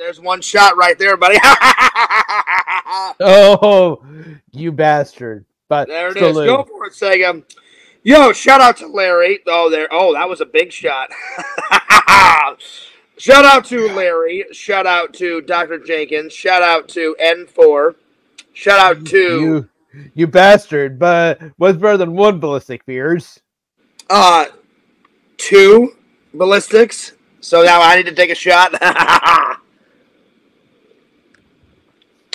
There's one shot right there, buddy. Oh, you bastard! But there it is. Go for it, Sega. Yo, shout out to Larry. Oh, there. Oh, that was a big shot. shout out to Larry. Shout out to Dr. Jenkins. Shout out to N4. Shout out to you, you bastard! But what's better than one ballistic fears? uh two ballistics. So now I need to take a shot.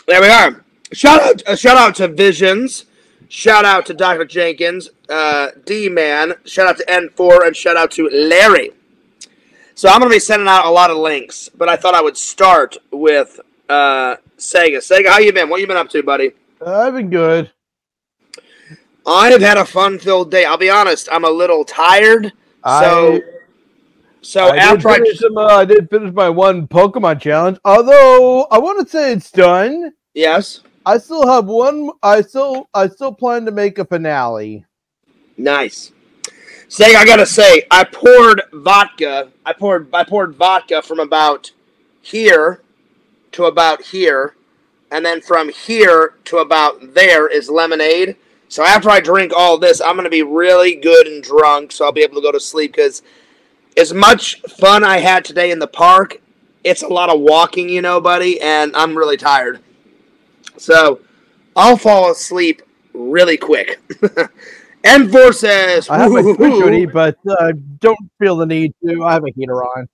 there we are. Shout out! Uh, shout out to Visions. Shout out to Dr. Jenkins, uh, D Man. Shout out to N4 and shout out to Larry. So I'm gonna be sending out a lot of links, but I thought I would start with uh, Sega. Sega, how you been? What you been up to, buddy? I've been good. I have had a fun-filled day. I'll be honest. I'm a little tired. So, I, so I, did after I finish some, uh, I did finish my one Pokemon challenge. Although I want to say it's done. yes, I still have one. I still, I still plan to make a finale. nice. Say, I gotta say, I poured vodka. I poured, I poured vodka from about here to about here, and then from here to about there is lemonade. So after I drink all this, I'm gonna be really good and drunk, so I'll be able to go to sleep. Because as much fun I had today in the park, it's a lot of walking, you know, buddy, and I'm really tired. So I'll fall asleep really quick. N4 says, I have my Switch "Woo-hoo-hoo." but uh, don't feel the need to. I have a heater on.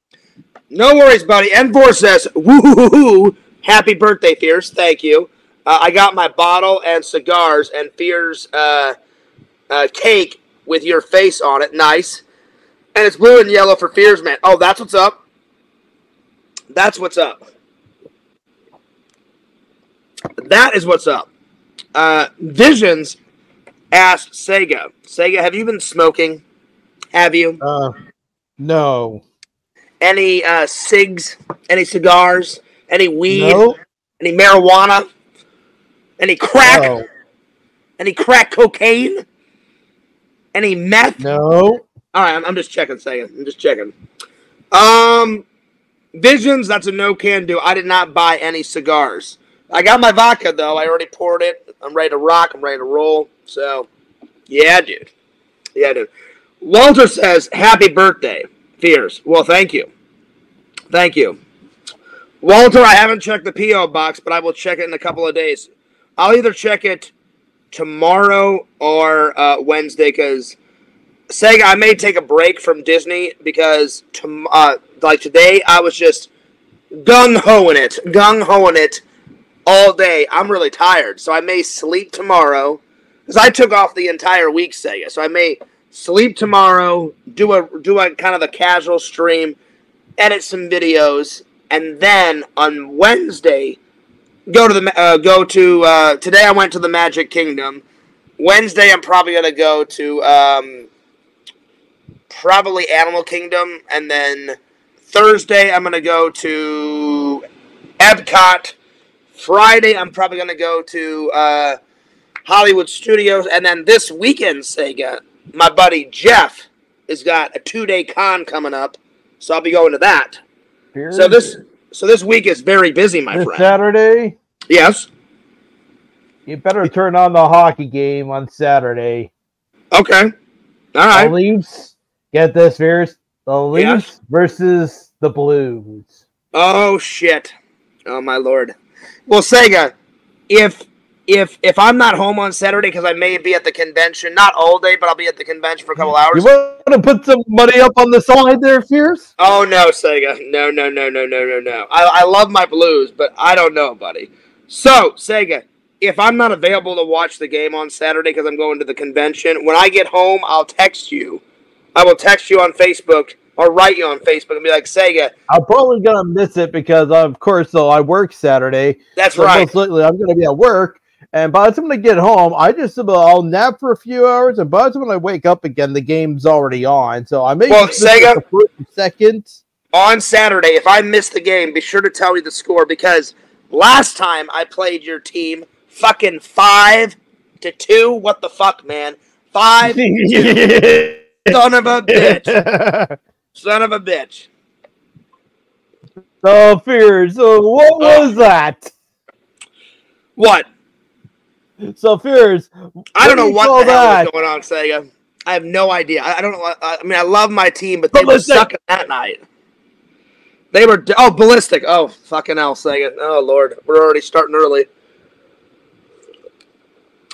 No worries, buddy. N4 says, woo Happy birthday, Fears. Thank you. Uh, I got my bottle and cigars and Fears uh, uh, cake with your face on it. Nice. And it's blue and yellow for Fears, man. Oh, that's what's up. That's what's up. That is what's up. Uh, Visions asked Sega, Sega, have you been smoking? Have you? Uh, no, Any uh, cigs? Any cigars? Any weed? no, Any marijuana? Any crack? no, Any crack cocaine? Any meth? no. All right, I'm, just checking. saying. I'm just checking. Um, Visions. That's a no can do. I did not buy any cigars. I got my vodka though. I already poured it. I'm ready to rock. I'm ready to roll. So, yeah, dude. Yeah, dude. Walter says, "Happy birthday, Fears." Well, thank you. Thank you, Walter. I haven't checked the PO box, but I will check it in a couple of days. I'll either check it tomorrow or uh, Wednesday because Sega, I may take a break from Disney because tom- uh, like today I was just gung hoing it, gung hoing it all day. I'm really tired, so I may sleep tomorrow because I took off the entire week, Sega. So I may sleep tomorrow, do a do a kind of a casual stream, edit some videos, and then on Wednesday go to the uh, go to uh, today. I went to the Magic Kingdom. Wednesday, I'm probably gonna go to um, probably Animal Kingdom, and then Thursday I'm gonna go to Epcot. Friday I'm probably gonna go to uh, Hollywood Studios, and then this weekend, Sega, my buddy Jeff has got a two day con coming up, so I'll be going to that. So this so this week is very busy, my this friend. Saturday, Yes. you better turn on the hockey game on Saturday. Okay. All right. The. Leafs, get this, Fears. The Leafs Yes. versus the Blues. Oh shit. Oh my lord. Well, Sega, if if if I'm not home on Saturday because I may be at the convention, not all day, but I'll be at the convention for a couple hours. You want to put some money up on the side there, Fears? Oh no, Sega. No, no, no, no, no, no, no. I, I love my Blues, but I don't know, buddy. So, Sega, if I'm not available to watch the game on Saturday because I'm going to the convention, when I get home, I'll text you. I will text you on Facebook or write you on Facebook and be like, Sega, I'm probably gonna miss it because, uh, of course, though I work Saturday. that's So right. most likely I'm gonna be at work, and by the time I get home, I just uh, I'll nap for a few hours, and by the time I wake up again, the game's already on. So I may Well, Sega- the first and second. on Saturday, if I miss the game, be sure to tell me the score because last time I played your team, fucking five to two. What the fuck, man? Five, son of a bitch, son of a bitch. So fears. So what oh. was that? What? So fears. I don't know you what the hell is going on, Sega. I have no idea. I, I don't know. I, I mean, I love my team, but they were sucking that night. They were oh ballistic. Oh fucking hell, Sega. Oh lord, we're already starting early.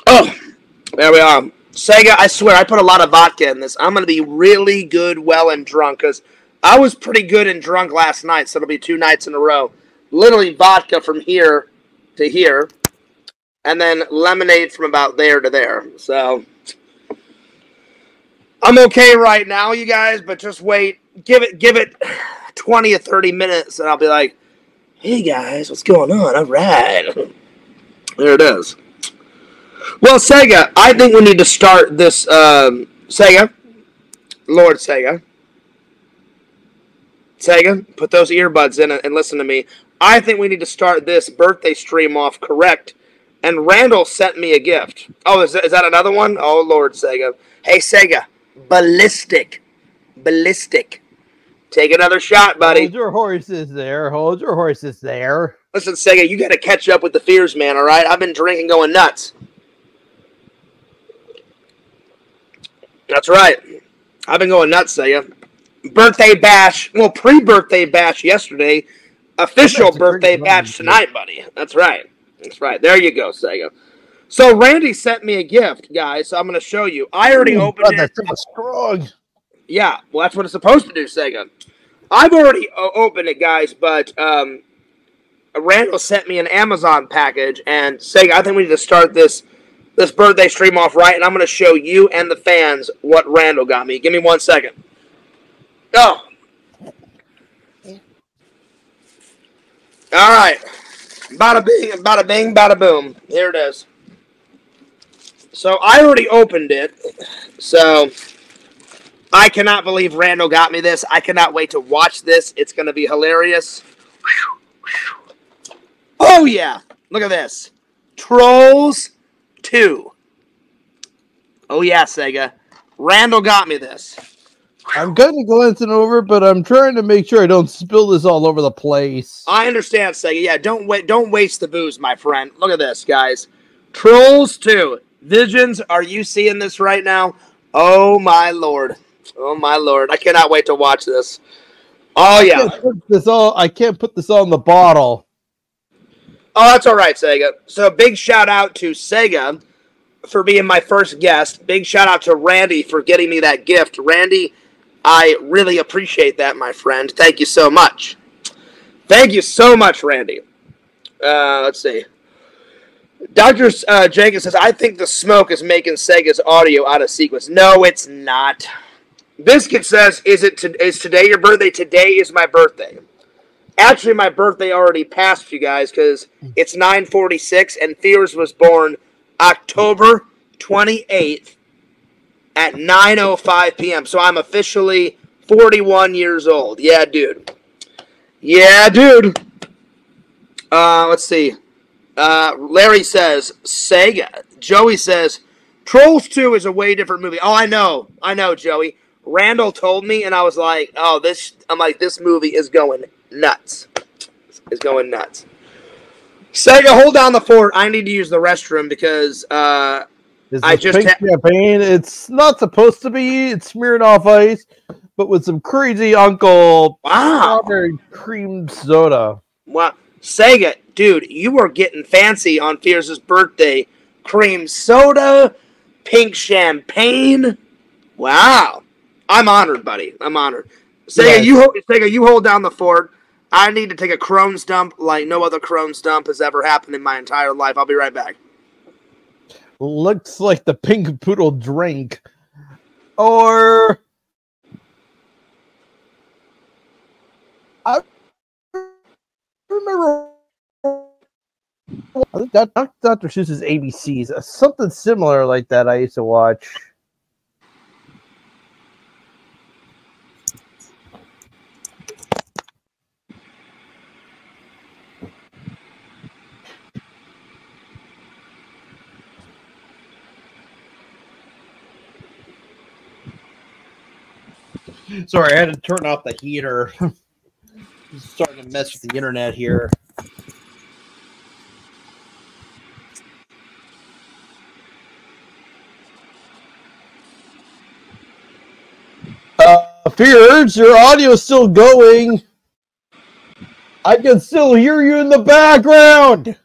Oh, there we are. Sega, I swear, I put a lot of vodka in this. I'm gonna be really good, well, and drunk because I was pretty good and drunk last night. So it'll be two nights in a row. Literally vodka from here to here, and then lemonade from about there to there. So I'm okay right now, you guys, but just wait. Give it give it 20 or 30 minutes and I'll be like, "Hey guys, what's going on? All right." There it is. Well, Sega, I think we need to start this um, Sega. Lord Sega. Sega, put those earbuds in and listen to me. I think we need to start this birthday stream off correct. And Randall sent me a gift. Oh, is that, is that another one? Oh, Lord Sega. Hey, Sega. Ballistic. Ballistic. Take another shot, buddy. Hold your horses there. Hold your horses there. Listen, Sega, you got to catch up with the fears, man, all right? I've been drinking going nuts. That's right. I've been going nuts, Sega. Birthday bash. Well, pre birthday bash yesterday. Official That's a great birthday bash tonight, buddy. That's right. That's right. There you go, Sega. So Randy sent me a gift, guys. So I'm going to show you. I already Ooh, opened God, it. that's so strong. Yeah, well, that's what it's supposed to do, Sega. I've already opened it, guys, but um, Randall sent me an Amazon package, and Sega, I think we need to start this this birthday stream off right, and I'm going to show you and the fans what Randall got me. Give me one second. Oh. All right. Bada bing, bada bing, bada boom. Here it is. So I already opened it. So I cannot believe Randall got me this. I cannot wait to watch this. It's going to be hilarious. Oh, yeah. Look at this Trolls 2. Oh, yeah, Sega. Randall got me this. I'm kind of glancing over, but I'm trying to make sure I don't spill this all over the place. I understand, Sega. Yeah, don't wait. Don't waste the booze, my friend. Look at this, guys. Trolls 2. Visions, are you seeing this right now? Oh, my lord. Oh, my lord. I cannot wait to watch this. Oh, I yeah. can't put this all. I can't put this all in the bottle. Oh, that's all right, Sega. So big shout out to Sega for being my first guest. Big shout out to Randy for getting me that gift. Randy, I really appreciate that, my friend. Thank you so much. Thank you so much, Randy. Uh, let's see. Dr. Uh, Jenkins says, I think the smoke is making Sega's audio out of sequence. No, it's not. Biscuit says, is it to, is today your birthday? Today is my birthday. Actually, my birthday already passed, you guys, because it's 946, and Fears was born October 28th at 9.05 p.m. So I'm officially 41 years old. Yeah, dude. Yeah, dude. Uh, let's see. Uh, Larry says Sega. Joey says Trolls 2 is a way different movie. Oh, I know. I know, Joey. Randall told me, and I was like, oh, this. I'm like, this movie is going nuts. Is going nuts. Sega, hold down the fort. I need to use the restroom because uh, This I is just pink ha- champagne. It's not supposed to be. It's Smirnoff Ice, but with some crazy uncle wow, strawberry cream soda. wow, Sega, dude, you are getting fancy on Fears' birthday. Cream soda, pink champagne. Wow, I'm honored, buddy. I'm honored. Sega, Yes. you hold, Sega, you hold down the fort. I need to take a Crohn's dump like no other Crohn's dump has ever happened in my entire life. I'll be right back. Looks like the pink poodle drink, or I remember. I think Dr. Seuss's ABCs, something similar like that. I used to watch. Sorry, I had to turn off the heater. Starting to to mess with the internet here. Uh, Fears, your audio is still going. I can still hear you in the background.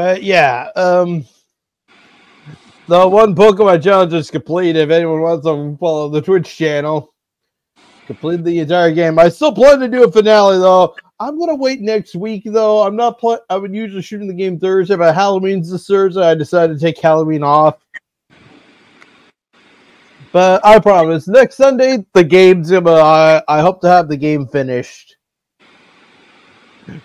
But yeah, um, the one Pokemon challenge is complete. If anyone wants to follow the Twitch channel, complete the entire game. I still plan to do a finale though. I'm gonna wait next week though. I'm not. Pl- I would usually shoot in the game Thursday, but Halloween's this Thursday. I decided to take Halloween off. But I promise, next Sunday the game's gonna. I, I hope to have the game finished.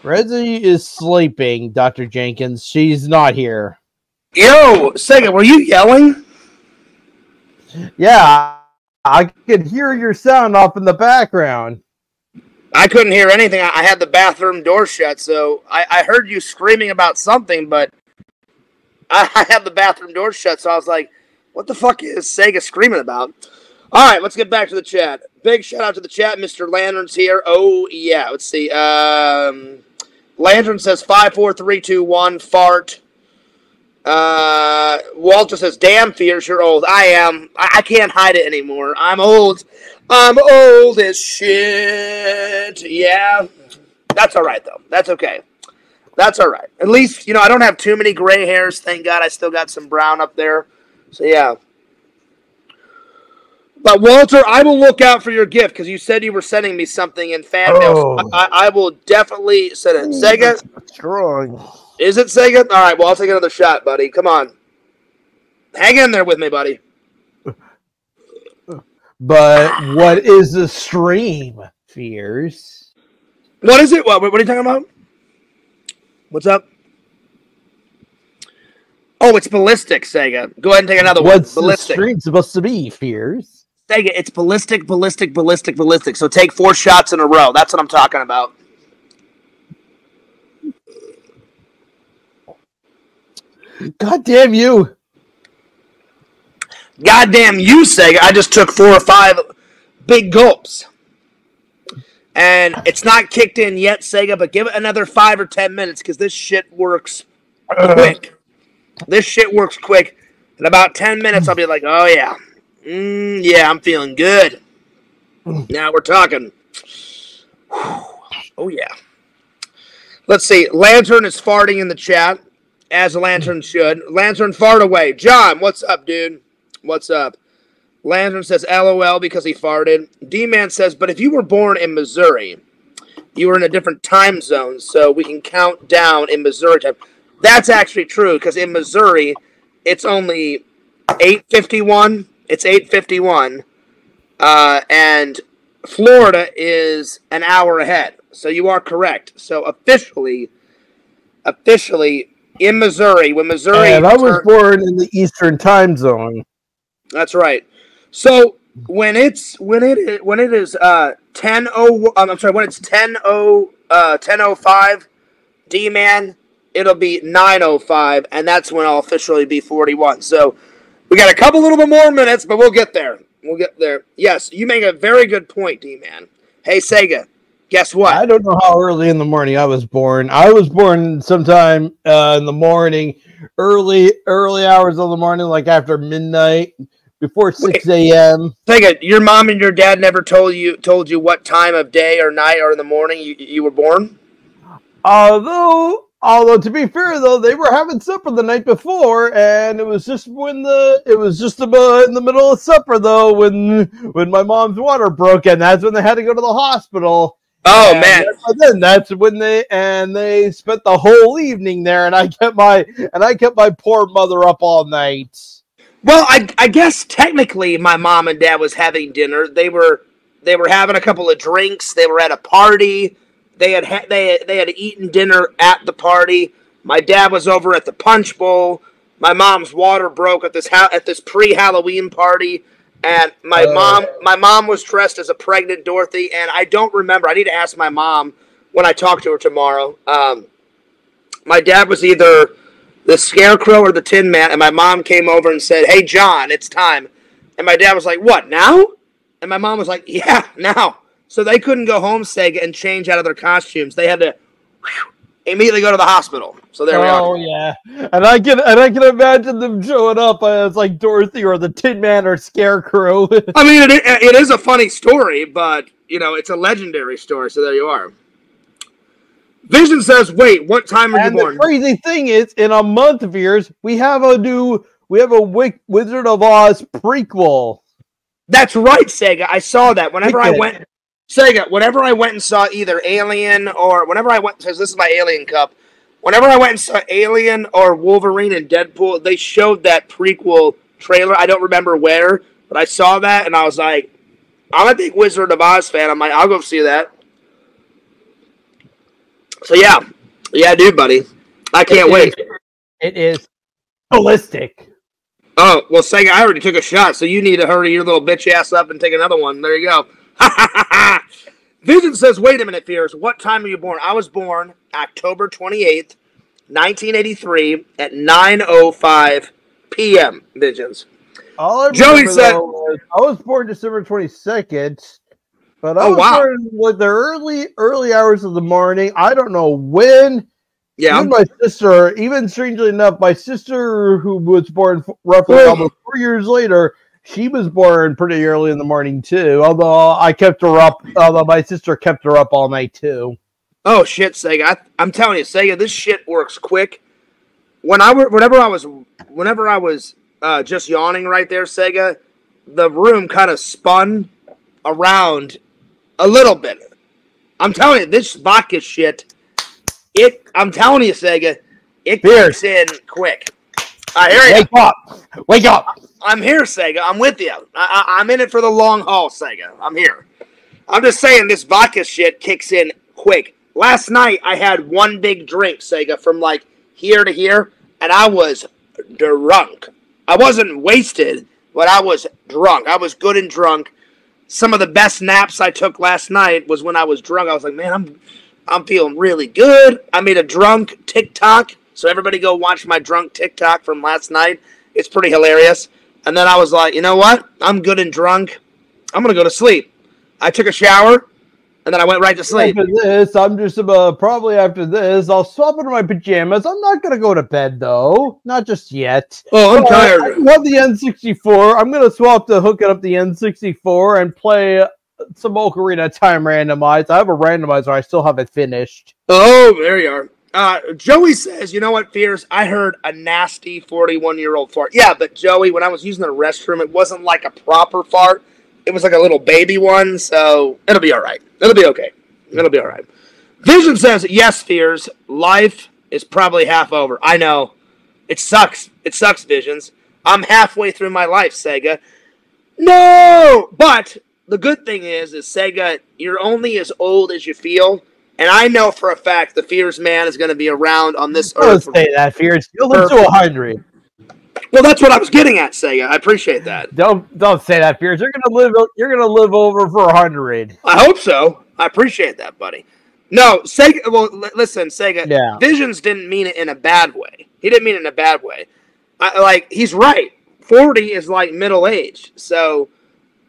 Rezzy is sleeping, Dr. Jenkins. She's not here. Yo, Sega, were you yelling? Yeah, I could hear your sound off in the background. I couldn't hear anything. I had the bathroom door shut, so I, I heard you screaming about something, but I, I had the bathroom door shut, so I was like, what the fuck is Sega screaming about? All right, let's get back to the chat. Big shout out to the chat. Mr. Lantern's here. Oh, yeah. Let's see. Um, Lantern says five, four, three, two, one. fart. Uh, Walter says, damn, Fears, you're old. I am. I, I can't hide it anymore. I'm old. I'm old as shit. Yeah. That's all right, though. That's okay. That's all right. At least, you know, I don't have too many gray hairs. Thank God I still got some brown up there. So, yeah. But Walter, I will look out for your gift because you said you were sending me something in fan mail. So Oh. I, I will definitely send it. Sega, Strong. is it Sega? All right, well, I'll take another shot, buddy. Come on. Hang in there with me, buddy. But what is the stream, Fears? What is it? What, what are you talking about? What's up? Oh, it's ballistic, Sega. Go ahead and take another What's one. the Ballistic. stream supposed to be, Fears? Sega, it's ballistic, ballistic, ballistic, ballistic. So take four shots in a row. That's what I'm talking about. God damn you. God damn you, Sega. I just took four or five big gulps. And it's not kicked in yet, Sega, but give it another five or ten minutes because this shit works quick. This shit works quick. In about ten minutes, I'll be like, oh, yeah. Mm, yeah, I'm feeling good. Now we're talking. Oh, yeah. Let's see. Lantern is farting in the chat, as a lantern should. Lantern, fart away. John, what's up, dude? What's up? Lantern says LOL because he farted. D Man says, but if you were born in Missouri, you were in a different time zone, so we can count down in Missouri time. That's actually true because in Missouri, it's only 8:51. It's 8:51, uh, and Florida is an hour ahead. So you are correct. So officially, officially in Missouri, when Missouri, And I was born in the Eastern time zone. that's right. So when it's when it is, when it is uh 10 um, I'm sorry, when it's 10 uh 10:05 D man, it'll be 9:05 and that's when I'll officially be 41. So we got a couple little bit more minutes, but we'll get there. We'll get there. Yes, you make a very good point, D man. Hey Sega, guess what? I don't know how early in the morning I was born. I was born sometime uh, in the morning, early early hours of the morning, like after midnight, before six a.m. Sega, your mom and your dad never told you told you what time of day or night or in the morning you, you were born? Although, although to be fair though, they were having supper the night before, and it was just when the it was just about in the middle of supper though when when my mom's water broke, and that's when they had to go to the hospital. Oh And man. then that's when they and they spent the whole evening there, and I kept my and I kept my poor mother up all night. Well, I, I guess technically my mom and dad was having dinner. They were they were having a couple of drinks. They were at a party. They had ha- they they had eaten dinner at the party. My dad was over at the punch bowl. My mom's water broke at this ha- at this pre-Halloween party, and my Oh. mom my mom was dressed as a pregnant Dorothy. And I don't remember. I need to ask my mom when I talk to her tomorrow. Um, my dad was either the Scarecrow or the Tin Man, and my mom came over and said, "Hey, John, it's time." And my dad was like, "What now?" And my mom was like, "Yeah, now." So they couldn't go home, Sega, and change out of their costumes. They had to whew, immediately go to the hospital. So there we are. Oh yeah, and I can and I can imagine them showing up uh, as like Dorothy or the Tin Man or Scarecrow. I mean, it, it is a funny story, but you know, it's a legendary story. So there you are. Vision says, "Wait, what time are and you born?" the crazy thing is, in a month of years, we have a new we have a Wick, Wizard of Oz prequel. That's right, Sega. I saw that. Whenever I went, Sega. Whenever I went and saw either Alien or whenever I went, because this is my Alien Cup. Whenever I went and saw Alien or Wolverine and Deadpool, they showed that prequel trailer. I don't remember where, but I saw that and I was like, I'm a big Wizard of Oz fan. I'm like, I'll go see that. So yeah, yeah, dude, buddy. I can't It wait. is- It is ballistic. Oh, well, Sega, I already took a shot, so you need to hurry your little bitch ass up and take another one. There you go. Vision says, wait a minute, Fears. What time were you born? I was born October 28th, 1983 at 9.05 p.m. Visions. All I Joey said- was I was born December twenty second, but I Oh, was wow. born like the early early hours of the morning. I don't know when. Yeah. Even my sister, even strangely enough, my sister who was born roughly almost four years later, she was born pretty early in the morning too. Although I kept her up, although my sister kept her up all night too. Oh shit, Sega! I, I'm telling you, Sega, this shit works quick. When I were, whenever I was, whenever I was uh, just yawning right there, Sega, the room kind of spun around a little bit. I'm telling you, this vodka shit, it. I'm telling you, Sega, it Beer. kicks in quick. I hear you. Wake up! Wake up! I'm here, Sega. I'm with you. I, I, I'm in it for the long haul, Sega. I'm here. I'm just saying this vodka shit kicks in quick. Last night I had one big drink, Sega, from like here to here, and I was drunk. I wasn't wasted, but I was drunk. I was good and drunk. Some of the best naps I took last night was when I was drunk. I was like, man, I'm I'm feeling really good. I made a drunk TikTok, so everybody go watch my drunk TikTok from last night. It's pretty hilarious. And then I was like, you know what? I'm good and drunk. I'm gonna go to sleep. I took a shower, and then I went right to sleep. After this, I'm just about probably after this, I'll swap into my pajamas. I'm not gonna go to bed though, not just yet. Oh, I'm But I- I tired. have the N64. I'm gonna swap to hooking up the N64 and play uh, some Ocarina Time randomized. I have a randomizer. I still haven't finished. Oh, there you are. Uh, Joey says, you know what, Fears? I heard a nasty 41 year old fart. Yeah, but Joey, when I was using the restroom, it wasn't like a proper fart. It was like a little baby one, so it'll be all right. It'll be okay. It'll be all right. Vision says, yes, Fears. Life is probably half over. I know. It sucks. It sucks, Visions. I'm halfway through my life, Sega. No! But the good thing is, is Sega, you're only as old as you feel. And I know for a fact the Fears Man is going to be around on this earth. Don't earth. say that, Fears. You'll live to hundred. Well, that's what I was getting at, Sega. I appreciate that. Don't don't say that, Fears. You're gonna live. You're gonna live over for hundred. I hope so. I appreciate that, buddy. No, Sega. Well, li- listen, Sega. Yeah. Visions didn't mean it in a bad way. He didn't mean it in a bad way. I, like he's right. Forty is like middle age. So,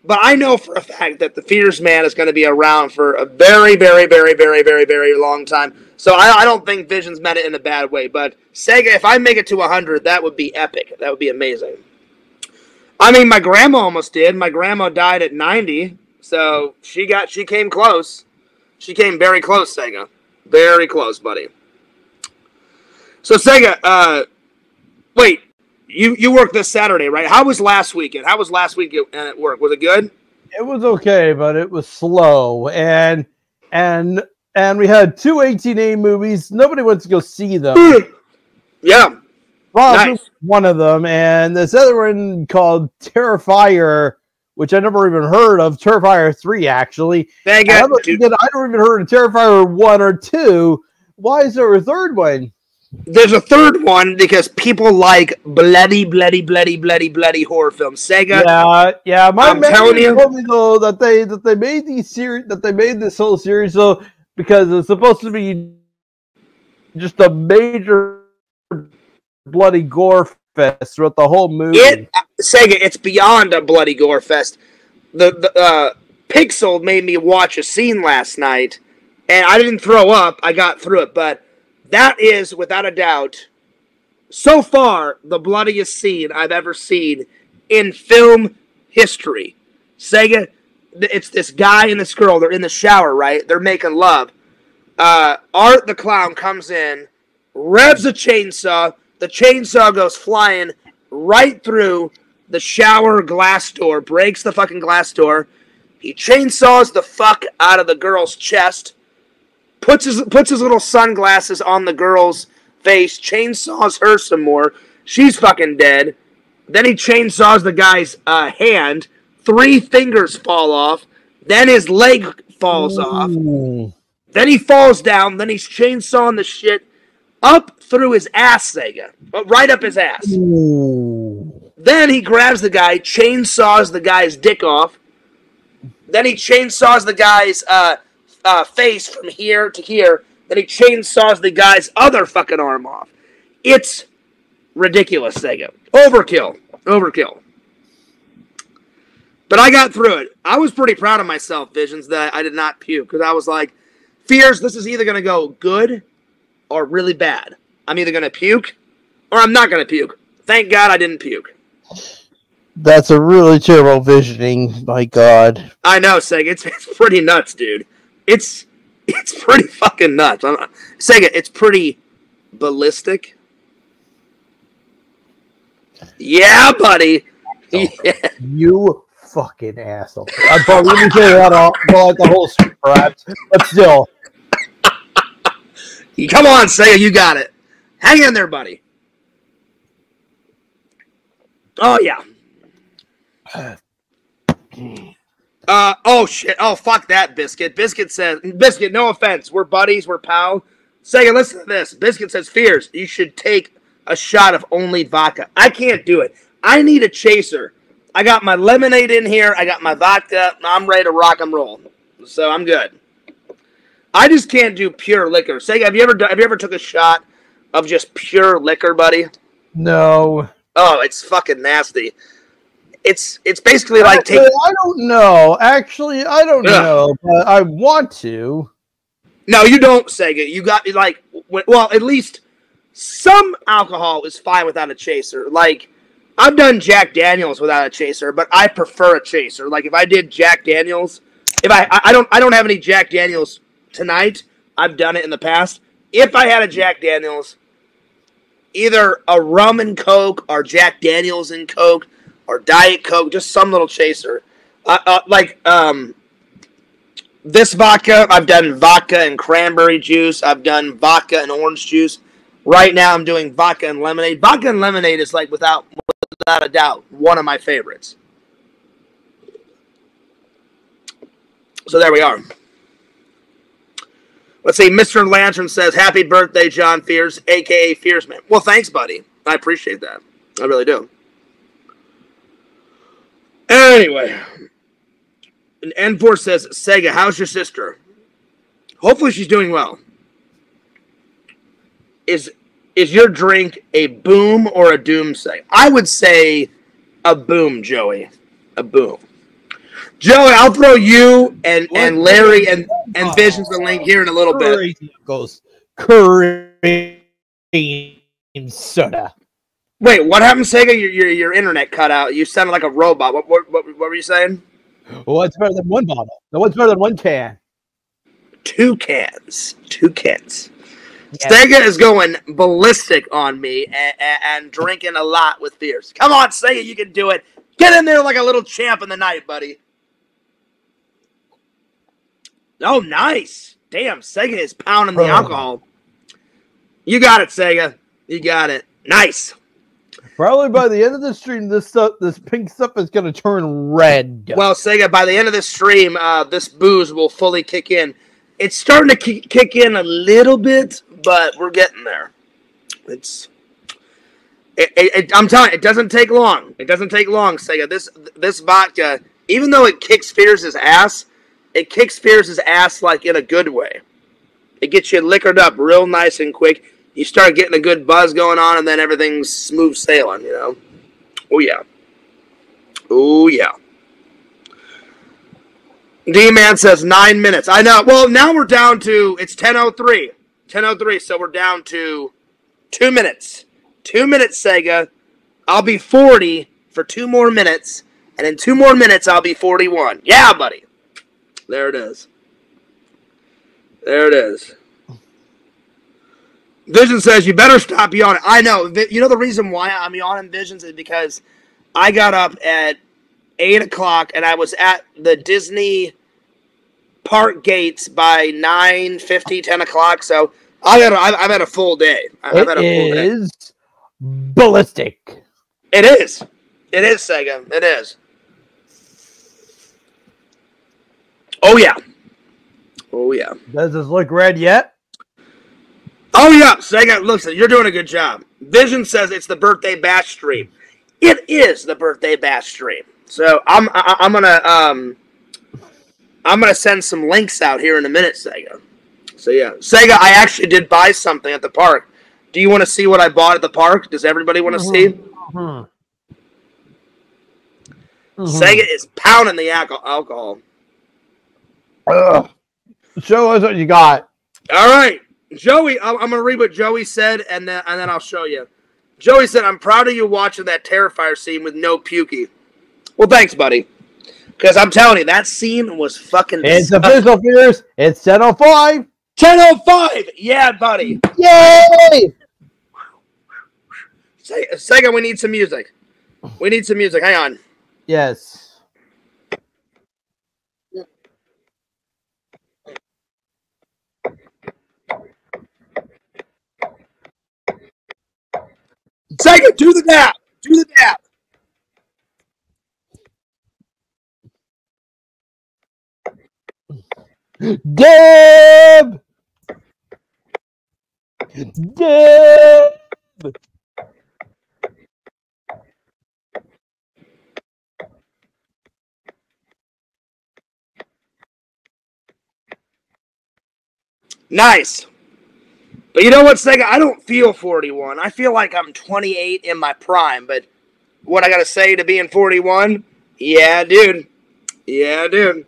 but I know for a fact that the Fears Man is going to be around for a very, very, very, very, very, very long time. So I, I don't think Visions meant it in a bad way. But Sega, if I make it to hundred, that would be epic. That would be amazing. I mean, my grandma almost did. My grandma died at ninety, so she got she came close. She came very close, Sega. Very close, buddy. So Sega, uh, wait, you you worked this Saturday, right? How was last weekend? How was last week at work? Was it good? It was okay, but it was slow, and and and we had two 18A movies. Nobody wants to go see them. yeah. Ross Nice. one of them, and this other one called Terrifier, which I never even heard of. Terrifier three, actually. I Sega, haven't I don't even heard of Terrifier one or two. Why is there a third one? There's a third one because people like bloody, bloody, bloody, bloody, bloody horror films. Sega, Yeah, yeah. My I'm telling you. told me though that they that they made these series that they made this whole series though because it's supposed to be just a major bloody gore fest throughout the whole movie. It Sega, it's beyond a bloody gore fest. The the uh, Pixel made me watch a scene last night, and I didn't throw up. I got through it, but that is without a doubt, so far the bloodiest scene I've ever seen in film history. Sega, it's this guy and this girl. They're in the shower, right? They're making love. Uh, Art the clown comes in, revs a chainsaw. The chainsaw goes flying right through the shower glass door, breaks the fucking glass door. He chainsaws the fuck out of the girl's chest, puts his puts his little sunglasses on the girl's face, chainsaws her some more. She's fucking dead. Then he chainsaws the guy's uh, hand. Three fingers fall off. Then his leg falls off. Then he falls down. Then he's chainsawing the shit up through his ass, Sega. Uh, Right up his ass. Ooh. Then he grabs the guy, chainsaws the guy's dick off. Then he chainsaws the guy's uh, uh, face from here to here. Then he chainsaws the guy's other fucking arm off. It's ridiculous, Sega. Overkill. Overkill. But I got through it. I was pretty proud of myself, Visions, that I did not puke. Because I was like, Fears, this is either going to go good or really bad. I'm either going to puke or I'm not going to puke. Thank God I didn't puke. That's a really terrible visioning. My God. I know, Sega. It's, it's pretty nuts, dude. It's it's pretty fucking nuts. I'm, Sega, it's pretty ballistic. Yeah, buddy. Oh, yeah. You fucking asshole. Uh, I probably let me say that all throughout the whole street, perhaps. But still, Come on, Sega, you got it. Hang in there, buddy. Oh yeah. Uh oh shit. Oh fuck that biscuit. Biscuit says Biscuit, no offense. We're buddies, we're pal. Sega, listen to this. Biscuit says Fears, you should take a shot of only vodka. I can't do it. I need a chaser. I got my lemonade in here, I got my vodka, I'm ready to rock and roll. So I'm good. I just can't do pure liquor. Sega, have you ever done, have you ever took a shot of just pure liquor, buddy? no. Oh, it's fucking nasty. It's it's basically like taking I don't know. Actually, I don't Ugh. know, but I want to. No, you don't, Sega. You got like, well, at least some alcohol is fine without a chaser. Like, I've done Jack Daniels without a chaser, but I prefer a chaser. Like, if I did Jack Daniels, if I, I I don't, I don't have any Jack Daniels tonight. I've done it in the past. If I had a Jack Daniels, either a rum and coke or Jack Daniels and coke or Diet Coke, just some little chaser. Uh, uh, like, um, this vodka, I've done vodka and cranberry juice. I've done vodka and orange juice. Right now, I'm doing vodka and lemonade. Vodka and lemonade is like without without a doubt one of my favorites. So there we are. Let's see. Mr. Lantern says, "Happy birthday, John Fears, aka Fearsman." Well, thanks, buddy. I appreciate that. I really do. Anyway, and N4 says, Sega, how's your sister? Hopefully she's doing well. Is is your drink a boom or a doomsday? I would say a boom, Joey. A boom. Joey, I'll throw you and, and Larry and, and oh. Visions the link here in a little bit. Goes cream soda. Wait, what happened, Sega? Your, your your internet cut out. You sounded like a robot. What what what, what were you saying? What's better than one bottle? No, what's better than one can? Two cans. Two cans. Yeah. Sega is going ballistic on me and, and, and drinking a lot with beers. Come on, Sega, you can do it. Get in there like a little champ in the night, buddy. Oh, nice. Damn, Sega is pounding the Oh. alcohol. You got it, Sega. You got it. Nice. Probably by the end of the stream, this stuff, this pink stuff is gonna turn red. Well, Sega, by the end of this stream, uh, this booze will fully kick in. It's starting to ki- kick in a little bit, but we're getting there. It's. It, it, it- I'm telling you, it doesn't take long. It doesn't take long, Sega. This this vodka, even though it kicks Fears' ass, it kicks Fears' ass like in a good way. It gets you liquored up real nice and quick. You start getting a good buzz going on, and then everything's smooth sailing. You know. Oh yeah. Oh yeah. D Man says nine minutes. I know. Well, now we're down to it's 10:03. 10:03. So we're down to two minutes. Two minutes, Sega. I'll be 40 for two more minutes, and in two more minutes, I'll be 41. Yeah, buddy. There it is. There it is. Vision says you better stop yawning. I know. You know the reason why I'm yawning, Visions, is because I got up at eight o'clock and I was at the Disney park gates by 9 50, 10 o'clock. So I had a, I've had a full day. I've it had a full is day. ballistic. It is. It is Sega. It is. Oh yeah. Oh yeah. Does this look red yet? Oh yeah, Sega. Listen, you're doing a good job. Vision says it's the birthday bash stream. It is the birthday bash stream. So I'm I, I'm gonna um I'm gonna send some links out here in a minute, Sega. So yeah, Sega. I actually did buy something at the park. Do you want to see what I bought at the park? Does everybody want to mm-hmm. see? Mm-hmm. Mm-hmm. Sega is pounding the alcohol. Ugh. Show us what you got. All right, Joey. I'm, I'm gonna read what Joey said, and then and then I'll show you. Joey said, "I'm proud of you watching that Terrifier scene with no pukey." Well, thanks, buddy. Because I'm telling you, that scene was fucking. It's official, Fears. It's 10:05. 10:05. Yeah, buddy. Yay! Second, we need some music. We need some music. Hang on. Yes. Second, do the dab. Do the dab. Deb! Deb! Nice. But you know what, Sega? I don't feel 41. I feel like I'm 28 in my prime. But what I got to say to being 41? Yeah, dude. Yeah, dude.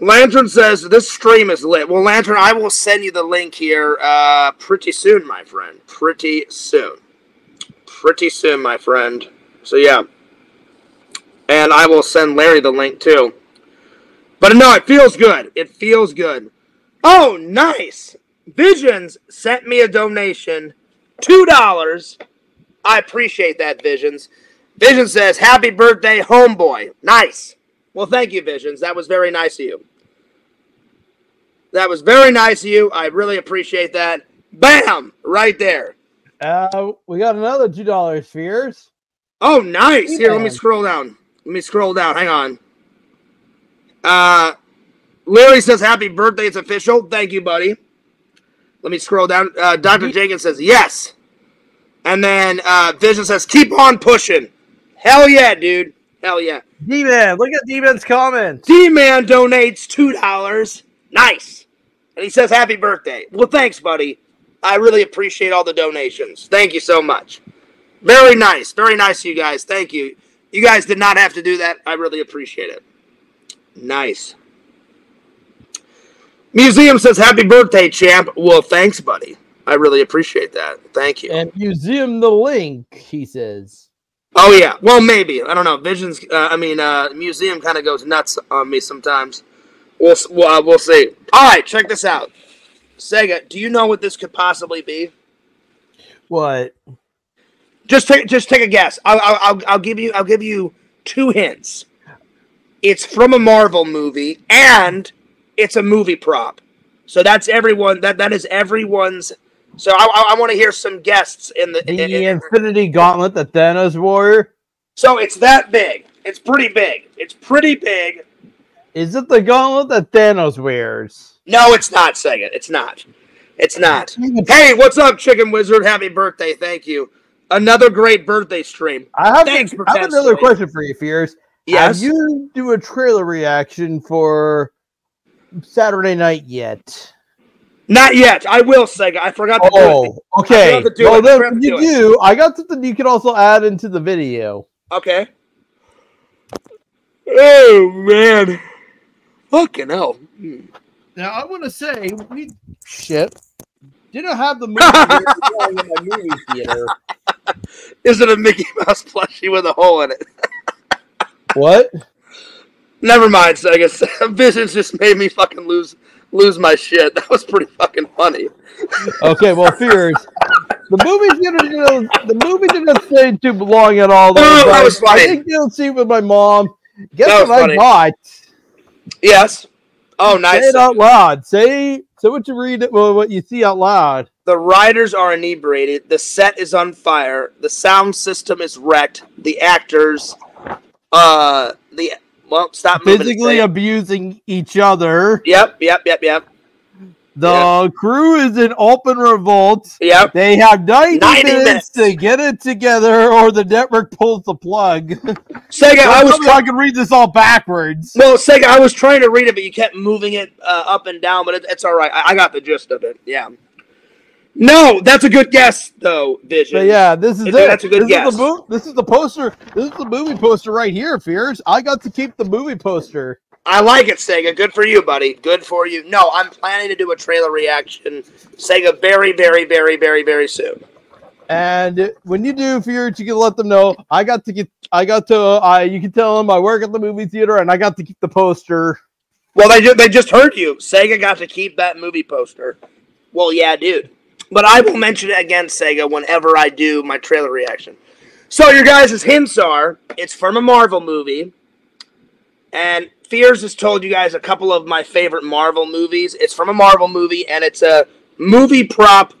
Lantern says this stream is lit. Well, Lantern, I will send you the link here uh, pretty soon, my friend. Pretty soon. Pretty soon, my friend. So, yeah. And I will send Larry the link, too. But no, it feels good. It feels good. Oh, nice. Visions sent me a donation. $2. I appreciate that, Visions. Vision says, Happy birthday, homeboy. Nice. Well, thank you, Visions. That was very nice of you. That was very nice of you. I really appreciate that. Bam! Right there. Uh, we got another two dollars Fears. Oh, nice. Here, let me scroll down. Let me scroll down. Hang on. Uh, Larry says, "Happy birthday! It's official." Thank you, buddy. Let me scroll down. Uh, Doctor Jenkins says, "Yes," and then uh, Vision says, "Keep on pushing." Hell yeah, dude. Hell yeah. D Man, look at D Man's comments. D Man donates two dollars. Nice. And he says, Happy birthday. Well, thanks, buddy. I really appreciate all the donations. Thank you so much. Very nice. Very nice you guys. Thank you. You guys did not have to do that. I really appreciate it. Nice. Museum says, Happy birthday, champ. Well, thanks, buddy. I really appreciate that. Thank you. And Museum the link, he says. Oh, yeah. Well, maybe. I don't know. Visions, uh, I mean, uh, Museum kind of goes nuts on me sometimes. We'll we'll, uh, we'll see. All right, check this out. Sega, do you know what this could possibly be? What? Just take just take a guess. I'll, I'll I'll give you I'll give you two hints. It's from a Marvel movie and it's a movie prop. So that's everyone. That that is everyone's. So I, I, I want to hear some guests in the, the in, in, Infinity Gauntlet, the Thanos Warrior. So it's that big. It's pretty big. It's pretty big. Is it the gauntlet that Thanos wears? No, it's not, Sega. It's not. It's not. Hey, what's up, Chicken Wizard? Happy birthday. Thank you. Another great birthday stream. I have, Thanks for I have another question for you, Fears. Yes. Have you do a trailer reaction for Saturday night yet. Not yet. I will, Sega. I forgot to do it. Oh, okay. I to do Well, it. Then forgot when to you do do, I got something you can also add into the video. Okay. Oh man. Fucking hell. Now I want to say we shit didn't have the movie in my movie theater. Is it a Mickey Mouse plushie with a hole in it? What? Never mind, Sega. Visions just made me fucking lose lose my shit. That was pretty fucking funny. Okay, well, fears. The movie didn't, the movie didn't stay too long at all. Though, that was funny. I did go see it with my mom. Guess what was I funny. bought? Yes. Oh, nice. Say it out loud. Say say what you read. Well, what you see out loud. The riders are inebriated. The set is on fire. The sound system is wrecked. The actors, uh, the well, stop moving. Physically abusing each other. Yep, yep, yep, yep, The crew is in open revolt. yep. They have 90, 90 minutes, minutes. to get it together, or the network pulls the plug. Sega, I was trying to read this all backwards. no Sega. I was trying to read it, but you kept moving it uh, up and down. But it, it's all right. I, I got the gist of it. Yeah. No, that's a good guess, though. Vision. But yeah, this is it. that's a good this guess. Is the this is the poster. This is the movie poster right here, Fears. I got to keep the movie poster. I like it, Sega. Good for you, buddy. Good for you. No, I'm planning to do a trailer reaction, Sega, very, very, very, very, very soon. And when you do, Fears, you can let them know. I got to get. I got to. I you can tell them I work at the movie theater, and I got to keep the poster. Well, they ju- they just heard you. Sega got to keep that movie poster. Well, yeah, dude. But I will mention it again, Sega, whenever I do my trailer reaction. So your guys' hints are it's from a Marvel movie, and Fears has told you guys a couple of my favorite Marvel movies. It's from a Marvel movie, and it's a movie prop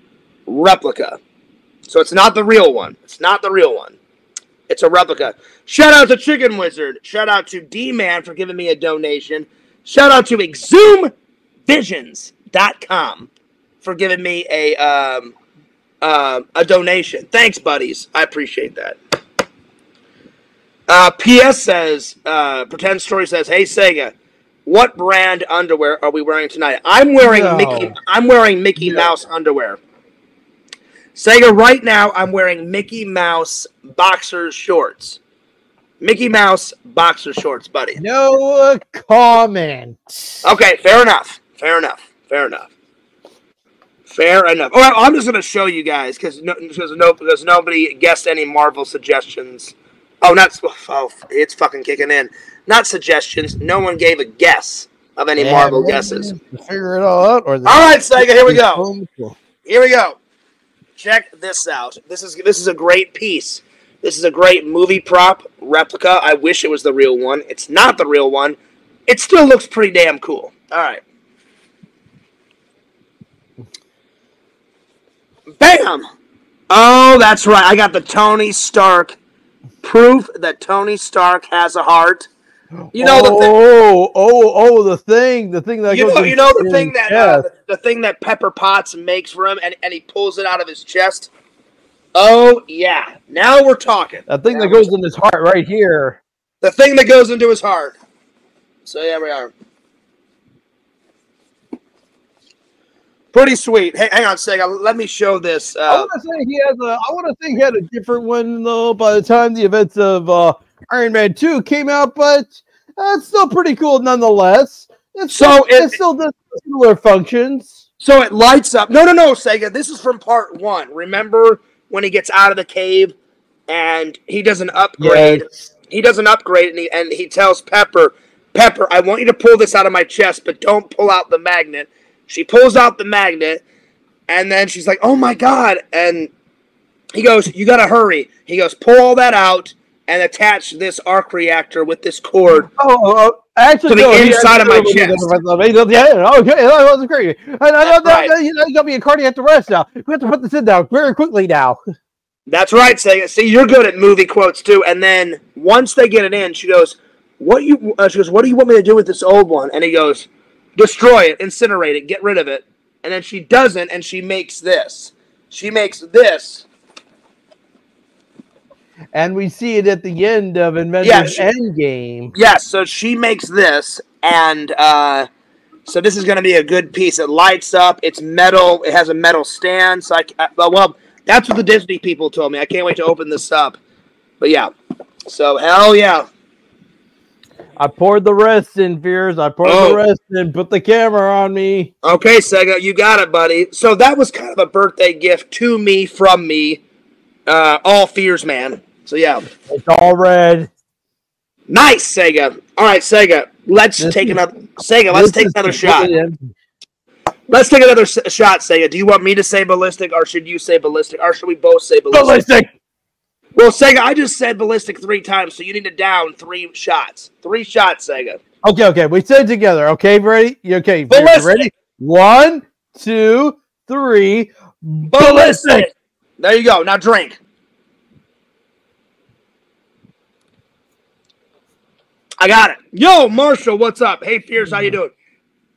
replica. So it's not the real one. It's not the real one. It's a replica. Shout out to Chicken Wizard. Shout out to D Man for giving me a donation. Shout out to ExhumedVisions.com for giving me a um, uh, a donation. Thanks, buddies. I appreciate that. Uh, PS says, uh, Pretend Story says, "Hey Sega, what brand underwear are we wearing tonight? I'm wearing No. Mickey. I'm wearing Mickey No. Mouse underwear. Sega, right now I'm wearing Mickey Mouse boxer shorts. Mickey Mouse boxer shorts, buddy. No comment. Okay, fair enough. Fair enough. Fair enough. Fair enough. All right, I'm just gonna show you guys because no, because no, because nobody guessed any Marvel suggestions. Oh, not oh, oh, it's fucking kicking in. Not suggestions. No one gave a guess of any Yeah, Marvel guesses. Figure it all out. Or All right, Sega, here we go. Here we go. Check this out. This is this is a great piece. This is a great movie prop replica. I wish it was the real one. It's not the real one. It still looks pretty damn cool. All right. Bam! Oh, that's right. I got the Tony Stark proof that Tony Stark has a heart. You know the thing. oh, oh, oh, the thing, the thing that You goes know, you know the in thing that uh, the, the thing that Pepper Potts makes for him, and, and he pulls it out of his chest. Oh yeah, now we're talking. that thing Now that goes in his heart right here. the thing that goes into his heart. So yeah, we are. Pretty sweet. Hey, hang on a second. Let me show this. I Uh, want to say he has a. I want to think he had a different one though. By the time the events of uh, Iron Man Two came out, but uh, it's still pretty cool nonetheless. It's So still, it- it still does similar functions. so it lights up. No, no, no, Sega. This is from part one. Remember when he gets out of the cave and he does an upgrade. Yes. he does an upgrade and he, and he tells Pepper, Pepper, I want you to pull this out of my chest, but don't pull out the magnet. She pulls out the magnet, and then she's like, oh my god. And he goes, you gotta hurry. He goes, pull all that out and attach this arc reactor with this cord. Oh, oh, oh, actually, To the no, he inside of my chest. Yeah, okay, that was great. I That's that, right. you know, you got me a cardiac arrest now. We have to put this in now very quickly now. That's right, Sega. See, you're good at movie quotes too. And then once they get it in, she goes, "What you?" Uh, she goes, "What do you want me to do with this old one?" And he goes, "Destroy it, incinerate it, get rid of it." And then she doesn't, and she makes this. She makes this. And we see it at the end of Avengers Yeah, she- Endgame. Yes, so she makes this, and uh, So this is going to be a good piece. It lights up. It's metal. It has a metal stand. So I, I well, that's what the Disney people told me. I can't wait to open this up. But yeah, so hell yeah. I poured the rest in, Fears. I poured Oh. the rest in. Put the camera on me. Okay, Sega, you got it, buddy. So that was kind of a birthday gift to me from me. Uh, all fears, man. So yeah, It's all red. nice, Sega. All right, Sega. Let's This take is- another. Sega, let's take another shot. empty. Let's take another s- shot, Sega. Do you want me to say ballistic, or should you say ballistic, or should we both say ballistic? Ballistic. Well, Sega, I just said ballistic three times, so you need to down three shots. Three shots, Sega. Okay, okay. We said it together. Okay, ready? You okay? Ballistic. Ready? One, two, three. Ballistic. There you go. Now drink. I got it. Yo, Marshall, what's up? Hey, Fears, how you doing?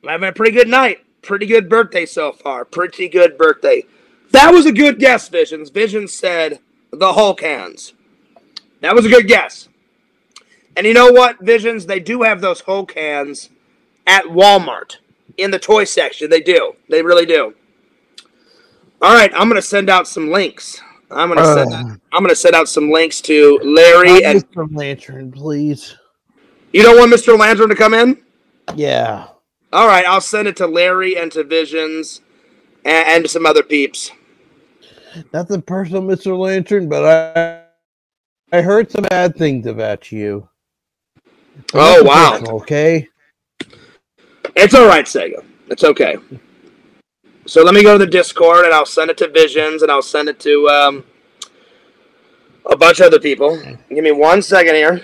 I'm having a pretty good night. Pretty good birthday so far. Pretty good birthday. That was a good guess, Visions. Visions said the Hulk hands. That was a good guess. And you know what, Visions? They do have those Hulk hands at Walmart in the toy section. They do. They really do. All right, I'm gonna send out some links. I'm gonna send out, I'm gonna send out some links to Larry and Mr. Lantern, please. you don't want Mr. Lantern to come in. Yeah. All right, I'll send it to Larry and to Visions and, and some other peeps. Nothing personal, Mr. Lantern, but I I heard some bad things about you. Oh, wow. personal, okay. It's all right, Sega. It's okay. So let me go to the Discord and I'll send it to Visions and I'll send it to um, a bunch of other people. Give me one second here.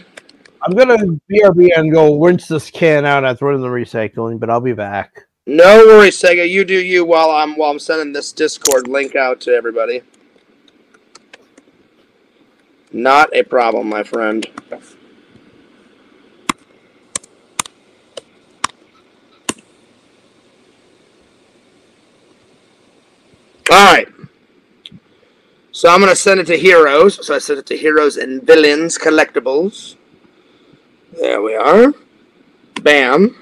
I'm gonna BRB and go rinse this can out and throw it in the recycling, but I'll be back. No worries, Sega. You do you while I'm while I'm sending this Discord link out to everybody. Not a problem, my friend. All right. So I'm gonna send it to Heroes. So I sent it to Heroes and Villains Collectibles. There we are. Bam.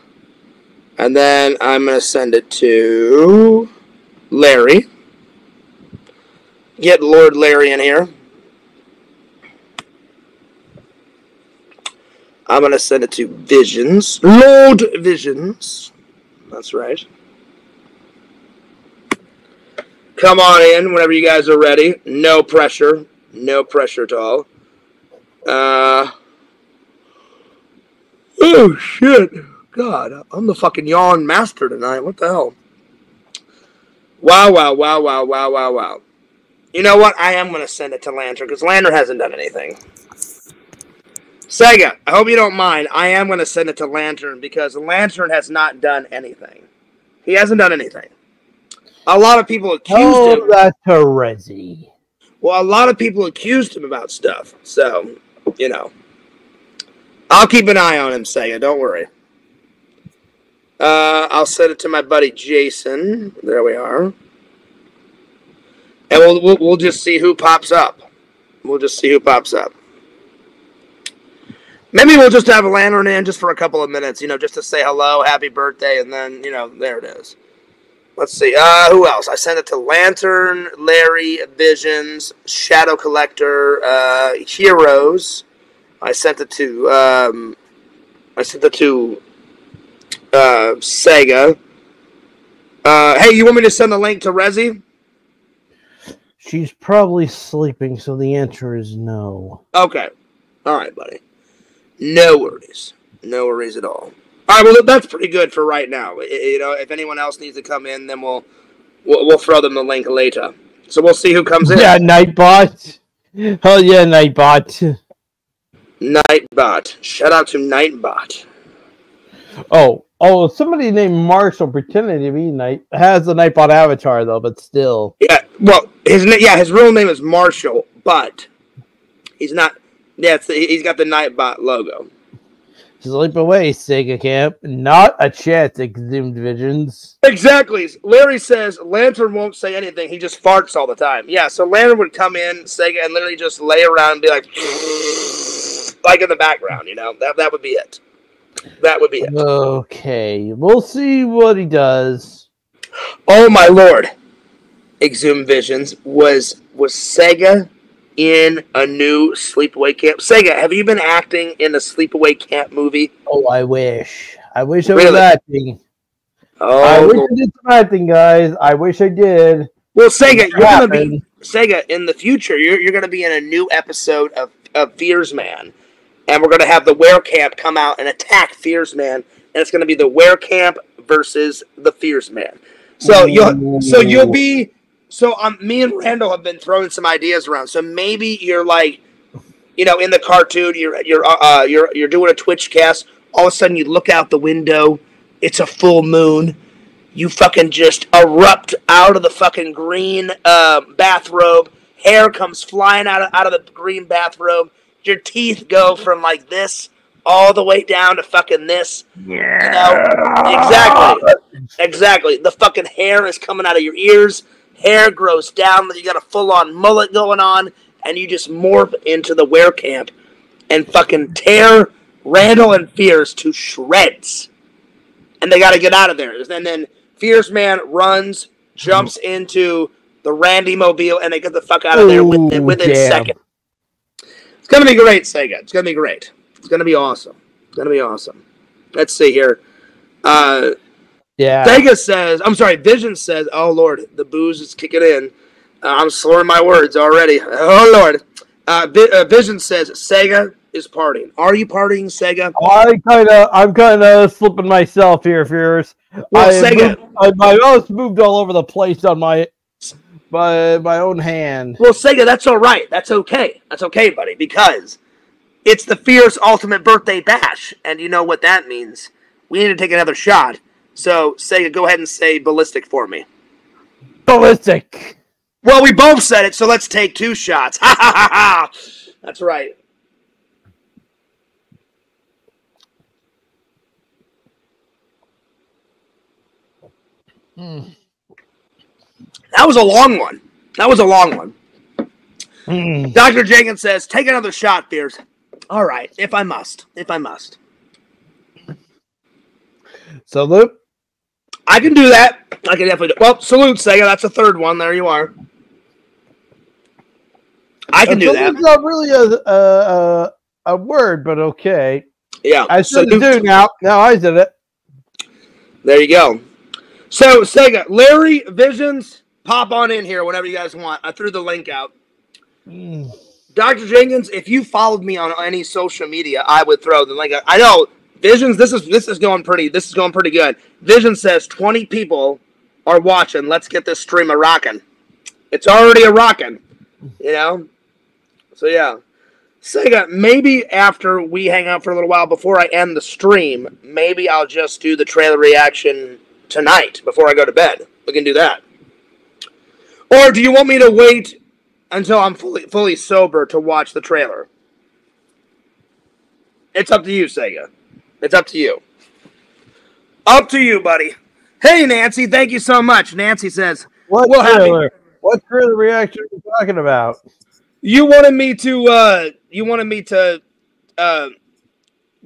And then I'm going to send it to Larry. Get Lord Larry in here. I'm going to send it to Visions. Lord Visions. That's right. Come on in whenever you guys are ready. No pressure. No pressure at all. Uh. Oh, shit. God, I'm the fucking yawn master tonight. What the hell? Wow, wow, wow, wow, wow, wow, wow. You know what? I am going to send it to Lantern because Lantern hasn't done anything. Sega, I hope you don't mind. I am going to send it to Lantern because Lantern has not done anything. He hasn't done anything. A lot of people accused him. that Terezi. Well, a lot of people accused him about stuff. So, you know. I'll keep an eye on him, Sega. Don't worry. Uh, I'll send it to my buddy Jason. There we are. And we'll, we'll, we'll just see who pops up. We'll just see who pops up. Maybe we'll just have a lantern in just for a couple of minutes, you know, just to say hello, happy birthday, and then, you know, there it is. Let's see. Uh, who else? I sent it to Lantern, Larry, Visions, Shadow Collector, uh, Heroes. I sent it to um, I sent it to uh, Sega. Uh, hey, you want me to send the link to Rezi? She's probably sleeping, so the answer is no. Okay. All right, buddy. No worries. No worries at all. All right. Well, that's pretty good for right now. You know, if anyone else needs to come in, then we'll we'll, we'll throw them the link later. So we'll see who comes in. Yeah, Nightbot. Hell yeah, Nightbot. Nightbot. Shout out to Nightbot. Oh, oh, somebody named Marshall pretending to be Night has the Nightbot avatar though, but still. Yeah. Well, his yeah, his real name is Marshall, but he's not. Yeah, it's, he's got the Nightbot logo. Sleep away, Sega Camp. Not a chance, exhumed visions. Exactly. Larry says Lantern won't say anything. He just farts all the time. Yeah, so Lantern would come in, Sega, and literally just lay around and be like, like in the background, you know? That, that would be it. That would be it. Okay, we'll see what he does. Oh my lord! Exhumed Visions was was Sega in a new Sleepaway Camp. Sega, have you been acting in a Sleepaway Camp movie? Oh, I wish. I wish I Really? was acting. Oh, I wish Lord. I did some acting, guys. I wish I did. well, Sega, you're gonna be Sega in the future. You're you're gonna be in a new episode of of Fears Man, and we're gonna have the Wear Werecamp come out and attack Fears Man, and it's gonna be the Wear Werecamp versus the Fears Man. So you'll so you'll be so um me and Randall have been throwing some ideas around. So maybe you're like, you know, in the cartoon, you're you're uh, uh you're you're doing a Twitch cast. All of a sudden, you look out the window. It's a full moon. You fucking just erupt out of the fucking green uh, bathrobe. Hair comes flying out of, out of the green bathrobe. Your teeth go from like this all the way down to fucking this. Yeah. You know, exactly. Exactly. The fucking hair is coming out of your ears. Hair grows down. You got a full on mullet going on. And you just morph into the wear camp and fucking tear Randall and Fears to shreds. And they got to get out of there. And then Fears Man runs, jumps mm. into the Randy Mobile, and they get the fuck out of there within, within damn. seconds. It's going to be great, Sega. It's going to be great. It's going to be awesome. It's going to be awesome. Let's see here. Uh, Yeah. Sega says, I'm sorry, Vision says, oh Lord, the booze is kicking in. Uh, I'm slurring my words already. Oh Lord. Uh, uh, Vision says, Sega is partying. Are you partying, Sega? I kind of, I'm kind of slipping myself here, Fears. Well, I Sega- moved- I, my mouse moved all over the place on my, my, my own hand. Well, Sega, that's all right. That's okay. That's okay, buddy, because it's the Fears Ultimate Birthday Bash, and you know what that means. We need to take another shot. So, Sega, go ahead and say ballistic for me. Ballistic. Well, we both said it, so let's take two shots. Ha ha ha ha! That's right. Hmm. That was a long one. That was a long one. Mm. Dr. Jenkins says, take another shot, Fears. All right, if I must. If I must. Salute. I can do that. I can definitely do Well, salute, Sega. That's the third one. There you are. I can do that. Salute's not really a, a, a, word, but okay. Yeah. I should do now. Now I did it. There you go. So, Sega, Larry Visions, pop on in here whenever you guys want. I threw the link out. Mm. Dr. Jenkins, if you followed me on any social media, I would throw the link out. I know Visions, this is this is going pretty this is going pretty good. Vision says 20 people are watching. Let's get this stream a rocking. It's already a rocking, you know? So yeah. Sega, maybe after we hang out for a little while before I end the stream, maybe I'll just do the trailer reaction tonight before I go to bed. We can do that. Or do you want me to wait until I'm fully fully sober to watch the trailer? It's up to you, Sega. It's up to you. Up to you, buddy. Hey, Nancy, thank you so much. Nancy says, What Well, trailer? What trailer reaction are you talking about? You wanted me to uh you wanted me to uh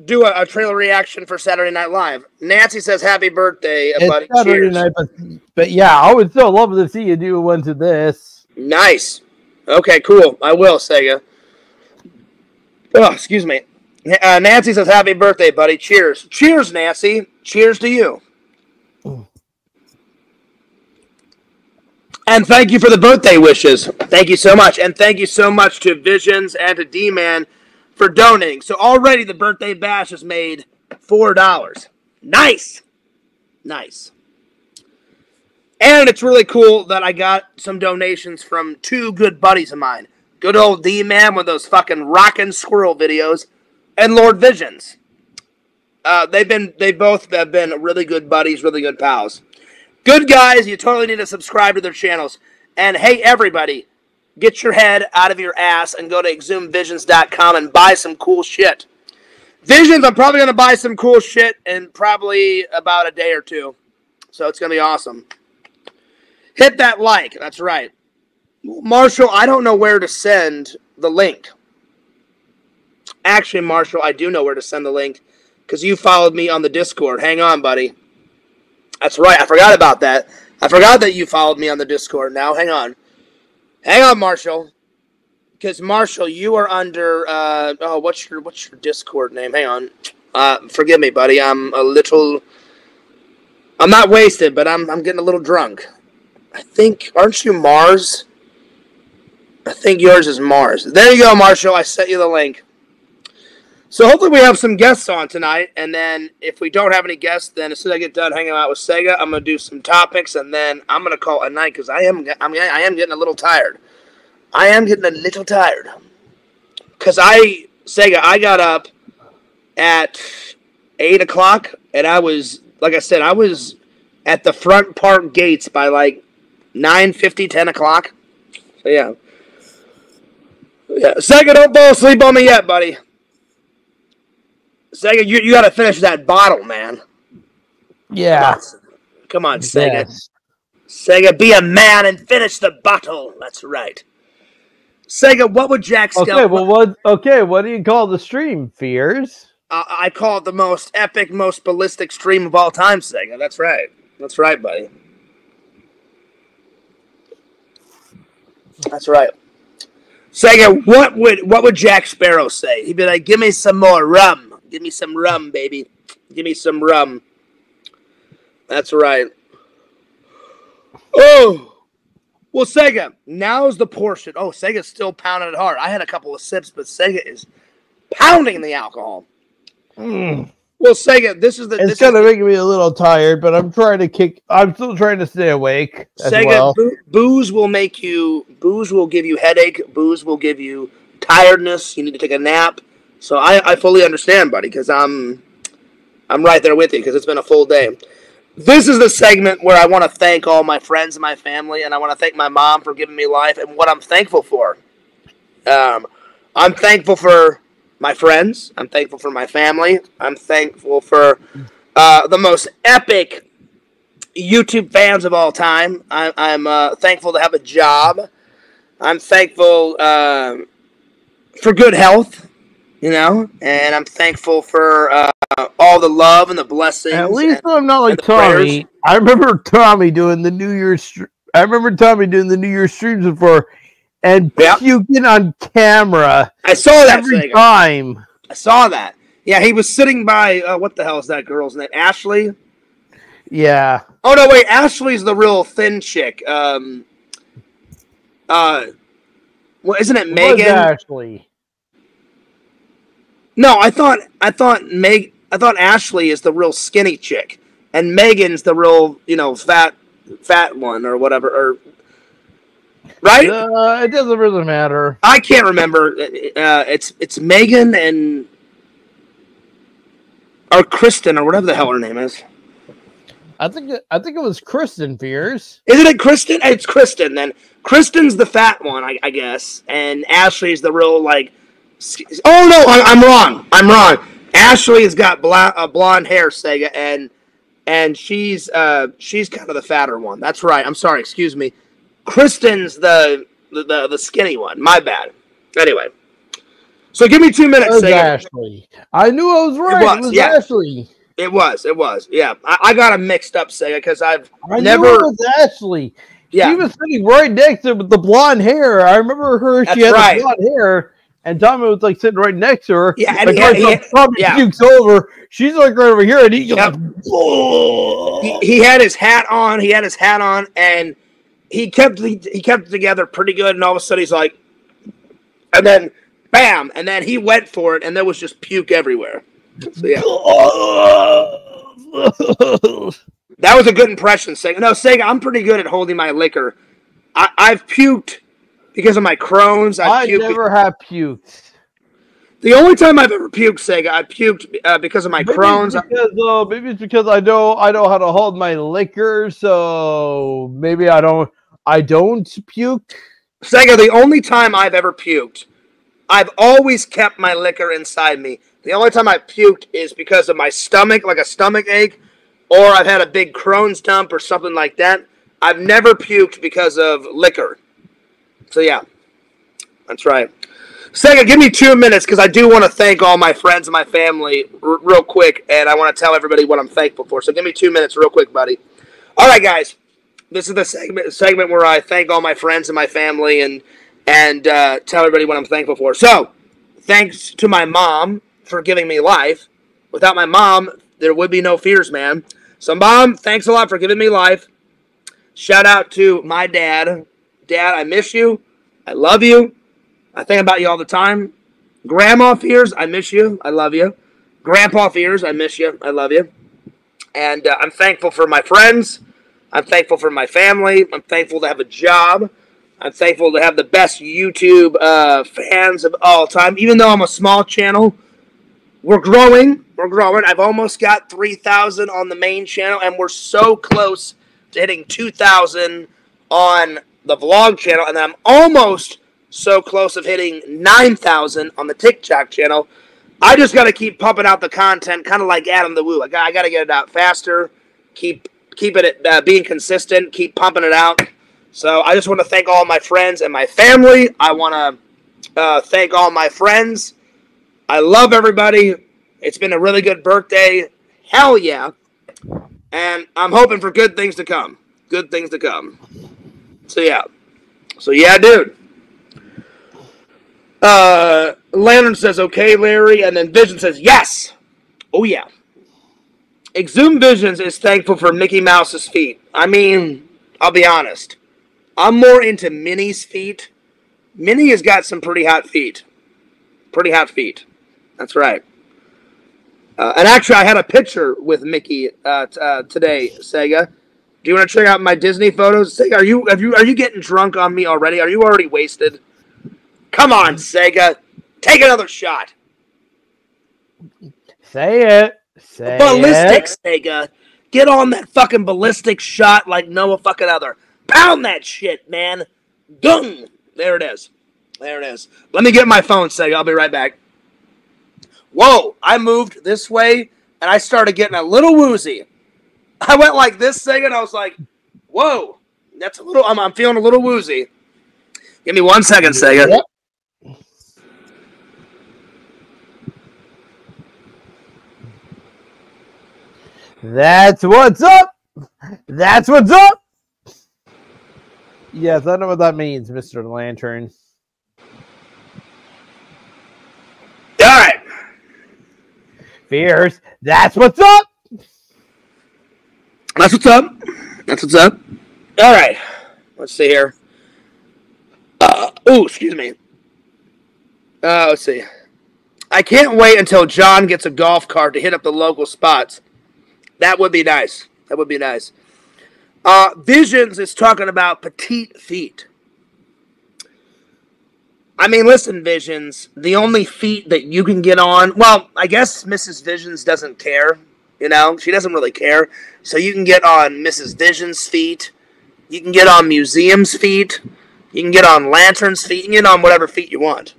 do a, a trailer reaction for Saturday Night Live. Nancy says happy birthday, It's buddy. Saturday Cheers. night, but, but yeah, I would still love to see you do one to this. Nice. Okay, cool. I will, Sega. Oh, excuse me. Uh, Nancy says happy birthday, buddy. Cheers. Cheers, Nancy. Cheers to you. And thank you for the birthday wishes. Thank you so much. And thank you so much to Visions and to D Man for donating. So already the birthday bash has made $4. Nice. Nice. And it's really cool that I got some donations from two good buddies of mine. Good old D Man with those fucking rockin' squirrel videos, and Lord Visions. Uh, they've been they both have been really good buddies, really good pals. Good guys, you totally need to subscribe to their channels. And hey everybody, get your head out of your ass and go to exhumedvisions.com and buy some cool shit. Visions, I'm probably gonna buy some cool shit in probably about a day or two. So it's gonna be awesome. Hit that like. That's right. Marshall, I don't know where to send the link. Actually, Marshall, I do know where to send the link. because you followed me on the Discord. Hang on, buddy. That's right. I forgot about that. I forgot that you followed me on the Discord. Now, hang on. Hang on, Marshall. Because Marshall, you are under. Uh, oh, what's your what's your Discord name? Hang on. Uh, forgive me, buddy. I'm a little. I'm not wasted, but I'm I'm getting a little drunk. I think aren't you Mars? I think yours is Mars. There you go, Marshall. I sent you the link. So hopefully we have some guests on tonight, and then if we don't have any guests, then as soon as I get done hanging out with Sega, I'm gonna do some topics, and then I'm gonna call it a night because I am I mean I am getting a little tired. I am getting a little tired because I Sega I got up at eight o'clock, and I was like I said I was at the front park gates by like 9.50, 10 o'clock. So yeah. Yeah, Sega, don't fall asleep on me yet, buddy. Sega, you, you got to finish that bottle, man. Yeah. Come on, Sega. Yes. Sega, be a man and finish the bottle. That's right. Sega, what would Jack Skell? Okay, well, what? Okay, what do you call the stream? Fears. Uh, I call it the most epic, most ballistic stream of all time, Sega. That's right. That's right, buddy. That's right. Sega, what would what would Jack Sparrow say? He'd be like, "Give me some more rum. Give me some rum, baby. Give me some rum." That's right. Oh, well, Sega. Now's the portion. Oh, Sega's still pounding it hard. I had a couple of sips, but Sega is pounding the alcohol. Mm. Well, Sega, this is the It's kind of making me a little tired, but I'm trying to kick. I'm still trying to stay awake Sega. well. boo- booze will make you. Booze will give you headache. Booze will give you tiredness. You need to take a nap. So I, I fully understand, buddy, because I'm I'm right there with you because it's been a full day. This is the segment where I want to thank all my friends and my family, and I want to thank my mom for giving me life and what I'm thankful for. Um, I'm thankful for my friends. I'm thankful for my family. I'm thankful for uh, the most epic YouTube fans of all time. I, I'm uh, thankful to have a job. I'm thankful um for good health, you know, and I'm thankful for uh, all the love and the blessings. At least and- I'm not like prayers. Tommy. I remember Tommy doing the New Year's. I remember Tommy doing the New Year's streams before, and Yeah. puking on camera I saw that. every time. I saw that. Yeah, he was sitting by uh, what the hell is that girl's name? Ashley. Yeah, Oh no, wait. Ashley's the real thin chick. Um. Uh. Well, isn't it It Megan? Ashley. No, I thought I thought Meg I thought Ashley is the real skinny chick, and Megan's the real you know fat fat one or whatever or right. Uh, it doesn't really matter. I can't remember. Uh, it's it's Megan and or Kristen or whatever the hell her name is. I think it, I think it was Kristen Fears. Isn't it Kristen? It's Kristen. Then Kristen's the fat one, I, I guess, and Ashley's the real like. Oh no, I, I'm wrong. I'm wrong. Ashley's got bla- uh, blonde hair, Sega, and and she's uh she's kind of the fatter one. That's right. I'm sorry. Excuse me. Kristen's the the the, the skinny one. My bad. Anyway, so give me two It minutes, was Sega. Ashley. I knew I was right. It was, was, yeah. Ashley. It was. It was. Yeah, I, I got them mixed up, Sega, because I've I never. knew it was Ashley. yeah. She was sitting right next to with the blonde hair. I remember her. That's she had right. the blonde hair, and Tommy was like sitting right next to her. Yeah, and like, he right he when had- yeah. pukes over. She's like right over here, and he Yep. like, he, he had his hat on. He had his hat on, and he kept he, he kept it together pretty good. And all of a sudden, he's like, and then bam, and then he went for it, and there was just puke everywhere. So yeah, that was a good impression. Sega, no, Sega, I'm pretty good at holding my liquor. I, I've puked because of my Crohn's. I've I puked. never have puked. The only time I've ever puked, Sega, I puked uh, because of my Maybe Crohn's. Because, uh, maybe it's because I know I know how to hold my liquor, so maybe I don't I don't puke. Sega, the only time I've ever puked, I've always kept my liquor inside me. The only time I puked is because of my stomach, like a stomach ache, or I've had a big Crohn's dump or something like that. I've never puked because of liquor. So yeah, that's right. Sega, give me two minutes because I do want to thank all my friends and my family real quick, and I want to tell everybody what I'm thankful for. So give me two minutes, real quick, buddy. All right, guys. This is the segment segment where I thank all my friends and my family and and uh, tell everybody what I'm thankful for. So, thanks to my mom for giving me life. Without my mom, there would be no fears, man. So, mom, thanks a lot for giving me life. Shout out to my dad. Dad, I miss you. I love you. I think about you all the time. Grandma Fears, I miss you. I love you. Grandpa Fears, I miss you. I love you. And uh, I'm thankful for my friends. I'm thankful for my family. I'm thankful to have a job. I'm thankful to have the best YouTube uh, fans of all time. Even though I'm a small channel, we're growing. We're growing. I've almost got 3,000 on the main channel, and we're so close to hitting 2,000 on the vlog channel, and I'm almost so close of hitting 9,000 on the TikTok channel. I just got to keep pumping out the content, kind of like Adam the Woo. I got, I got to get it out faster, keep keep it uh, being consistent, keep pumping it out. So I just want to thank all my friends and my family. I want to uh, thank all my friends. I love everybody. It's been a really good birthday. Hell yeah. And I'm hoping for good things to come. Good things to come. So yeah. So yeah, dude. Uh, Lantern says, okay, Larry. And then Vision says, yes. Oh, yeah. Exhumed Visions is thankful for Mickey Mouse's feet. I mean, I'll be honest. I'm more into Minnie's feet. Minnie has got some pretty hot feet. Pretty hot feet. That's right. Uh, and actually, I had a picture with Mickey uh, uh, today, Sega. Do you want to check out my Disney photos? Sega, are you, have you, are you getting drunk on me already? Are you already wasted? Come on, Sega. Take another shot. Say it. Say ballistic, it. Sega. Get on that fucking ballistic shot like no fucking other. Pound that shit, man. Dung. There it is. There it is. Let me get my phone, Sega. I'll be right back. Whoa, I moved this way and I started getting a little woozy. I went like this, Sega, and I was like, whoa, that's a little, I'm, I'm feeling a little woozy. Give me one second, Sega. Yep. That's what's up. That's what's up. Yes, I know what that means, Mr. Lantern. All right. Fears. That's what's up. That's what's up. That's what's up. All right. Let's see here. Uh, oh, excuse me. Uh, let's see. I can't wait until John gets a golf cart to hit up the local spots. That would be nice. That would be nice. Uh, Visions is talking about petite feet. I mean, listen, Visions. The only feet that you can get on, well, I guess Mrs. Visions doesn't care. You know, she doesn't really care. So you can get on Mrs. Vision's feet. You can get on Museum's feet. You can get on Lantern's feet. You can get on whatever feet you want.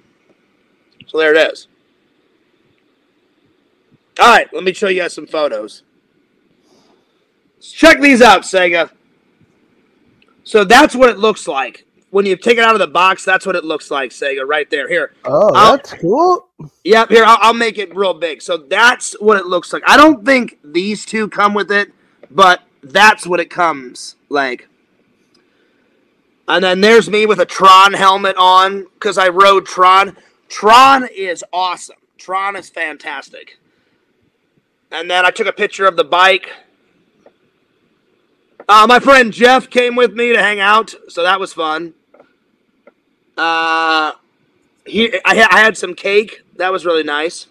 So there it is. All right, let me show you guys some photos. Check these out, Sega. So that's what it looks like. When you take it out of the box, that's what it looks like, Sega, right there. Here. Oh, I'll- that's cool. Yep, here, I'll, I'll make it real big. So that's what it looks like. I don't think these two come with it, but that's what it comes like. And then there's me with a Tron helmet on because I rode Tron. Tron is awesome. Tron is fantastic. And then I took a picture of the bike. Uh, my friend Jeff came with me to hang out, so that was fun. Uh, he, I, ha- I had some cake. That was really nice.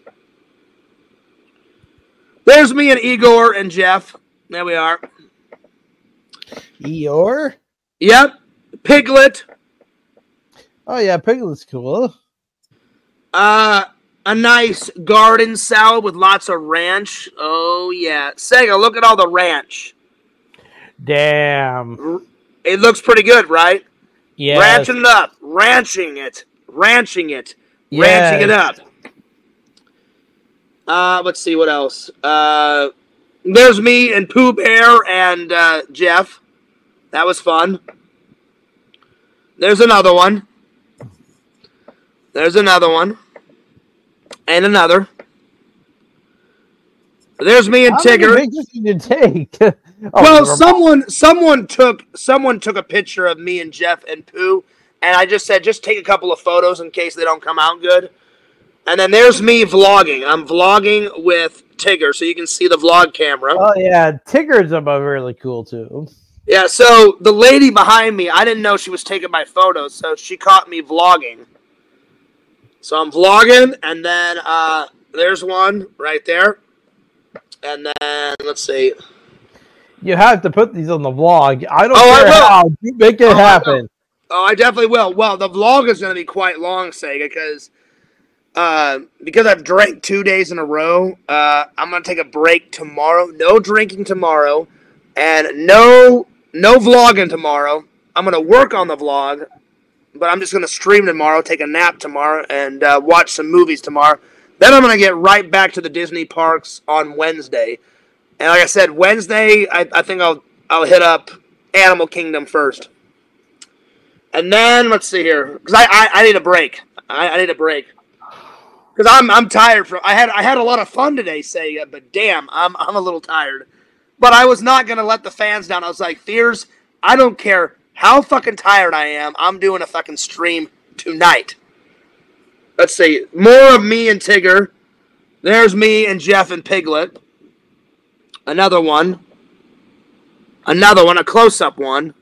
There's me and Igor and Jeff. There we are. Eeyore. Yep. Piglet. Oh yeah, Piglet's cool. Uh, a nice garden salad with lots of ranch. Oh yeah, Sega, look at all the ranch. Damn. It looks pretty good, right? Yeah. Ranching it up, ranching it, ranching it, ranching it up. Uh, let's see what else. Uh, there's me and Pooh Bear and uh, Jeff. That was fun. There's another one. There's another one. And another. There's me and How many Tigger. pictures did you take? Oh, well, someone someone took someone took a picture of me and Jeff and Pooh, and I just said just take a couple of photos in case they don't come out good. And then there's me vlogging. I'm vlogging with Tigger, so you can see the vlog camera. Oh yeah, Tigger's about really cool too. Yeah, so the lady behind me, I didn't know she was taking my photos, so she caught me vlogging. So I'm vlogging, and then uh, there's one right there. And then let's see. You have to put these on the vlog. I don't Oh, I will. how. You make it Oh, happen. Oh, I definitely will. Well, the vlog is going to be quite long, Sega, because uh, because I've drank two days in a row. Uh, I'm going to take a break tomorrow. No drinking tomorrow, and no no vlogging tomorrow. I'm going to work on the vlog, but I'm just going to stream tomorrow, take a nap tomorrow, and uh, watch some movies tomorrow. Then I'm going to get right back to the Disney parks on Wednesday. And like I said, Wednesday, I, I think I'll I'll hit up Animal Kingdom first. And then let's see here, because I, I I need a break. I, I need a break because I'm I'm tired from I had I had a lot of fun today, Sega, but damn, I'm I'm a little tired. But I was not gonna let the fans down. I was like, Fears, I don't care how fucking tired I am. I'm doing a fucking stream tonight. Let's see, more of me and Tigger. There's me and Jeff and Piglet. Another one. Another one, a close-up one.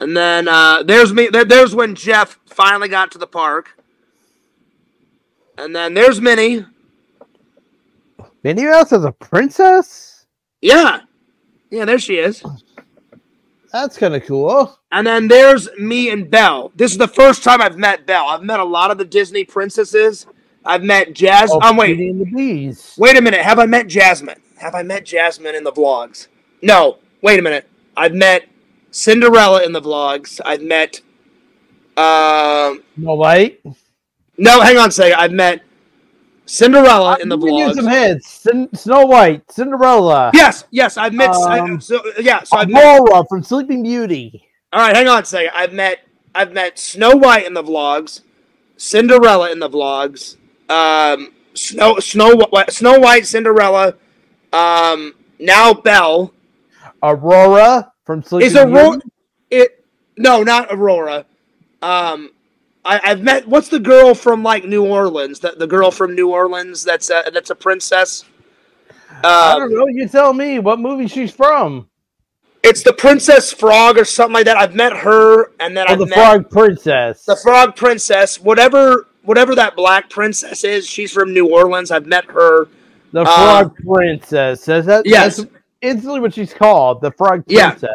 And then uh, there's me. There, there's when Jeff finally got to the park. And then there's Minnie. Minnie Mouse as a princess? Yeah, yeah, there she is. That's kind of cool. And then there's me and Belle. This is the first time I've met Belle. I've met a lot of the Disney princesses. I've met Jasmine. Oh, um, wait, Beauty and the Beast. wait a minute. Have I met Jasmine? Have I met Jasmine in the vlogs? No. Wait a minute. I've met Cinderella in the vlogs. I've met. Um. No White. No, hang on a second. I've met Cinderella in the I'm giving you vlogs. some heads. Snow White, Cinderella, Yes, yes, I've met. I- Um, so, yeah, so I've met. Aurora from Sleeping Beauty. All right, hang on a second. I've met. I've met Snow White in the vlogs, Cinderella in the vlogs, um, Snow Snow White, Snow White, Cinderella, um, now Belle. Aurora from Sleeping Is Aurora? It no, not Aurora. Um, I, I've met. What's the girl from like New Orleans? The, the girl from New Orleans that's a, that's a princess. I Um, don't know. You tell me what movie she's from. It's the Princess Frog or something like that. I've met her, and then Oh, I've the Frog Princess. the Frog Princess. Whatever, whatever that black princess is, she's from New Orleans. I've met her. The Uh, Frog Princess. Says that. Yes. That's instantly what she's called. The Frog Princess. Yeah,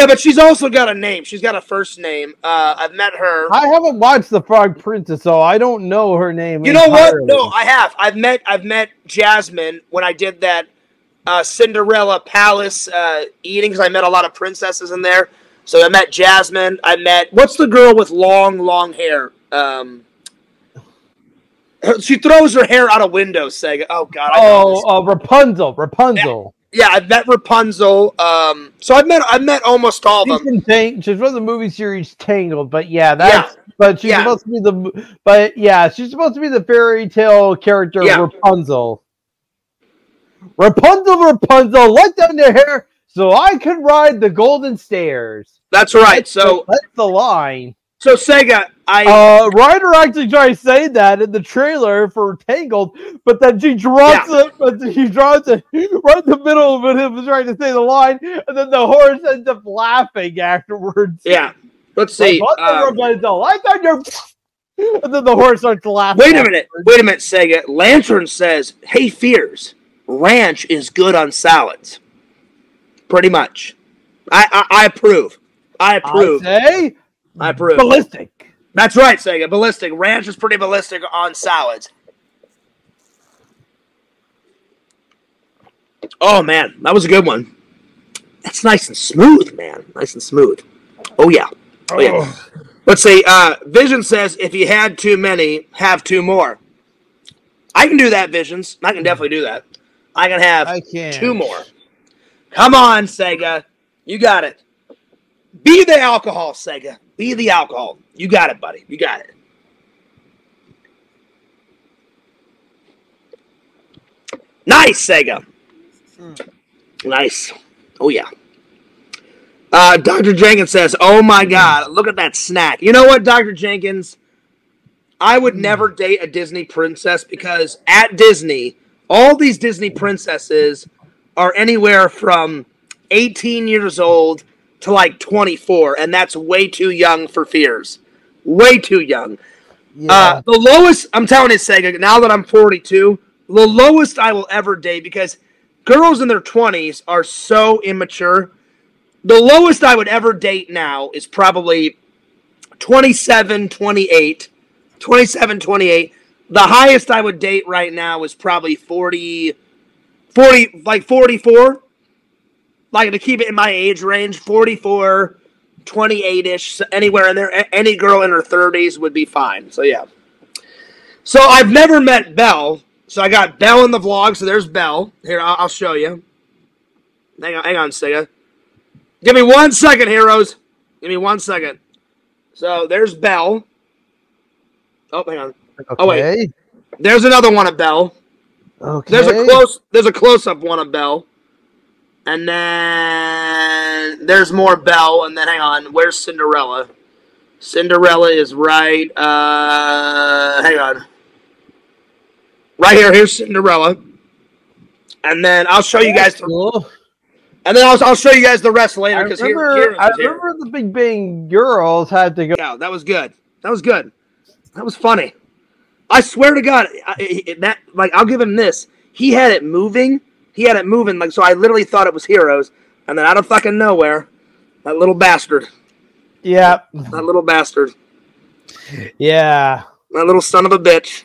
Yeah, but she's also got a name. She's got a first name. Uh, I've met her. I haven't watched the Frog Princess, so I don't know her name. You know what? No, I have. I've met. I've met Jasmine when I did that uh, Cinderella Palace uh, eating because I met a lot of princesses in there. So I met Jasmine. I met what's the girl with long, long hair? Um, her- she throws her hair out a window. Sega. Oh God. I. Oh, uh, Rapunzel. Rapunzel. Yeah, I've met Rapunzel. Um, so I've met I've met almost all of She's them. in Tang- She's from the movie series Tangled, but yeah, that's but she's Yeah. supposed to be the but yeah, she's supposed to be the fairy tale character Yeah. Rapunzel. Rapunzel, Rapunzel, let down your hair so I can ride the golden stairs. That's right. So that's the line. so Sega, I Uh, Ryder actually tried to say that in the trailer for Tangled, but then she drops it, but she drops it right in the middle of it. Was trying to say the line, and then the horse ends up laughing afterwards. yeah. Let's see. Rapunzel, um, Rapunzel, light on your. And then the horse starts laughing. Wait a minute. Wait a minute, Sega. Lantern says, "Hey, fears, ranch is good on salads." Pretty much. I I, I approve. I I approve. say I approve. ballistic. That's right, Sega. Ballistic ranch is pretty ballistic on salads. Oh man, that was a good one. That's nice and smooth, man. Nice and smooth. Oh yeah. Oh yeah. Let's see. Uh, Vision says if you had too many, have two more. I can do that, Visions. I can definitely do that. I can have I can't. two more. Come on, Sega. You got it. Be the alcohol, Sega. Be the alcohol. You got it, buddy. You got it. Nice, Sega. Mm. Nice. Oh, yeah. Uh, Dr. Jenkins says, Oh my hmm. God, look at that snack. You know what, Dr. Jenkins? I would hmm. never date a Disney princess because at Disney, all these Disney princesses are anywhere from 18 years old to like 24, and that's way too young for fears. Way too young. Yeah. Uh, the lowest, I'm telling you, Sega, now that I'm 42, the lowest I will ever date because girls in their 20s are so immature. The lowest I would ever date now is probably 27, 28. 27, 28. The highest I would date right now is probably 40, 40, like 44. Like to keep it in my age range, 44, 28 ish, anywhere in there. Any girl in her 30s would be fine. So, yeah. So, I've never met Belle. So, I got Belle in the vlog. So, there's Belle. Here, I'll, I'll show you. Hang on, hang on, Sega. Give me one second, heroes. Give me one second. So, there's Belle. Oh, hang on. okay. oh, wait. There's another one of Belle. Okay. There's a close. There's a close up one of Belle, and then there's more Belle, and then hang on. Where's Cinderella? Cinderella is right. Uh, hang on. Right here. Here's Cinderella, and then I'll show you guys. The, and then I'll, I'll show you guys the rest later because here, here, I here. remember the Big Bang Girls had to go. Yeah, that was good. That was good. That was funny. I swear to God, I, I- that like I'll give him this. He had it moving. He had it moving. Like so, I literally thought it was heroes, and then out of fucking nowhere, that little bastard, Yeah. that little bastard, Yeah. that little son of a bitch.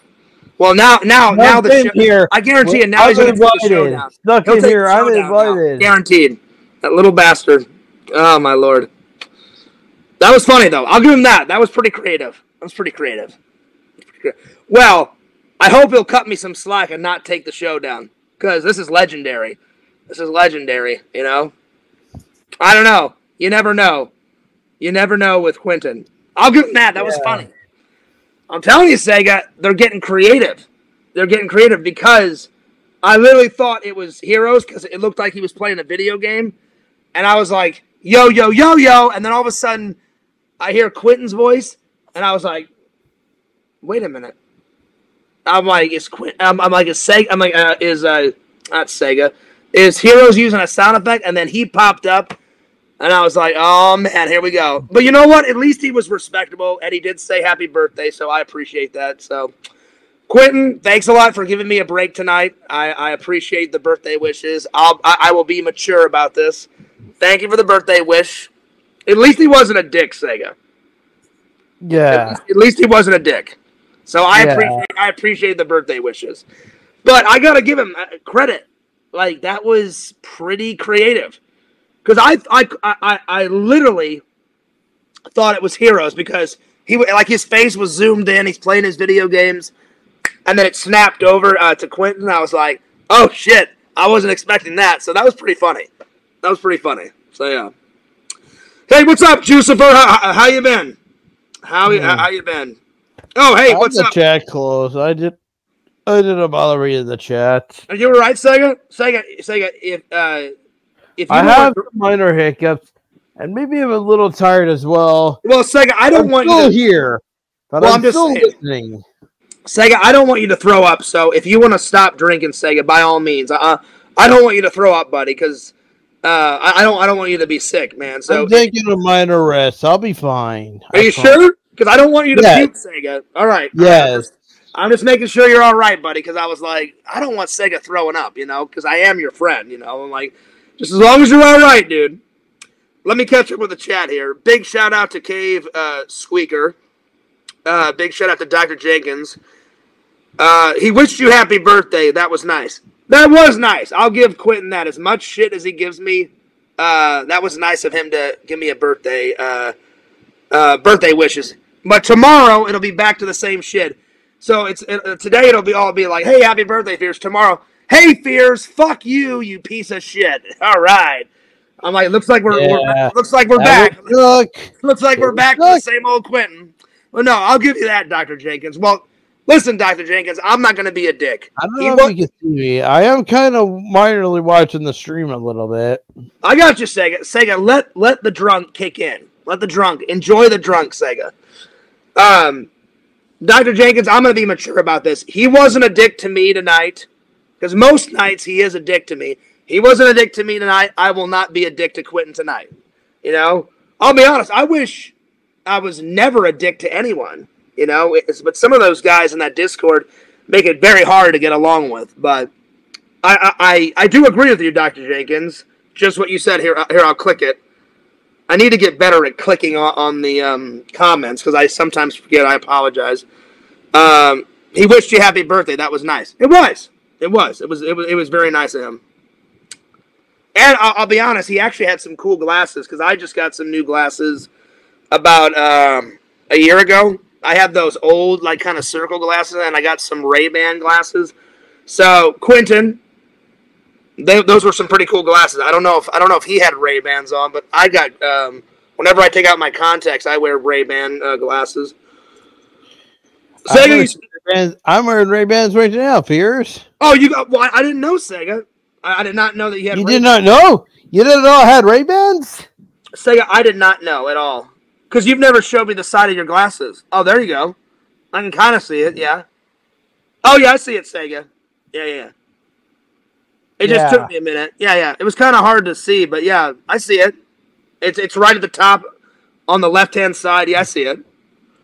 Well, now, now, now the Nothing show, here. I guarantee you, now he's gonna take the Uninvited. showdown. Stuck He'll in here. the showdown now. Guaranteed. That little bastard. Oh my lord. That was funny though. I'll give him that. That was pretty creative. That was pretty creative. Well, I hope he'll cut me some slack and not take the show down. Because this is legendary. This is legendary, you know? I don't know. You never know. You never know with Quentin. I'll give him that. That was funny. I'm telling you, Sega, they're getting creative. They're getting creative because I literally thought it was Heroes because it looked like he was playing a video game. And I was like, yo, yo, yo, yo. And then all of a sudden, I hear Quentin's voice. And I was like, wait a minute. I'm like, is Quint? I'm, I'm like, is Sega? I'm like, uh, is uh, not Sega? Is Heroes using a sound effect? And then he popped up, and I was like, oh man, here we go. But you know what? At least he was respectable, and he did say happy birthday, so I appreciate that. So, Quentin, thanks a lot for giving me a break tonight. I, I appreciate the birthday wishes. I'll I, I will be mature about this. Thank you for the birthday wish. At least he wasn't a dick, Sega. At Yeah. least, at least he wasn't a dick. So I Yeah. appreciate I appreciate the birthday wishes. But I gotta give him uh, credit. Like that was pretty creative. Because I, I I I literally thought it was Heroes because he like his face was zoomed in. He's playing his video games, and then it snapped over uh, to Quentin. I was like, oh shit! I wasn't expecting that. So that was pretty funny. That was pretty funny. So yeah. Hey, what's up, Jucifer? How, how, you been? How Hmm. how you been? Oh, hey, what's the up? chat closed. I did. I didn't bother reading the chat. Are you right, Sega? Sega, Sega. If uh, if you I have minor hiccups, and maybe I'm a little tired as well. well, Sega, I don't I'm want still you to, here, but Well, I'm, I'm just still saying. listening. Sega. I don't want you to throw up. So if you want to stop drinking, Sega, by all means. Uh, I don't want you to throw up, buddy, because uh, I, I don't I don't want you to be sick, man. So I'm taking a minor rest. I'll be fine. are I you sure? Because I don't want you to Yes. puke, Sega. All right. Yes. I'm just making sure you're all right, buddy, because I was like, I don't want Sega throwing up, you know, because I am your friend, you know. I'm like, just as long as you're all right, dude. Let me catch up with the chat here. Big shout out to Cave uh, Squeaker. Uh, big shout out to Dr. Jenkins. Uh, he wished you happy birthday. That was nice. That was nice. I'll give Quentin that. As much shit as he gives me, uh, that was nice of him to give me a birthday, uh, uh, birthday wishes. But tomorrow it'll be back to the same shit. So it's it, uh, today it'll be all be like, "Hey, happy birthday, Fears." Tomorrow, "Hey, Fears, fuck you, you piece of shit." All right. I'm like, looks like we're, Yeah. we're looks like we're That back. suck. Looks like we're back to the same old Quentin. Well, no, I'll give you that, Doctor Jenkins. Well, Listen, Dr. Jenkins, I'm not going to be a dick. I don't He know if you can see me. I am kind of minorly watching the stream a little bit. I got you, Sega. Sega, let let the drunk kick in. Let the drunk enjoy the drunk, Sega. Um, Dr. Jenkins, I'm going to be mature about this. He wasn't a dick to me tonight, because most nights he is a dick to me. He wasn't a dick to me tonight. I will not be a dick to Quentin tonight. You know, I'll be honest. I wish I was never a dick to anyone. You know, it's, but some of those guys in that Discord make it very hard to get along with. But I, I, I do agree with you, Dr. Jenkins. Just what you said here. Here, I'll click it. I need to get better at clicking on, on the um, comments because I sometimes forget. I apologize. Um, he wished you happy birthday. That was nice. It was. It was. It was. It was. It was very nice of him. And I'll, I'll be honest. He actually had some cool glasses because I just got some new glasses about um, a year ago. I had those old like kind of circle glasses, and I got some Ray Ban glasses. So Quentin, they, those were some pretty cool glasses. I don't know if I don't know if he had Ray Bans on, but I got. Um, whenever I take out my contacts, I wear Ray Ban uh, glasses. I'm Sega, wearing Ray-Bans- I'm wearing Ray Bans right now, Fears. oh, you got? Well, I didn't know Sega. I, I did not know that you had. You Ray- did not know? You didn't know I had Ray Bans? Sega, I did not know at all. Because you've never showed me the side of your glasses. Oh, there you go. I can kind of see it, yeah. Oh, yeah, I see it, Sega. Yeah, yeah. Yeah. It just took me a minute. Yeah, yeah. It was kind of hard to see, but yeah, I see it. It's it's right at the top on the left hand side. Yeah, I see it.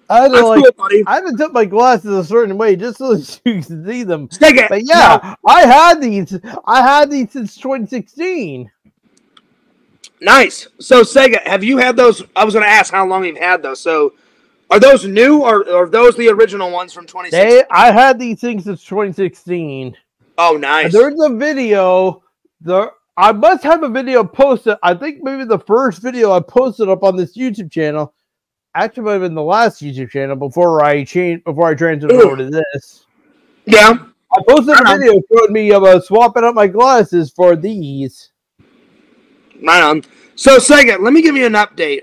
I That's like cool, buddy. I had to tip my glasses a certain way just so that you can see them. Sega, But yeah, I had these. I had these since 2016. nice. So, Sega, have you had those? I was going to ask how long you've had those. So, are those new or, or are those the original ones from 2016? They, I had these things since 2016. Oh, nice. There's a video. There, I must have a video posted. I think maybe the first video I posted up on this YouTube channel. Actually, might have been the last YouTube channel before I changed before I transferred Ooh. over to this. Yeah. I posted a on. video showing me about swapping out my glasses for these. Right on. So, Sega, let me give you an update.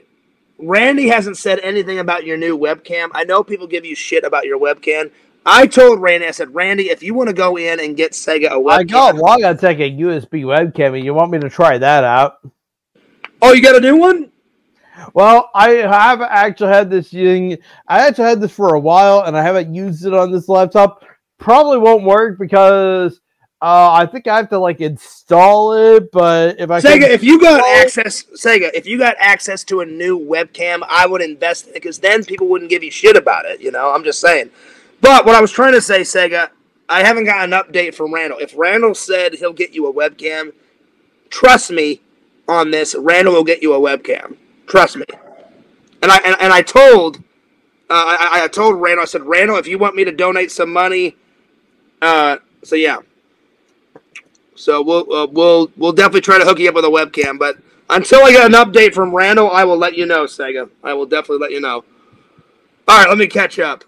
Randy hasn't said anything about your new webcam. I know people give you shit about your webcam. I told Randy, I said, Randy, if you want to go in and get Sega a webcam. I got well, I take a USB webcam, and you want me to try that out? Oh, you got a new one? Well, I have actually had this thing. I actually had this for a while, and I haven't used it on this laptop. Probably won't work because uh, I think I have to like install it. But if I Sega, if you got access, Sega, if you got access to a new webcam, I would invest in it because then people wouldn't give you shit about it. You know, I'm just saying. But what I was trying to say, Sega, I haven't got an update from Randall. If Randall said he'll get you a webcam, trust me on this. Randall will get you a webcam. Trust me. And I and, and I told, uh, I, I told Randall. I said, Randall, if you want me to donate some money, uh, so yeah. So we'll uh, we'll we'll definitely try to hook you up with a webcam. But until I get an update from Randall, I will let you know, Sega. I will definitely let you know. All right, let me catch up.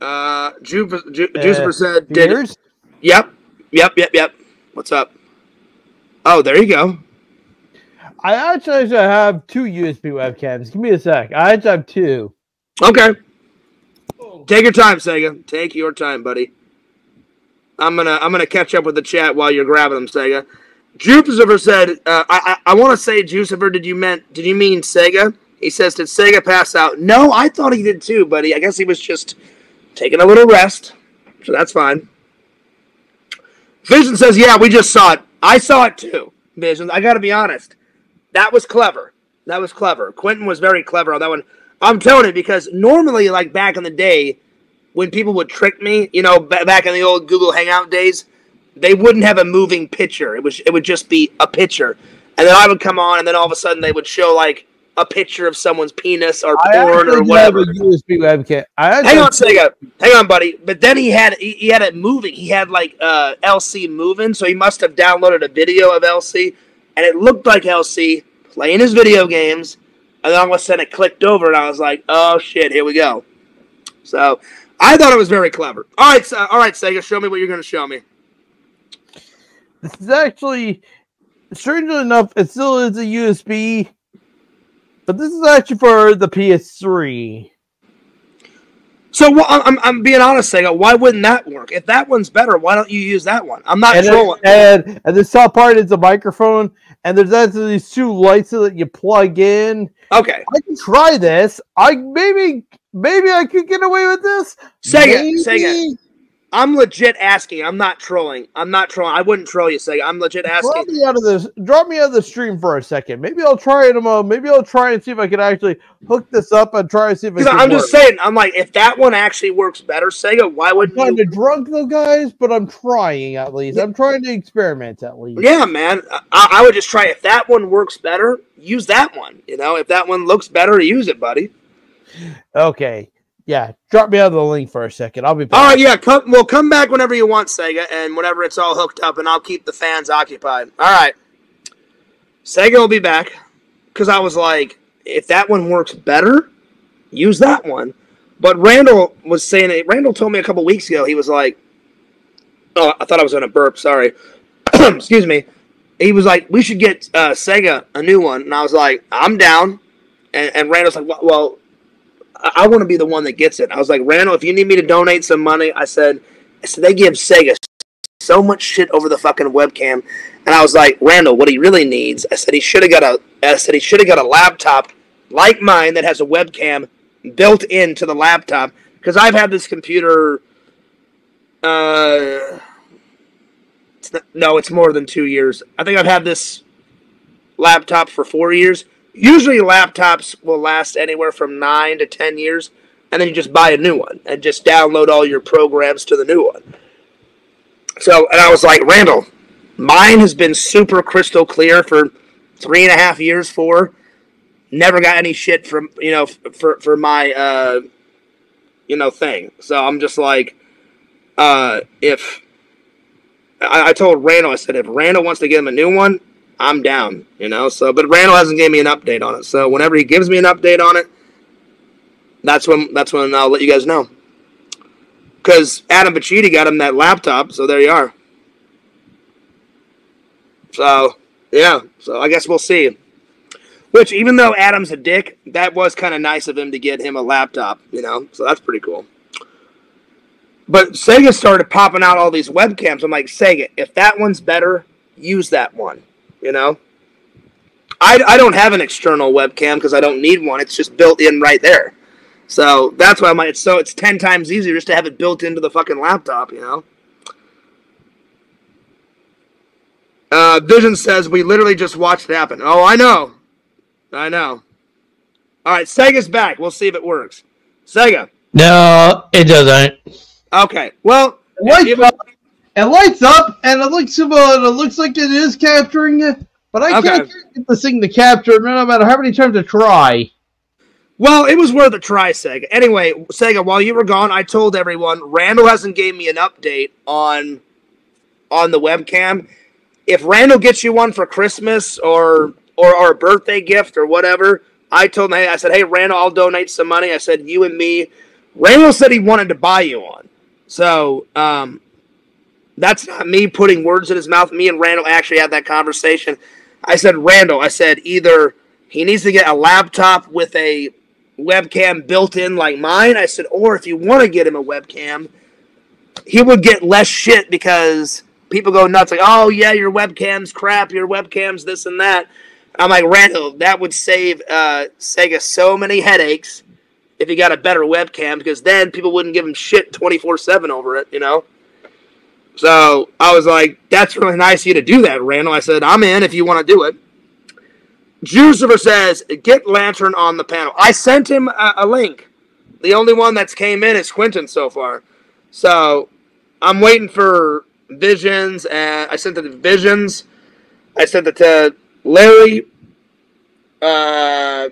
Uh, Ju- Ju- Uh, said, "Did Piers? yep, yep, yep, yep." What's up? Oh, there you go. I actually have two USB webcams. Give me a sec. I actually have two. Okay. Take your time, Sega. Take your time, buddy. I'm gonna I'm gonna catch up with the chat while you're grabbing them, Sega. Jucifer said, uh, "I I, I want to say, Jucifer, did you meant did you mean Sega?" He says, "Did Sega pass out?" No, I thought he did too, buddy. I guess he was just taking a little rest, so that's fine. Vision says, "Yeah, we just saw it. I saw it too." Vision, I got to be honest, that was clever. That was clever. Quentin was very clever on that one. I'm telling you because normally, like back in the day, when people would trick me, you know, ba- back in the old Google Hangout days, they wouldn't have a moving picture. It was it would just be a picture, and then I would come on, and then all of a sudden they would show like a picture of someone's penis or porn or whatever. a USB webcam. I Hang on, Sega. Hang on, buddy. But then he had he, he had it moving. He had like uh, LC moving, so he must have downloaded a video of LC, and it looked like LC playing his video games. And then all of a sudden it clicked over, and I was like, "Oh shit, here we go." So I thought it was very clever. All right, so, all right, Sega, show me what you're going to show me. This is actually, strangely enough, it still is a USB, but this is actually for the PS3. So well, I'm, I'm being honest, Sega. Why wouldn't that work? If that one's better, why don't you use that one? I'm not and, trolling. and and the top part is a microphone, and there's actually these two lights that you plug in. Okay, I can try this. I maybe maybe I could get away with this. Sega, Maybe. Sega. I'm legit asking. I'm not trolling. I'm not trolling. I wouldn't troll you, Sega. I'm legit Drop asking. me out of this. Drop me out of the stream for a second. Maybe I'll try it. Uh, maybe I'll try and see if I can actually hook this up and try and see if can I'm work. just saying. I'm like, if that one actually works better, Sega, why I'm wouldn't kind you? of drunk though, guys, but I'm trying at least. I'm trying to experiment at least. Yeah, man. I, I would just try. If that one works better, use that one. You know, if that one looks better, use it, buddy. Okay. Yeah. Drop me out of the link for a second. I'll be back. All right, yeah. Come, well, come back whenever you want, Sega, and whenever it's all hooked up, and I'll keep the fans occupied. All right. Sega will be back because I was like, if that one works better, use that one. But Randall was saying it. Randall told me a couple weeks ago. He was like, "Oh, I thought I was going to burp. Sorry. Excuse me." He was like, "We should get uh, Sega a new one," and I was like, "I'm down." And, and Randall's like, "Well." I, I want to be the one that gets it. I was like, Randall, if you need me to donate some money, I said, said they give Sega so much shit over the fucking webcam, and I was like, Randall, what he really needs, I said he should have got a, I said he should have got a laptop like mine that has a webcam built into the laptop because I've had this computer. Uh, it's not, no, it's more than two years. I think I've had this laptop for four years. Usually, laptops will last anywhere from nine to ten years, and then you just buy a new one and just download all your programs to the new one. So, and I was like, Randall, mine has been super crystal clear for three and a half years. Four, never got any shit from you know for for my uh, you know thing. So I'm just like, uh, if I, I told Randall, I said if Randall wants to get him a new one, I'm down, you know. So, but Randall hasn't gave me an update on it. So, whenever he gives me an update on it, that's when that's when I'll let you guys know. Because Adam Pacitti got him that laptop, so there you are. So, yeah. So I guess we'll see. Which, even though Adam's a dick, that was kind of nice of him to get him a laptop, you know. So that's pretty cool. But Sega started popping out all these webcams. I'm like, Sega, if that one's better, use that one. You know, I, I don't have an external webcam because I don't need one. It's just built in right there. So that's why I'm like, it's so it's ten times easier just to have it built into the fucking laptop. You know. Uh, Vision says we literally just watched it happen. Oh, I know, I know. All right, Sega's back. We'll see if it works. Sega. No, it doesn't. Okay. Well, It lights if- up. It lights up, and it looks about. It looks like it is capturing it, but I Okay. can't get this thing to capture it no matter how many times I try. Well, it was worth a try, Sega. Anyway, Sega, while you were gone, I told everyone Randall hasn't gave me an update on on the webcam. If Randall gets you one for Christmas or or, or a birthday gift or whatever, I told him, I said, hey, Randall, I'll donate some money. I said, you and me. Randall said he wanted to buy you one. So, um, that's not me putting words in his mouth. Me and Randall actually had that conversation. I said, Randall, I said, either he needs to get a laptop with a webcam built in like mine. I said, or if you want to get him a webcam, he would get less shit because people go nuts like, oh yeah, your webcam's crap, your webcam's this and that. I'm like, Randall, that would save uh, Sega so many headaches if he got a better webcam because then people wouldn't give him shit 24 7 over it, you know? So I was like, that's really nice of you to do that, Randall. I said, I'm in if you want to do it. Jucifer says, get Lantern on the panel. I sent him a, a link. The only one that's came in is Quentin so far. So I'm waiting for Visions, and I sent it to Visions. I sent it to Larry. Uh,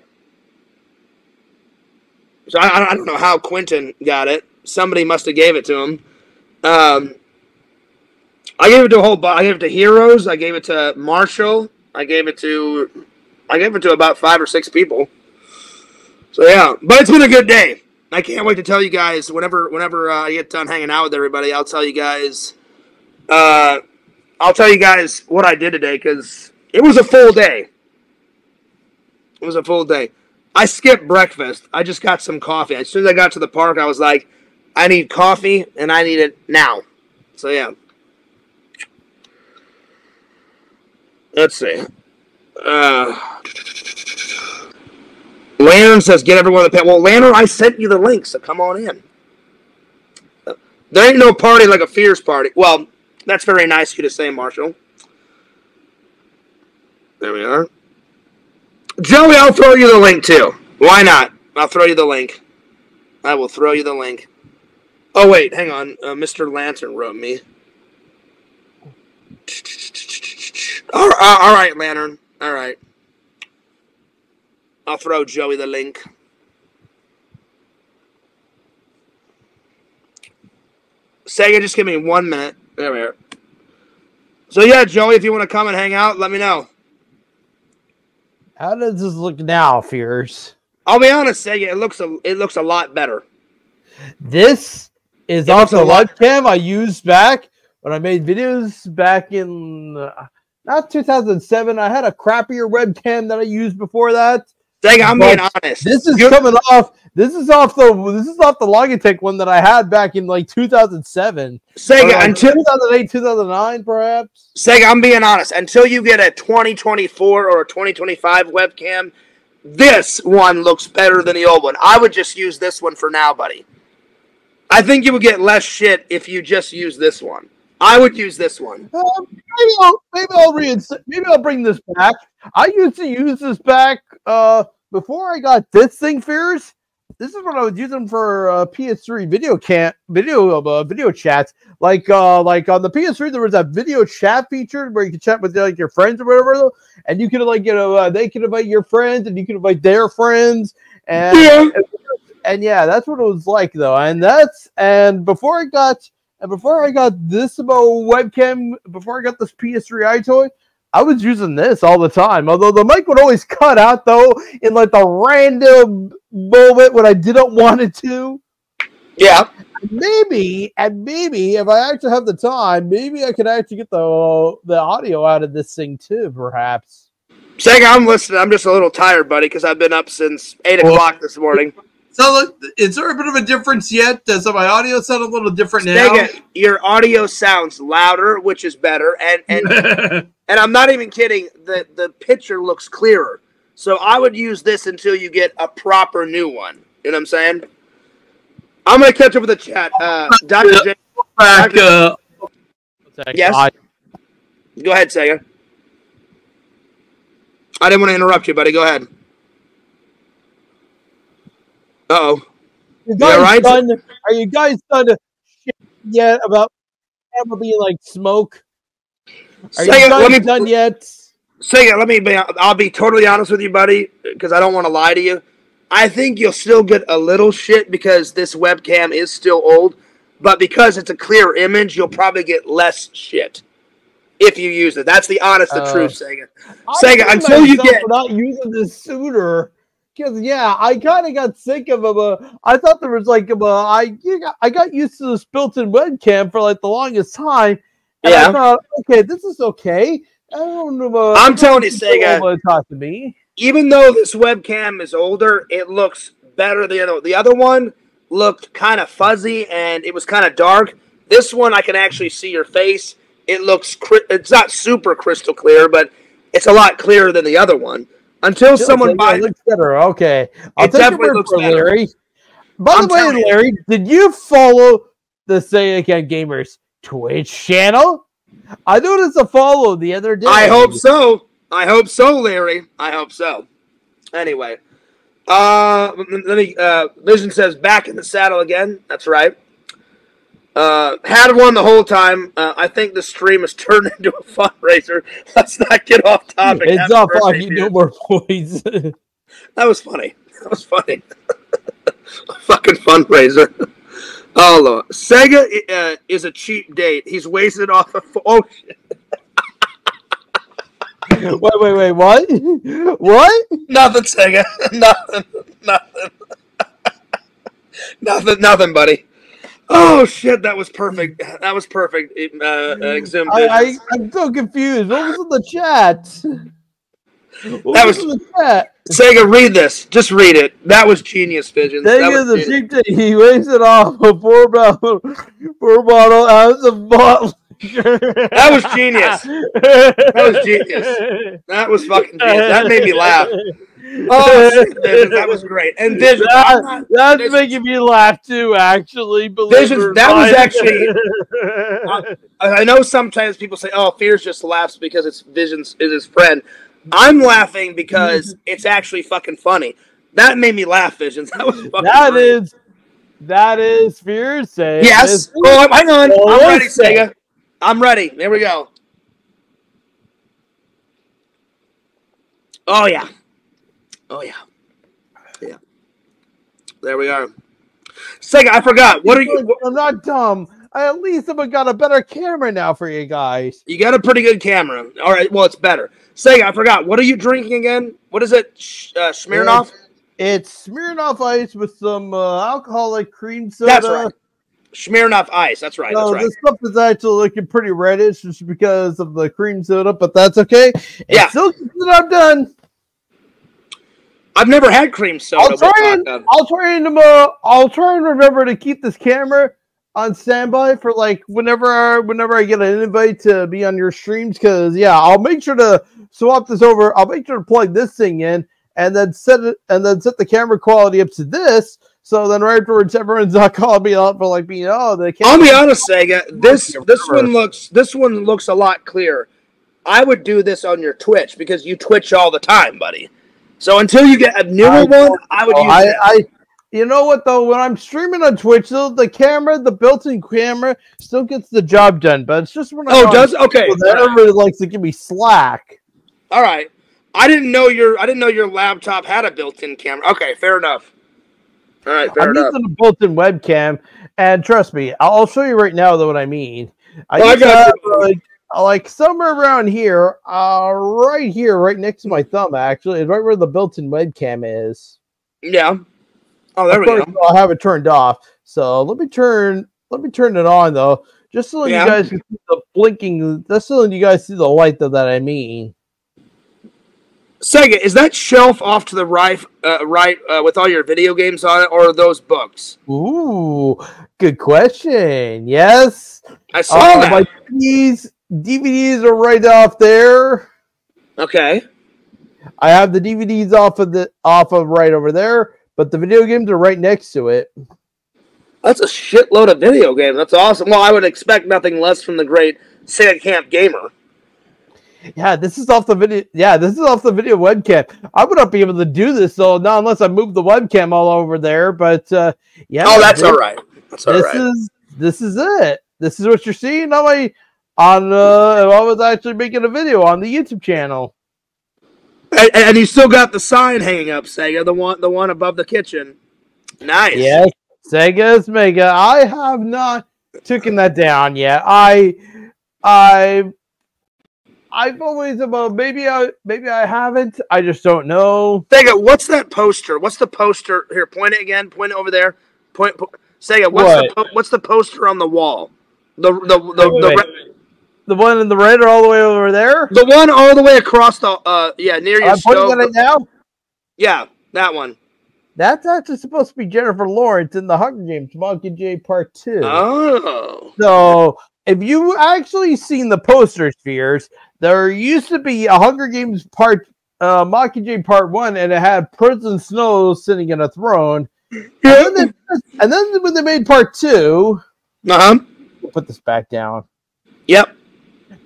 so I, I don't know how Quentin got it. Somebody must have gave it to him. Um, I gave it to a whole. I gave it to Heroes. I gave it to Marshall. I gave it to. I gave it to about five or six people. So yeah, but it's been a good day. I can't wait to tell you guys whenever whenever uh, I get done hanging out with everybody. I'll tell you guys. Uh, I'll tell you guys what I did today because it was a full day. It was a full day. I skipped breakfast. I just got some coffee. As soon as I got to the park, I was like, I need coffee and I need it now. So yeah. Let's see. Uh, Lantern says, "Get everyone in the pet." Well, Lantern, I sent you the link, so come on in. There ain't no party like a Fears party. Well, that's very nice of you to say, Marshall. There we are. Joey, I'll throw you the link too. Why not? I'll throw you the link. I will throw you the link. Oh wait, hang on. Uh, Mr. Lantern wrote me. All right, all right, Lantern. All right. I'll throw Joey the link. Sega, just give me one minute. There we are. So yeah, Joey, if you want to come and hang out, let me know. How does this look now, Fears? I'll be honest, Sega, it looks a it looks a lot better. This is It off a webcam I used back when I made videos back in uh, not 2007. I had a crappier webcam that I used before that. Sega, I'm But being honest. This is You- coming off. This is off the. This is off the Logitech one that I had back in like 2007. Or, Sega, like, until 2008, 2009, perhaps. Sega, I'm being honest. Until you get a 2024 or a 2025 webcam, this one looks better than the old one. I would just use this one for now, buddy. I think you would get less shit if you just use this one. I would use this one. Uh, maybe I'll maybe I'll reinstate. Maybe I'll bring this back. I used to use this back uh before I got this thing. Fears. This is what I was using for uh, PS3 video can video uh, video chats. Like uh like on the PS3 there was that video chat feature where you could chat with like your friends or whatever, and you could like you know uh, they could invite your friends and you could invite their friends and Yeah. and yeah, that's what it was like though. And that's and before I got and before I got this about webcam, before I got this PS3 EyeToy, I was using this all the time. Although the mic would always cut out though in like the random moment when I didn't want it to. Yeah. Maybe and maybe if I actually have the time, maybe I could actually get the the audio out of this thing too, perhaps. Sega, I'm listening. I'm just a little tired, buddy, because I've been up since 8 o'clock this morning. So, look, is there a bit of a difference yet? Does my audio sound a little different now? Sega, your audio sounds louder, which is better. And, and And I'm not even kidding. The the picture looks clearer. So I would use this until you get a proper new one. You know what I'm saying? I'm gonna catch up with the chat. Uh, Dr. J, Back, uh, Yes? I- go ahead, Sega. I didn't want to interrupt you, buddy. Go ahead. Oh. You Yeah, guys right? done? Are you guys done shit yet about ever being like smoke? Are you Sega, guys let me done yet? Sega, let me be. I'll be totally honest with you, buddy, because I don't want to lie to you. I think you'll still get a little shit because this webcam is still old, but because it's a clear image, you'll probably get less shit if you use it. That's the honest to Uh, truth, Sega. Sega, until you get- not using this sooner. Because yeah, I kind of got sick of them. Uh, I thought there was like a, I you got, I got used to this built-in webcam for like the longest time. And Yeah. I thought, okay, this is okay. I don't know. Uh, I'm telling you, Sega. to talk to me. Even though this webcam is older, it looks better than the other. The other one looked kind of fuzzy and it was kind of dark. This one, I can actually see your face. It looks. Cri- it's not super crystal clear, but it's a lot clearer than the other one. Until someone buys. it looks better. Okay, I'll It take your word for better. Larry. By I'm the way, telling you. Larry, did you follow the Say Again Gamers Twitch channel? I noticed a follow the other day. I hope so. I hope so, Larry. I hope so. Anyway, uh, let me. Uh, Vision says back in the saddle again. That's right. Uh, had one the whole time. Uh, I think the stream has turned into a fundraiser. Let's not get off topic. It's off on you no more points. That was funny. That was funny. fucking fundraiser. Oh, Lord. Sega uh, is a cheap date. He's wasted off of. Oh, shit. wait, wait, wait, what? What? Nothing, Sega. nothing. Nothing. nothing. Nothing, buddy. Oh shit! That was perfect. That was perfect. It, Uh, uh, I, I, I'm so confused. What was in the chat? That was- that. Sega, read this. Just read it. That was genius, Visions. That Sega the thing. He wasted off a four bottle, four bottle ounce of bottle. That was genius. That was genius. That was fucking genius. That made me laugh. Oh, that was great. And Vision, that, not, that's making me laugh too. Actually, believe visions—that was actually- I I know sometimes people say, "Oh, Fears just laughs because it's Visions is his friend." I'm laughing because it's actually fucking funny. That made me laugh, Visions. That was fucking that is that is fears saying Yes. Oh, hang on. Oh, I'm ready. Sega. I'm ready. There we go. Oh yeah. Oh yeah. Yeah. There we are. Sega, I forgot. What are you? I'm not dumb. I at least have got a better camera now for you guys. You got a pretty good camera. All right. Well, it's better. Sega, I forgot. What are you drinking again? What is it? Sh- uh, Smirnoff. It's Smirnoff Ice with some uh, alcoholic cream soda. That's right. Smirnoff Ice. That's right. No, That's right. this stuff is actually looking pretty reddish just because of the cream soda, but that's okay. It Yeah. still gets the job done. I've never had cream soda. I'll try and. I'll try and uh, I'll try and remember to keep this camera on standby for like whenever I whenever I get an invite to be on your streams because yeah I'll make sure to swap this over I'll make sure to plug this thing in and then set it and then set the camera quality up to this so then right afterwards everyone's not calling me out for like being oh the camera I'll be honest, Sega. This this one looks this one looks a lot clearer. I would do this on your Twitch because you Twitch all the time, buddy. So until you get a newer I one, I would Oh, use I, that. I, you know what though? When I'm streaming on Twitch, though, the camera, the built-in camera, still gets the job done. But it's just when I oh, does okay? That right. everybody likes to give me slack. All right. I didn't know your I didn't know your laptop had a built-in camera. Okay, fair enough. All right, fair I'm enough. using a built-in webcam, and trust me, I'll show you right now though what I mean. I, Oh, I got have, like, like somewhere around here, uh, right here, right next to my thumb, actually, is right where the built-in webcam is. Yeah. Oh, there Of we go. I'll have it turned off. So let me turn let me turn it on though, just so Yeah. you guys can see the blinking. Just so you guys see the light though that I mean. Sega, is that shelf off to the right, uh, right, uh, with all your video games on it, or are those books? Ooh, good question. Yes, I saw Uh, that. my DVDs DVDs are right off there. Okay. I have the DVDs off of the off of right over there, but the video games are right next to it. That's a shitload of video games. That's awesome. Well, I would expect nothing less from the great Sega Camp Gamer. Yeah, this is off the video. Yeah, this is off the video webcam. I would not be able to do this though, not unless I move the webcam all over there. But uh, yeah, oh, that's this, all right. That's all This right. is this is it. This is what you're seeing on my on. Uh, I was actually making a video on the YouTube channel. And, and you still got the sign hanging up, Sega, the one, the one above the kitchen. Nice. Yes, Sega's Mega. I have not taken that down yet. I, I, I've always about maybe I maybe I haven't. I just don't know. Sega, what's that poster? What's the poster? Here, point it again. Point it over there. Point. po- Sega, what's the What? po- what's the poster on the wall? The the the, the, re- The one in the red or all the way over there. the one all the way across the uh yeah near your I'm stove. at it now. Yeah, that one. That's actually supposed to be Jennifer Lawrence in the Hunger Games Mockingjay Part Two. Oh. So if you actually seen the poster spheres, there used to be a Hunger Games part uh Mockingjay Part One, and it had President Snow sitting in a throne. And then, they, and then when they made Part Two, Uh huh. we'll put this back down. Yep.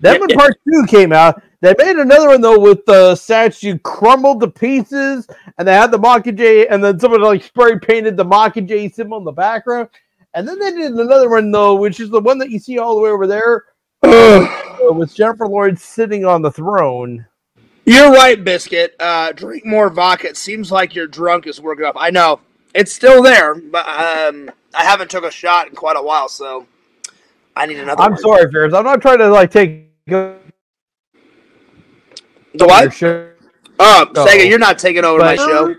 Then when. Part Two came out, they made another one though with the statue crumbled to pieces, and they had the Mockingjay, and then someone like spray painted the Mockingjay symbol in the background. And then they did another one though, which is the one that you see all the way over there, uh, with Jennifer Lawrence sitting on the throne. You're right, Biscuit. Uh, drink more vodka. It seems like your drunk is working off. I know it's still there, but um, I haven't took a shot in quite a while, so I need another. I'm one. sorry, Fears. I'm not trying to like take The what? show, Oh. Sega, you're not taking over my but- show.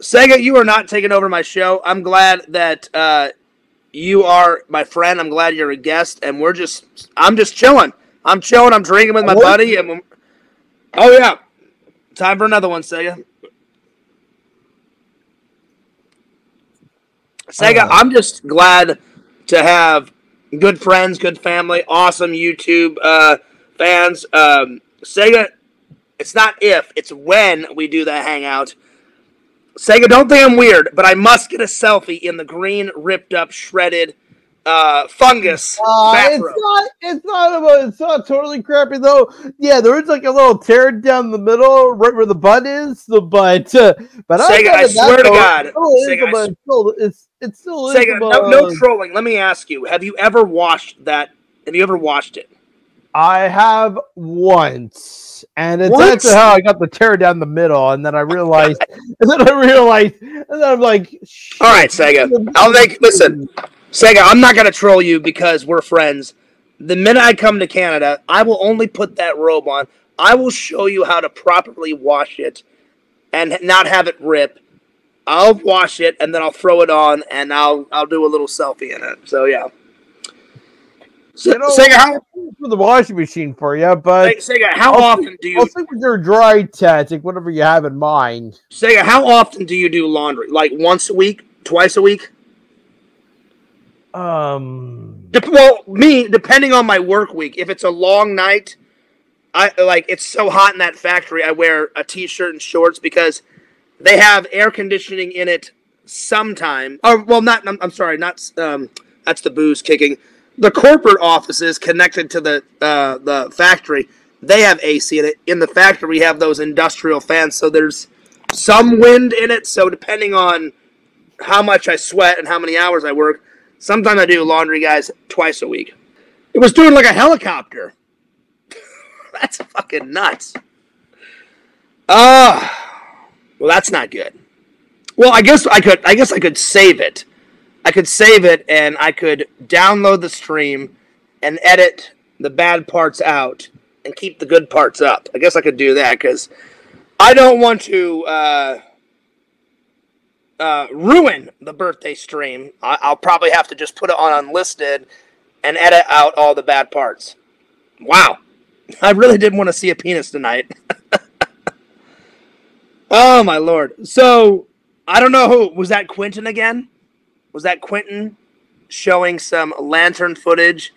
Sega, you are not taking over my show. I'm glad that uh, you are my friend. I'm glad you're a guest, and we're just. I'm just chilling. I'm chilling. I'm drinking with my What? buddy, and. Oh yeah, Time for another one, Sega. Sega, Uh. I'm just glad to have good friends, good family, awesome YouTube uh, fans. Um, Sega, it's not if, it's when we do that hangout. Sega, don't think I'm weird, but I must get a selfie in the green, ripped up, shredded uh, fungus Uh, it's not. It's not about. It's not totally crappy though. Yeah, there is like a little tear down the middle, right where the butt is. The but, uh, but Sega, I that swear to. God. Sega, I still, it's it's still Sega, no, no trolling. Let me ask you: Have you ever watched that? Have you ever watched it? I have once, and it's Once? actually how I got the tear down the middle, and then I realized, and then I realized, and then I'm like, All right, Sega. I'll make. Listen, Sega. I'm not gonna troll you because we're friends. The minute I come to Canada, I will only put that robe on. I will show you how to properly wash it and not have it rip. I'll wash it and then I'll throw it on and I'll I'll do a little selfie in it. So yeah. Se- You know, Sega, how for the washing machine for you, but Sega, how I'll often do you I'll stick with your dry tactic, whatever you have in mind. Sega, how often do you do laundry? Like once a week, twice a week? Um, Dep- well, me, depending on my work week, if it's a long night, I like it's so hot in that factory. I wear a t-shirt and shorts because they have air conditioning in it. Sometime, or well, not. I'm, I'm sorry, not. Um, that's the booze kicking. The corporate offices connected to the uh, the factory, they have AC in it. In the factory, we have those industrial fans, so there's some wind in it. So depending on how much I sweat and how many hours I work, sometimes I do laundry, guys, twice a week. It was doing like a helicopter. that's fucking nuts. Ah, well, that's not good. Well, I guess I could. I guess I could save it. I could save it, and I could download the stream and edit the bad parts out and keep the good parts up. I guess I could do that because I don't want to uh, uh, ruin the birthday stream. I- I'll probably have to just put it on unlisted and edit out all the bad parts. Wow. I really didn't want to see a penis tonight. oh my lord. So I don't know who was that Quentin again? Was that Quentin showing some lantern footage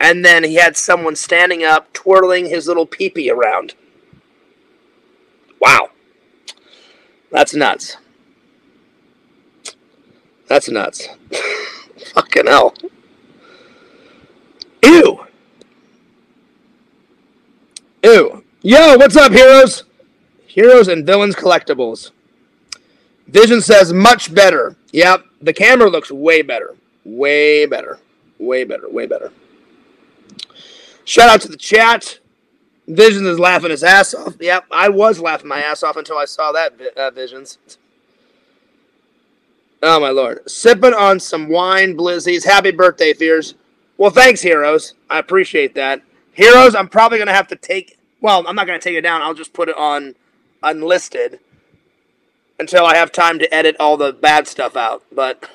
and then he had someone standing up twirling his little peepee around. Wow. That's nuts. That's nuts. Fucking hell. Ew. Ew. Yo, what's up, heroes? Heroes and Villains Collectibles. Vision says much better. Yep, the camera looks way better. Way better. Way better. Way better. Shout out to the chat. Vision is laughing his ass off. Yep, I was laughing my ass off until I saw that, uh, Visions. Oh, my lord. Sipping on some wine, Blizzies. Happy birthday, Fears. Well, thanks, Heroes. I appreciate that. Heroes, I'm probably going to have to take. Well, I'm not going to take it down. I'll just put it on unlisted until I have time to edit all the bad stuff out. But,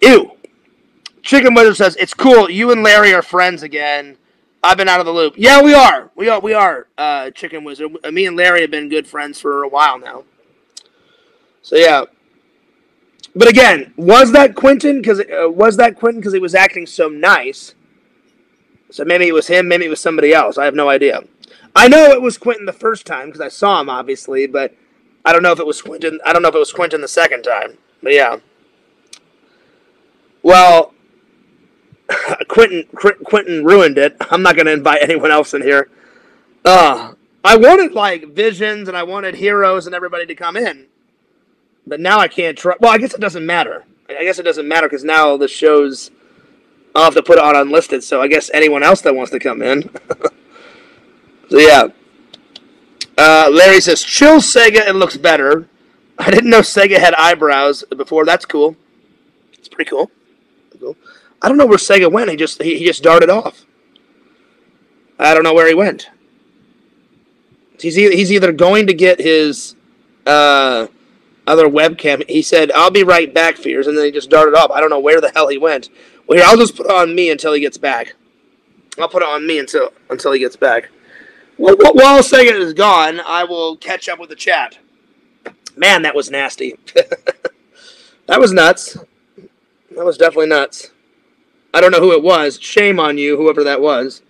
ew. Chicken Wizard says, It's cool. You and Larry are friends again. I've been out of the loop. Yeah, we are. We are. We are. Uh, Chicken Wizard. Me and Larry have been good friends for a while now. So yeah. But again, was that Quentin? Because uh, was that Quentin? Because he was acting so nice. So maybe it was him. Maybe it was somebody else. I have no idea. I know it was Quentin the first time because I saw him, obviously. But I don't know if it was Quentin. I don't know if it was Quentin the second time. But yeah. Well, Quentin Quentin ruined it. I'm not going to invite anyone else in here. Uh, I wanted like visions and I wanted heroes and everybody to come in, but now I can't try. Well, I guess it doesn't matter. I guess it doesn't matter because now the show's. I'll have to put it on unlisted, so I guess anyone else that wants to come in. so yeah. Uh, Larry says, "Chill, Sega. It looks better." I didn't know Sega had eyebrows before. That's cool. It's pretty cool. Cool. I don't know where Sega went. He just he, he just darted off. I don't know where he went. He's either, he's either going to get his uh, other webcam. He said, "I'll be right back, Fears," and then he just darted off. I don't know where the hell he went. Well, here I'll just put on me until he gets back. I'll put it on me until until he gets back. Well, wh- while Sega is gone, I will catch up with the chat. Man, that was nasty. that was nuts. That was definitely nuts. I don't know who it was. Shame on you, whoever that was.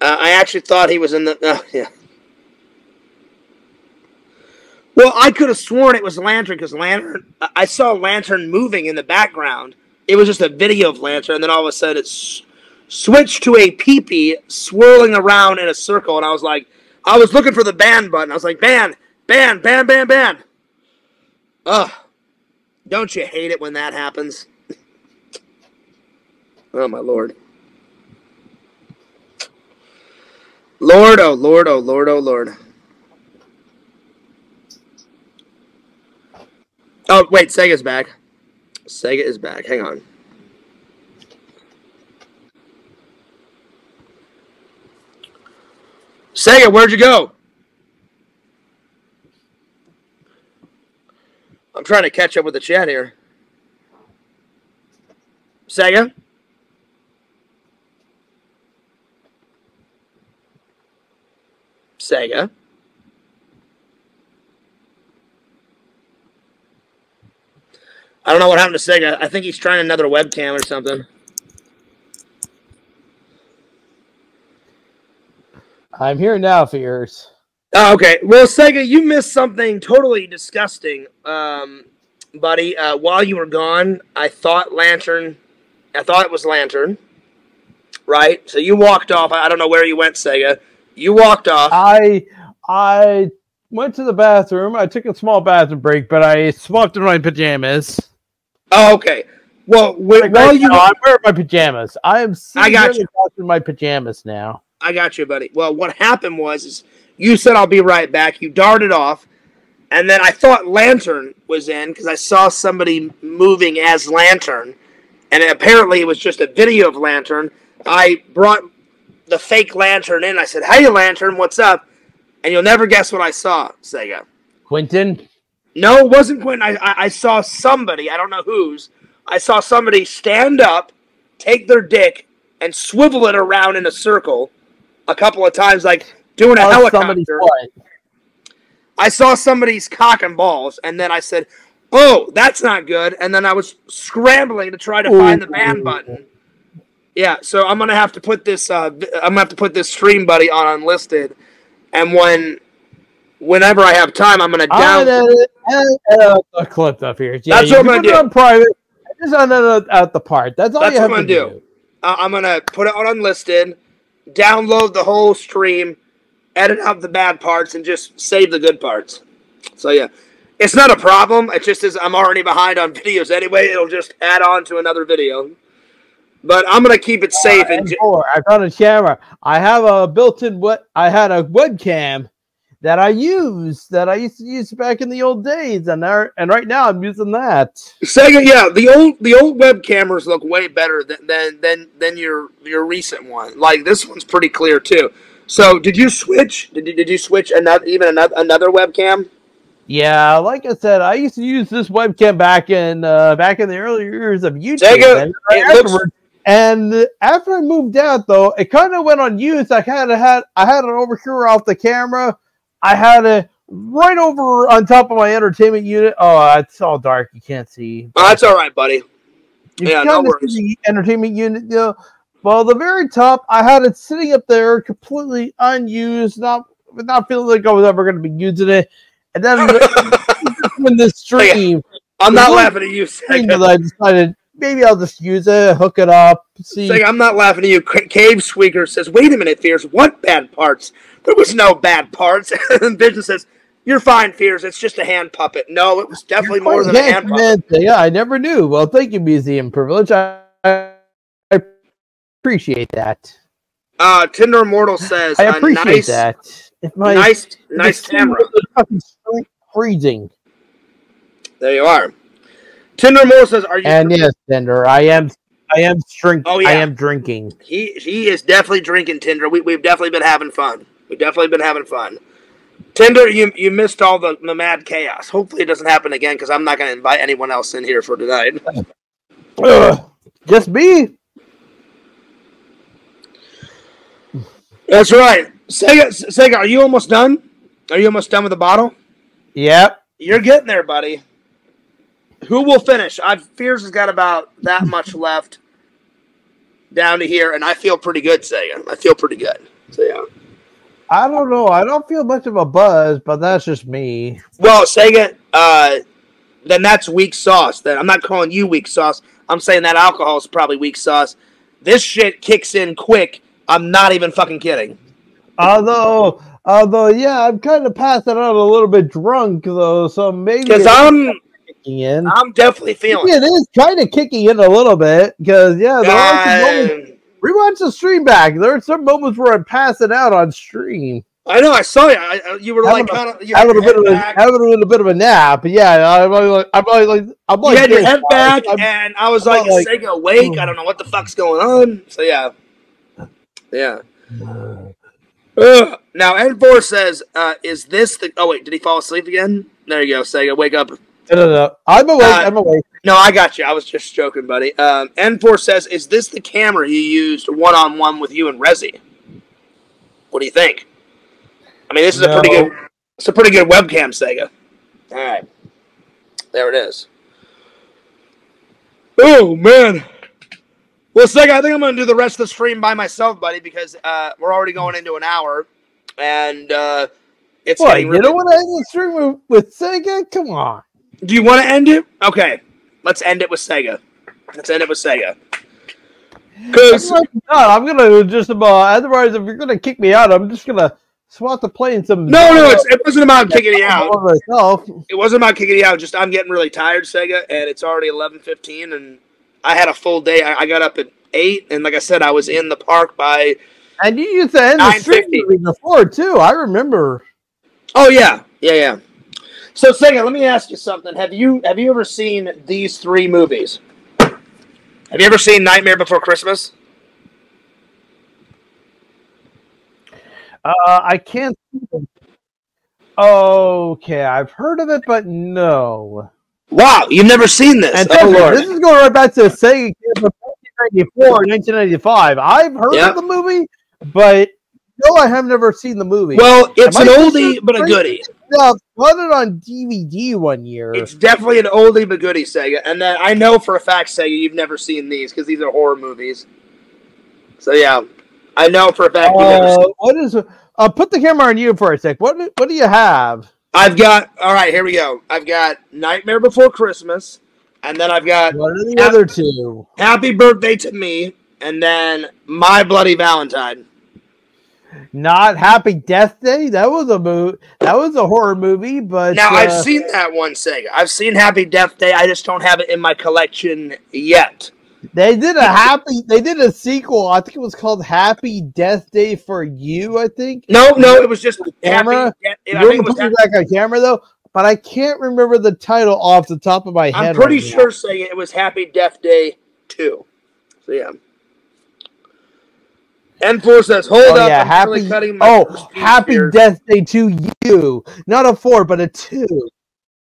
Uh, I actually thought he was in the. Uh, yeah. Well, I could have sworn it was Lantern because Lantern. I- saw Lantern moving in the background. It was just a video of Lantern, and then all of a sudden it's switched to a peepee swirling around in a circle, and I was like, I was looking for the ban button. I was like, ban, ban, ban, ban, ban. Ugh. Don't you hate it when that happens? oh, my lord. Lord, oh, Lord, oh, Lord, oh, Lord. Oh, wait, Sega's back. Sega is back. Hang on. Sega, where'd you go? I'm trying to catch up with the chat here. Sega? Sega? I don't know what happened to Sega. I think he's trying another webcam or something. I'm here now, fears. Oh, okay. Well, Sega, you missed something totally disgusting, um, buddy. Uh, while you were gone, I thought Lantern. I thought it was Lantern. Right. So you walked off. I don't know where you went, Sega. You walked off. I I went to the bathroom. I took a small bathroom break, but I swapped in my pajamas. Oh, okay. Well, wh- Like, while right you, now, I'm wearing my pajamas. I am I got you. in my pajamas now. I got you, buddy. Well, what happened was, is you said I'll be right back. You darted off, and then I thought Lantern was in because I saw somebody moving as Lantern, and apparently it was just a video of Lantern. I brought the fake Lantern in. I said, "Hey, Lantern, what's up?" And you'll never guess what I saw, Sega. Quentin, No, it wasn't Quentin. I, I, I saw somebody, I don't know whose, I saw somebody stand up, take their dick, and swivel it around in a circle a couple of times, like doing a oh, helicopter. I saw somebody's cock and balls, and then I said, "Oh, that's not good." And then I was scrambling to try to find the ban button. Yeah, so I'm gonna have to put this. Uh, I'm gonna have to put this stream buddy on unlisted, and when, whenever I have time, I'm gonna I'll down. edit clip up here. Yeah, That's what I'm gonna put it do. on private. Just edit out the part. That's all That's you what have I'm to gonna do. Uh, I'm gonna put it on unlisted, download the whole stream, edit out the bad parts, and just save the good parts. So yeah, it's not a problem. It just is. I'm already behind on videos anyway. It'll just add on to another video. But I'm gonna keep it safe and. And j- I found a camera. I have a built-in what I had a webcam that I use that I used to use back in the old days, and there, and right now I'm using that. Sega, yeah, the old the old web cameras look way better than than than, than your your recent one. Like this one's pretty clear too. So did you switch? Did you, did you switch another even another another webcam? Yeah, like I said, I used to use this webcam back in uh, back in the early years of YouTube. Sega, and, it looks- and after I moved out, though, it kind of went unused. I kind of had I had it over here off the camera. I had it right over on top of my entertainment unit. Oh, it's all dark. You can't see. Oh, that's all right, buddy. You Yeah, no worries. the entertainment unit. You know, well, the very top, I had it sitting up there, completely unused, not not feeling like I was ever going to be using it. And then when this stream, I'm not laughing at you, Sega. that I decided maybe I'll just use it, hook it up, see. Sega, I'm not laughing at you. C- Cave Squeaker says, "Wait a minute, Fears. What bad parts? There was no bad parts." and Vision says, "You're fine, Fears. It's just a hand puppet." No, it was definitely more than a hand puppet. Yeah, I never knew. Well, thank you, Museum Privilege. I, I appreciate that. Uh, Tinder Immortal says, I "A appreciate nice, that. If my nice, nice camera." fucking freezing. There you are. Tinder Immortal says, "Are you?" And yes, Tinder, I am. I am drink. Oh, yeah. I am drinking. He he is definitely drinking Tinder. We we've definitely been having fun. We've definitely been having fun. Tinder, you you missed all the, the mad chaos. Hopefully it doesn't happen again because I'm not going to invite anyone else in here for tonight. Ugh. Just me. That's right. Sega, Sega, are you almost done? Are you almost done with the bottle? Yep. You're getting there, buddy. Who will finish? I Fears has got about that much left down to here, and I feel pretty good, Sega. I feel pretty good. So yeah. I don't know. I don't feel much of a buzz, but that's just me. Well, Sega, uh, then that's weak sauce. Then I'm not calling you weak sauce. I'm saying that alcohol is probably weak sauce. This shit kicks in quick. I'm not even fucking kidding. Although, although, yeah, I'm kind of passing out a little bit drunk though, so maybe Because I'm, kicking in. I'm definitely feeling. It is kind of kicking in a little bit because yeah, there are some moments. Uh, Rewatch the stream back. There are some moments where I'm passing out on stream. I know. I saw you. I, you were Having like a- kind of. Having a bit of a having a little bit of a nap. Yeah, I'm like I'm like I'm like You had your head back, I'm- and I was I'm like, like- Sega awake? I don't know what the fuck's going on." So yeah, yeah. Ugh. Now N4 says, uh, "Is this the?" Oh wait, did he fall asleep again? There you go, Sega. Wake up. No, no, no. I'm awake. Uh, I'm awake. No, I got you. I was just joking, buddy. Um, N4 says, "Is this the camera you used one on one with you and Rezi?" What do you think? I mean, this is a pretty good. It's a pretty good webcam, Sega. All right, there it is. Oh man. Well, Sega, I think I'm going to do the rest of the stream by myself, buddy, because uh, we're already going into an hour, and uh, it's What? getting You really- don't want to end the stream with, with Sega? Come on. Do you want to end it? Okay, let's end it with Sega. Let's end it with Sega. Because I'm gonna just about. Otherwise, if you're gonna kick me out, I'm just gonna swat the plane some. no, no, it's, it wasn't about kicking you out. Myself. It wasn't about kicking you out. Just I'm getting really tired, Sega, and it's already 11:15, and I had a full day. I, I got up at eight, and like I said, I was in the park by. And you used to end the stream before too. I remember. Oh yeah, yeah, yeah. So Sega, let me ask you something. Have you have you ever seen these three movies? Have you ever seen Nightmare Before Christmas? Uh, I can't. Okay, I've heard of it, but no. Wow, you've never seen this? And oh lord. this is going right back to Sega Camp 1994, 1995. I've heard Yep. of the movie, but no, I have never seen the movie. Well, it's an oldie but a goodie. Yeah, I bought it on DVD one year. It's definitely an oldie but goodie, Sega. And then I know for a fact, Sega, you've never seen these because these are horror movies. So yeah, I know for a fact you've never Uh, seen. what is? Uh, put the camera on you for a sec. What do- What do you have? I've got. All right, here we go. I've got Nightmare Before Christmas, and then I've got What are the other two? Happy Birthday to Me, and then My Bloody Valentine. Not Happy Death Day. That was a movie. That was a horror movie, but Now uh, I've seen that one, Sega. I've seen Happy Death Day. I just don't have it in my collection yet. They did a happy. They did a sequel. I think it was called Happy Death Day for You. I think. No, no, it was just Camera? Happy Death- I think it was back on camera though, but I can't remember the title off the top of my head. I'm pretty right now. sure saying it was Happy Death Day 2. So yeah. N4 says, hold Oh up, yeah, I'm happy. really cutting my Oh, Happy here." Death Day to you. Not a four, but a two.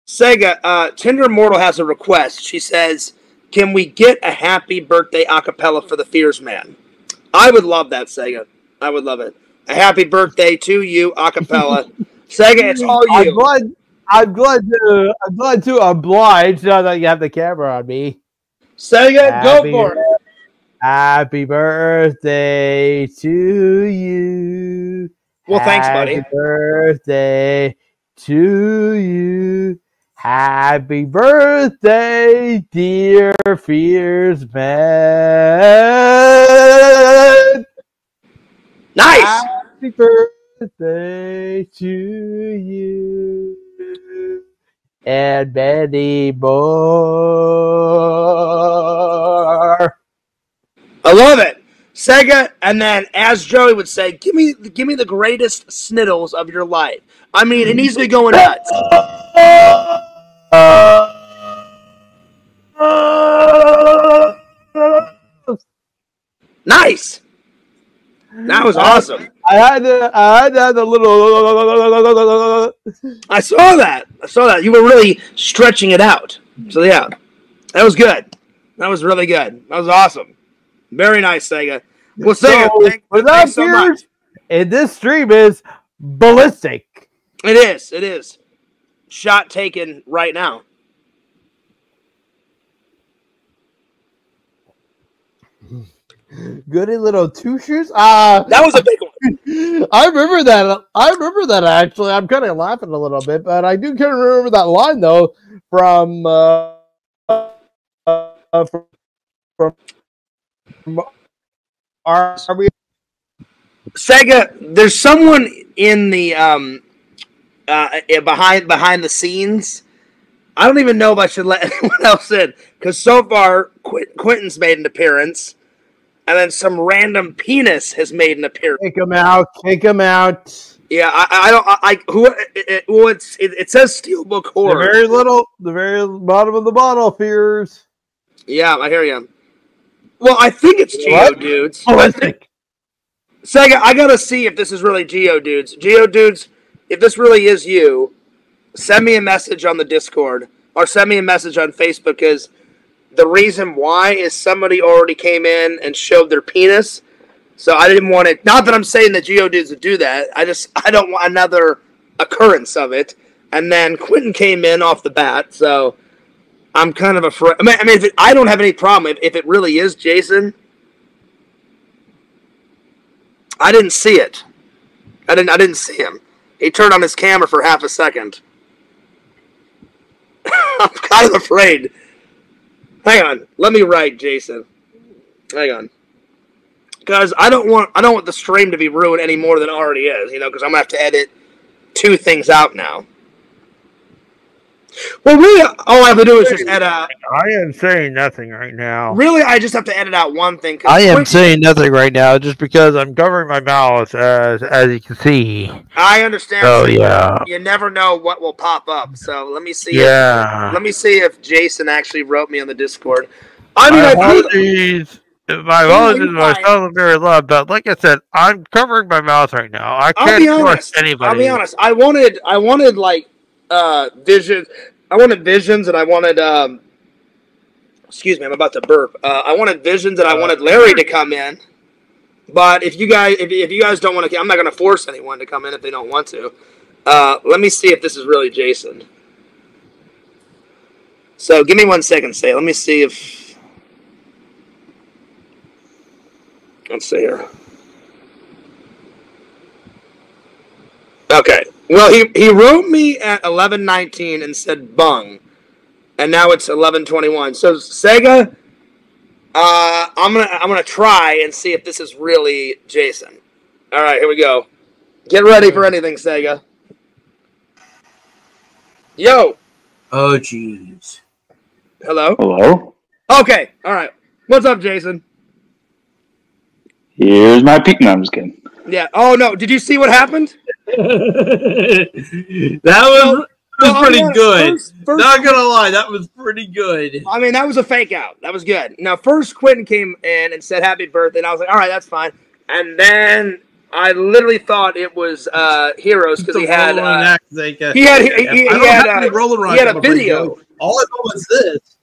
Sega, uh, Tinder Immortal has a request. She says, can we get a happy birthday acapella for the Fears Man? I would love that, Sega. I would love it. A happy birthday to you, acapella. Sega, it's all I'm you. glad. I'm glad to. I'm glad to oblige now that you have the camera on me. Sega, Happy go for it. Happy birthday to you. Well, thanks, buddy. Happy birthday to you. Happy birthday, dear Fears Man. Nice. Happy birthday to you. And many more. I love it. Sega, and then as Joey would say, give me give me the greatest sniddles of your life. I mean, it needs to be going nuts. Nice. That was awesome. I had to, I had to have the little. I saw that. I saw that. You were really stretching it out. So yeah, that was good. That was really good. That was awesome. Very nice, Sega. Well, Sega, So, thank, without thanks so much. and this stream is ballistic. It is. It is. Shot taken right now. Goody little two shoes. Ah, That was a big one. I remember that. I remember that actually. I'm kind of laughing a little bit, but I do kind of remember that line though from uh, uh from from, from we? Sega, there's someone in the um uh eh, behind behind the scenes. I don't even know if I should let anyone else in because so far Qu- Quentin's made an appearance, and then some random penis has made an appearance. kick him out. Kick him out. Yeah, I, I don't. I, I who? It, it, well, it's it, it says Steelbook The Horror. very little, the very bottom of the bottle fears. yeah, I hear you. Well, I think it's Geo What? dudes. Oh, Ballistic. Sega, I gotta see if this is really Geo dudes. Geo dudes, if this really is you, send me a message on the Discord or send me a message on Facebook because the reason why is somebody already came in and showed their penis. So I didn't want it. Not that I'm saying that Geo dudes would do that. I just I don't want another occurrence of it. And then Quentin came in off the bat, so I'm kind of afraid. I mean, I mean, it, I don't have any problem if, if it really is Jason. I didn't see it. I didn't. I didn't see him. He turned on his camera for half a second. I'm kind of afraid. Hang on. Let me write Jason. Hang on. Because I don't want. I don't want the stream to be ruined any more than it already is. You know, because I'm gonna have to edit two things out now. Well, really, all I have to do is just edit out. I am saying nothing right now. Really, I just have to edit out one thing. I am Quentin- saying nothing right now just because I'm covering my mouth as as you can see. I understand. Oh yeah. You never know what will pop up. So let me see. if- Yeah. Let me see if Jason actually wrote me on the Discord. I I mean, my I put, apologies. My you're apologies, my fine. very loud, but like I said, I'm covering my mouth right now. I I'll can't be trust honest. anybody. I'll be honest. I wanted, I wanted like uh visions. I wanted visions, and I wanted. um Excuse me, I'm about to burp. Uh, I wanted visions, and I wanted Larry to come in. But if you guys, if, if you guys don't want to, I'm not going to force anyone to come in if they don't want to. Uh, let me see if this is really Jason. So give me one second, say. Let me see if. Let's see here. Okay. Well, he he wrote me at eleven nineteen and said bung, and now it's eleven twenty one. So Sega, uh, I'm gonna I'm gonna try and see if this is really Jason. All right, here we go. Get ready for anything, Sega. Yo, Oh, jeez. hello. Hello? Okay, all right. What's up, Jason? Here's my peek. No, I'm just kidding. Yeah. Oh no, did you see what happened? that was, Well, was I'll pretty be honest, good. first- first- Not gonna lie, that was pretty good. I mean, that was a fake out. That was good. Now, first Quentin came in and said happy birthday, and I was like, all right, that's fine. And then I literally thought it was uh, Heroes because he had uh, he had he, he, he I had uh, roller he had a rock, I'm afraid, video. All I know was this.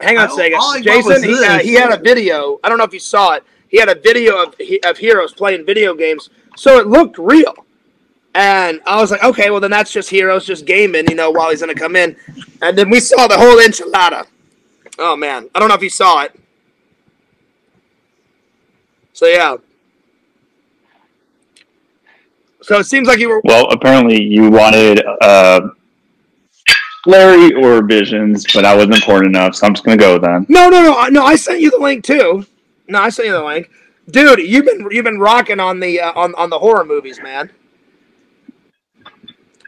Hang on a I- second, I Jason. He, uh, he had a video. I don't know if you saw it. He had a video of of Heroes playing video games, so it looked real. And I was like, okay, well then that's just Heroes just gaming, you know, while he's gonna come in. And then we saw the whole enchilada. Oh man, I don't know if you saw it. So yeah. So it seems like you were. Well, apparently you wanted uh, Larry or Visions, but I wasn't important enough, so I'm just going to go then. No, no, no, no. I sent you the link too. No, I sent you the link, dude. You've been you've been rocking on the uh, on on the horror movies, man.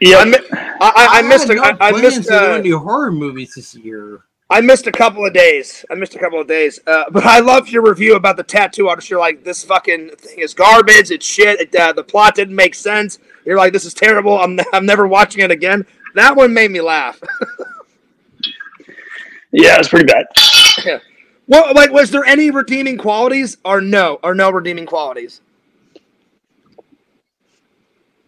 I, Yeah. mi- I, I, I missed had a, I, I missed to go uh, into horror movies this year. I missed a couple of days. I missed a couple of days. Uh, but I loved your review about the tattoo artist. You're like, this fucking thing is garbage. It's shit. It, uh, the plot didn't make sense. You're like, this is terrible. I'm, I'm never watching it again. That one made me laugh. Yeah, it's pretty bad. Well, like, was there any redeeming qualities or no? Or no redeeming qualities?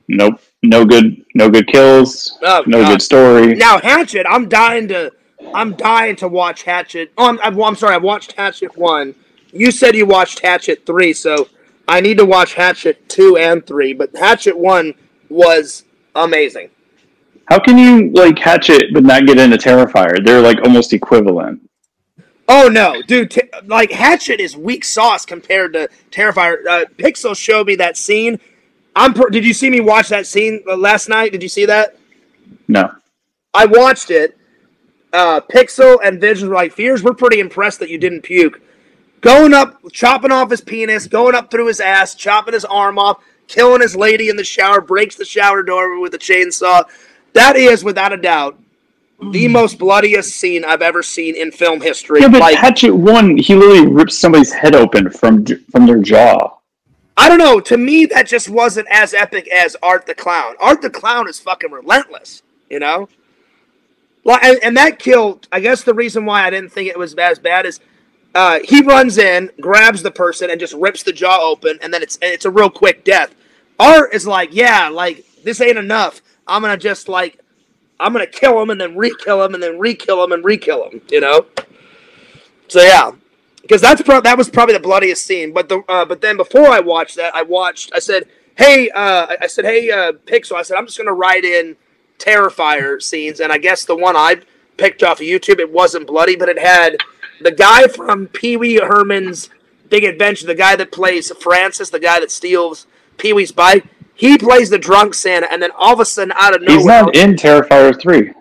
Nope. No good. No good kills. Oh, No God. good story. Now Hatchet, I'm dying to, I'm dying to watch Hatchet. Oh, I'm, I'm, I'm sorry, I watched Hatchet one. You said you watched Hatchet three, so I need to watch Hatchet two and three, but Hatchet one was amazing. How can you like Hatchet but not get into Terrifier? They're like almost equivalent. Oh no, dude! T- like Hatchet is weak sauce compared to Terrifier. Uh, Pixel showed me that scene. I'm. Per- Did you see me watch that scene uh, last night? Did you see that? No. I watched it. Uh, Pixel and Vision were like, "Fears, we're pretty impressed that you didn't puke." Going up, chopping off his penis, going up through his ass, chopping his arm off, killing his lady in the shower, breaks the shower door with a chainsaw. That is, without a doubt, the most bloodiest scene I've ever seen in film history. Yeah, but like, Hatchet one, he literally rips somebody's head open from from their jaw. I don't know. To me, that just wasn't as epic as Art the Clown. Art the Clown is fucking relentless, you know. Like, and, and that kill. I guess the reason why I didn't think it was as bad is uh, he runs in, grabs the person, and just rips the jaw open, and then it's and it's a real quick death. Art is like, yeah, like this ain't enough. I'm gonna just like, I'm gonna kill him and then re-kill him and then re-kill him and re-kill him. You know. So yeah, because that's pro- that was probably the bloodiest scene. But the uh, but then before I watched that, I watched. I said, hey, uh, I- said, hey, uh, Pixel. I said, I'm just gonna write in Terrifier scenes, and I guess the one I picked off of YouTube, it wasn't bloody, but it had the guy from Pee Wee Herman's Big Adventure, the guy that plays Francis, the guy that steals Pee Wee's bike. He plays the drunk Santa, and then all of a sudden, out of nowhere, He's not in Terrifier three.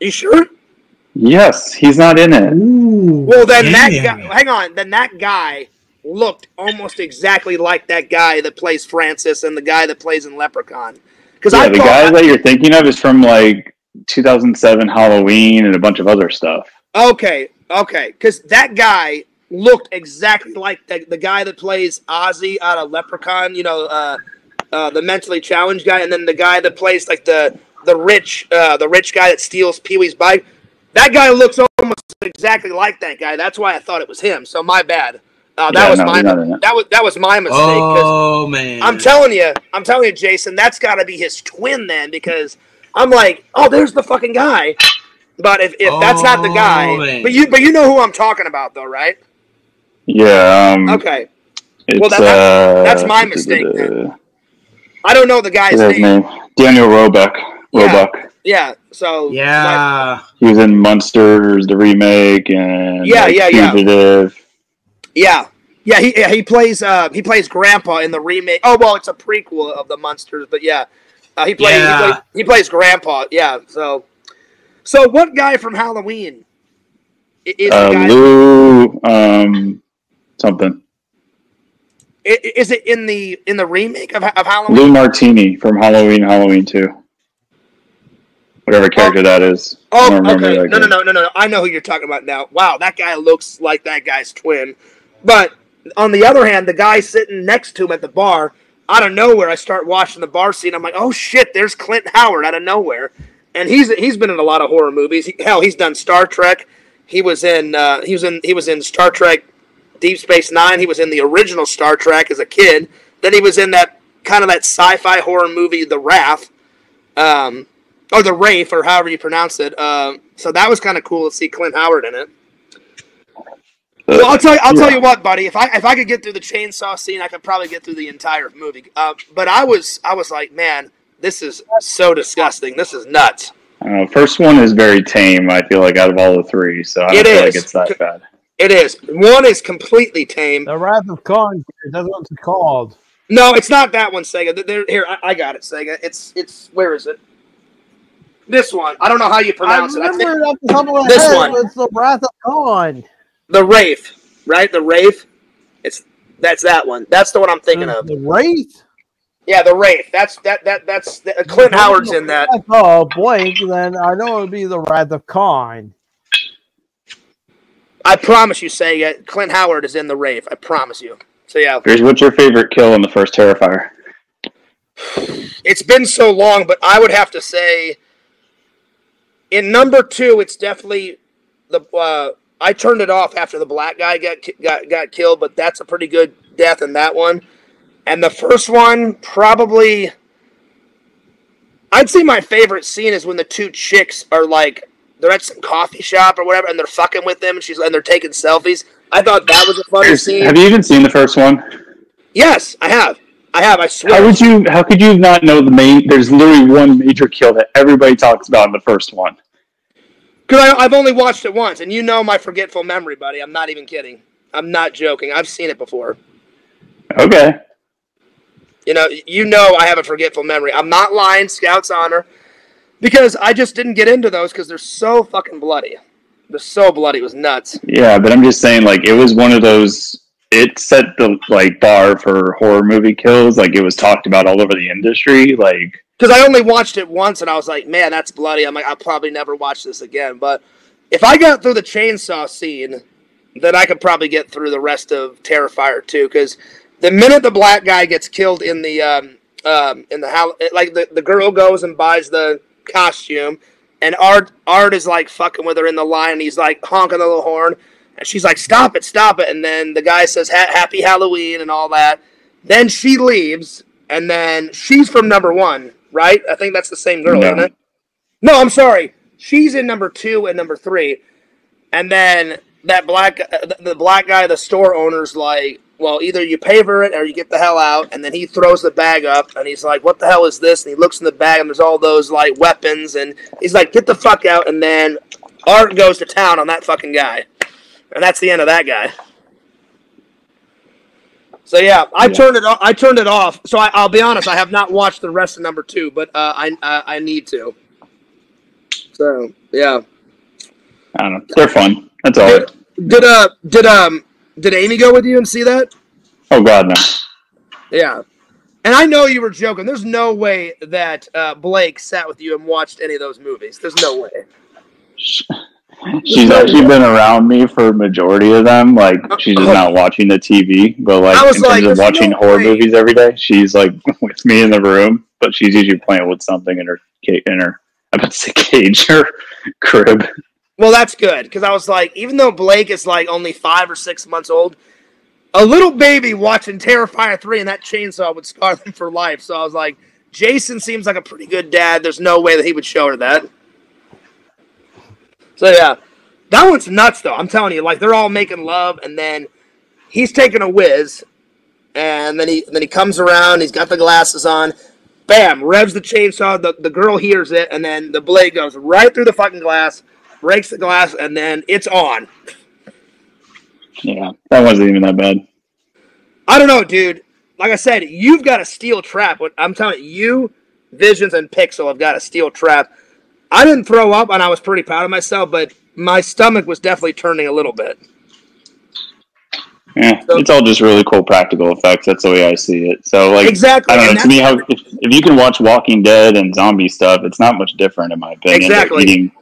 you sure? Yes, he's not in it. Ooh, Well, then that guy, hang on, then that guy looked almost exactly like that guy that plays Francis and the guy that plays in Leprechaun. Because Yeah, the guy that you're thinking of is from like 2007 Halloween and a bunch of other stuff. okay, okay, because that guy looked exactly like the, the guy that plays Ozzy out of Leprechaun. You know, uh, uh, the mentally challenged guy, and then the guy that plays like the the rich uh, the rich guy that steals Pee Wee's bike. That guy looks almost exactly like that guy. That's why I thought it was him. So my bad. Uh, that Yeah, was no, my he's not in it. that was that was my mistake. 'cause Oh man, I'm telling you, I'm telling you, Jason, that's got to be his twin then, because I'm like, oh, there's the fucking guy. But if, if that's not the Oh, guy, man. but you but you know who I'm talking about though, right? Yeah. Um, Okay, Well, that- uh, that's my mistake uh, I don't know the guy's name. name? Daniel Roebuck. Yeah. Roebuck. Yeah, so yeah. He was in Munsters, the remake, and Yeah, like, yeah, yeah. Fugitive. yeah, yeah. He yeah, he plays uh he plays Grandpa in the remake. Oh well, it's a prequel of the Munsters, but yeah, uh, he plays Yeah. he, plays he plays Grandpa. Yeah, so so what guy from Halloween i- is the Uh, guy? Lou, um, something. Is it in the in the remake of, of Halloween? Lou Martini from Halloween, Halloween 2. Whatever character that is. Oh, okay. No, no, no, no, no. I know who you're talking about now. Wow, that guy looks like that guy's twin. But on the other hand, the guy sitting next to him at the bar, out of nowhere, I start watching the bar scene. I'm like, oh shit, there's Clint Howard out of nowhere, and he's he's been in a lot of horror movies. He, hell, he's done Star Trek. He was in uh, he was in he was in Star Trek Deep Space Nine. He was in the original Star Trek as a kid. Then he was in that kind of that sci-fi horror movie, The Wrath. Um, or the Wraith, or however you pronounce it. Um, so that was kind of cool to see Clint Howard in it. Well, I'll tell you, I'll tell you what, buddy. If I if I could get through the chainsaw scene, I could probably get through the entire movie. Uh, but I was I was like, man, this is so disgusting. This is nuts. Uh, first one is very tame, I feel like, out of all the three, so I don't It feel is. like it's that bad. It is. One is completely tame. The Wrath of Khan. That's what it's called. No, it's not that one, Sega. Th- There, here, I, I got it, Sega. It's it's where is it? This one. I don't know how you I pronounce it. I remember think it off the top of my This head. one. It's the Wrath of Khan. the Wraith, right? The Wraith. It's that's that one. That's the one I'm thinking of. The Wraith. Yeah, the Wraith. That's that that that's that, Clint Howard's in that. Oh, blank. Then I know it would be the Wrath of Khan. I promise you, Sega. Clint Howard is in the Wraith. I promise you. So yeah, Here's what's your favorite kill in the first Terrifier? it's been so long, but I would have to say, in number two, it's definitely the. Uh, I turned it off after the black guy got got got killed, but that's a pretty good death in that one. And the first one, probably, I'd say my favorite scene is when the two chicks are like they're at some coffee shop or whatever, and they're fucking with them, and she's and they're taking selfies. I thought that was a funny scene. Have you even seen the first one? Yes, I have. I have. I swear. How would you? How could you not know the main? There's literally one major kill that everybody talks about in the first one. Because I've only watched it once, and you know my forgetful memory, buddy. I'm not even kidding. I'm not joking. I've seen it before. Okay. You know, you know I have a forgetful memory. I'm not lying, Scout's honor, because I just didn't get into those because they're so fucking bloody. They're so bloody. It was nuts. Yeah, but I'm just saying, like, it was one of those. It set the like bar for horror movie kills. Like, it was talked about all over the industry. Like, Because I only watched it once, and I was like, man, that's bloody. I'm like, I'll probably never watch this again. But if I got through the chainsaw scene, then I could probably get through the rest of Terrifier too. Because the minute the black guy gets killed in the um, um, in the house, like the, the girl goes and buys the costume, and Art Art is like fucking with her in the line. And he's like honking the little horn, and she's like, "Stop it, stop it!" And then the guy says, "Happy Halloween" and all that. Then she leaves, and then she's from number one, right? I think that's the same girl, No. isn't it? No, I'm sorry. She's in number two and number three, and then that black, uh, the- the black guy, the store owner's like, "Well, either you pay for it or you get the hell out." And then he throws the bag up, and he's like, "What the hell is this?" And he looks in the bag, and there's all those like weapons, and he's like, "Get the fuck out!" And then Art goes to town on that fucking guy, and that's the end of that guy. So yeah, I Yeah. turned it. Off, I turned it off. So I, I'll be honest. I have not watched the rest of number two, but uh, I, I I need to. So yeah. I don't know. They're fun. That's all. Did, did uh did um did Amy go with you and see that? Oh God, no. Yeah. And I know you were joking. There's no way that uh, Blake sat with you and watched any of those movies. There's no way. She's actually been around me for majority of them. Like she's just not watching the TV, but like in terms like, of watching no horror way. movies every day, she's like with me in the room, but she's usually playing with something in her in her I about to say cage or crib. Well, that's good because I was like, even though Blake is like only five or six months old, a little baby watching Terrifier three and that chainsaw would scar them for life. So I was like, Jason seems like a pretty good dad. There's no way that he would show her that. So yeah, that one's nuts though. I'm telling you, like they're all making love, and then he's taking a whiz, and then he then he comes around. He's got the glasses on. Bam! Revs the chainsaw. The the girl hears it, and then the blade goes right through the fucking glass, breaks the glass, and then it's on. Yeah, that wasn't even that bad. I don't know, dude. Like I said, you've got a steel trap. What- I'm telling you, Visions, and Pixel have got a steel trap. I didn't throw up, and I was pretty proud of myself, but my stomach was definitely turning a little bit. Yeah, So- it's all just really cool practical effects. That's the way I see it. So like, Exactly. I don't know. To me, how if, if you can watch Walking Dead and zombie stuff, it's not much different in my opinion. They're Exactly. eating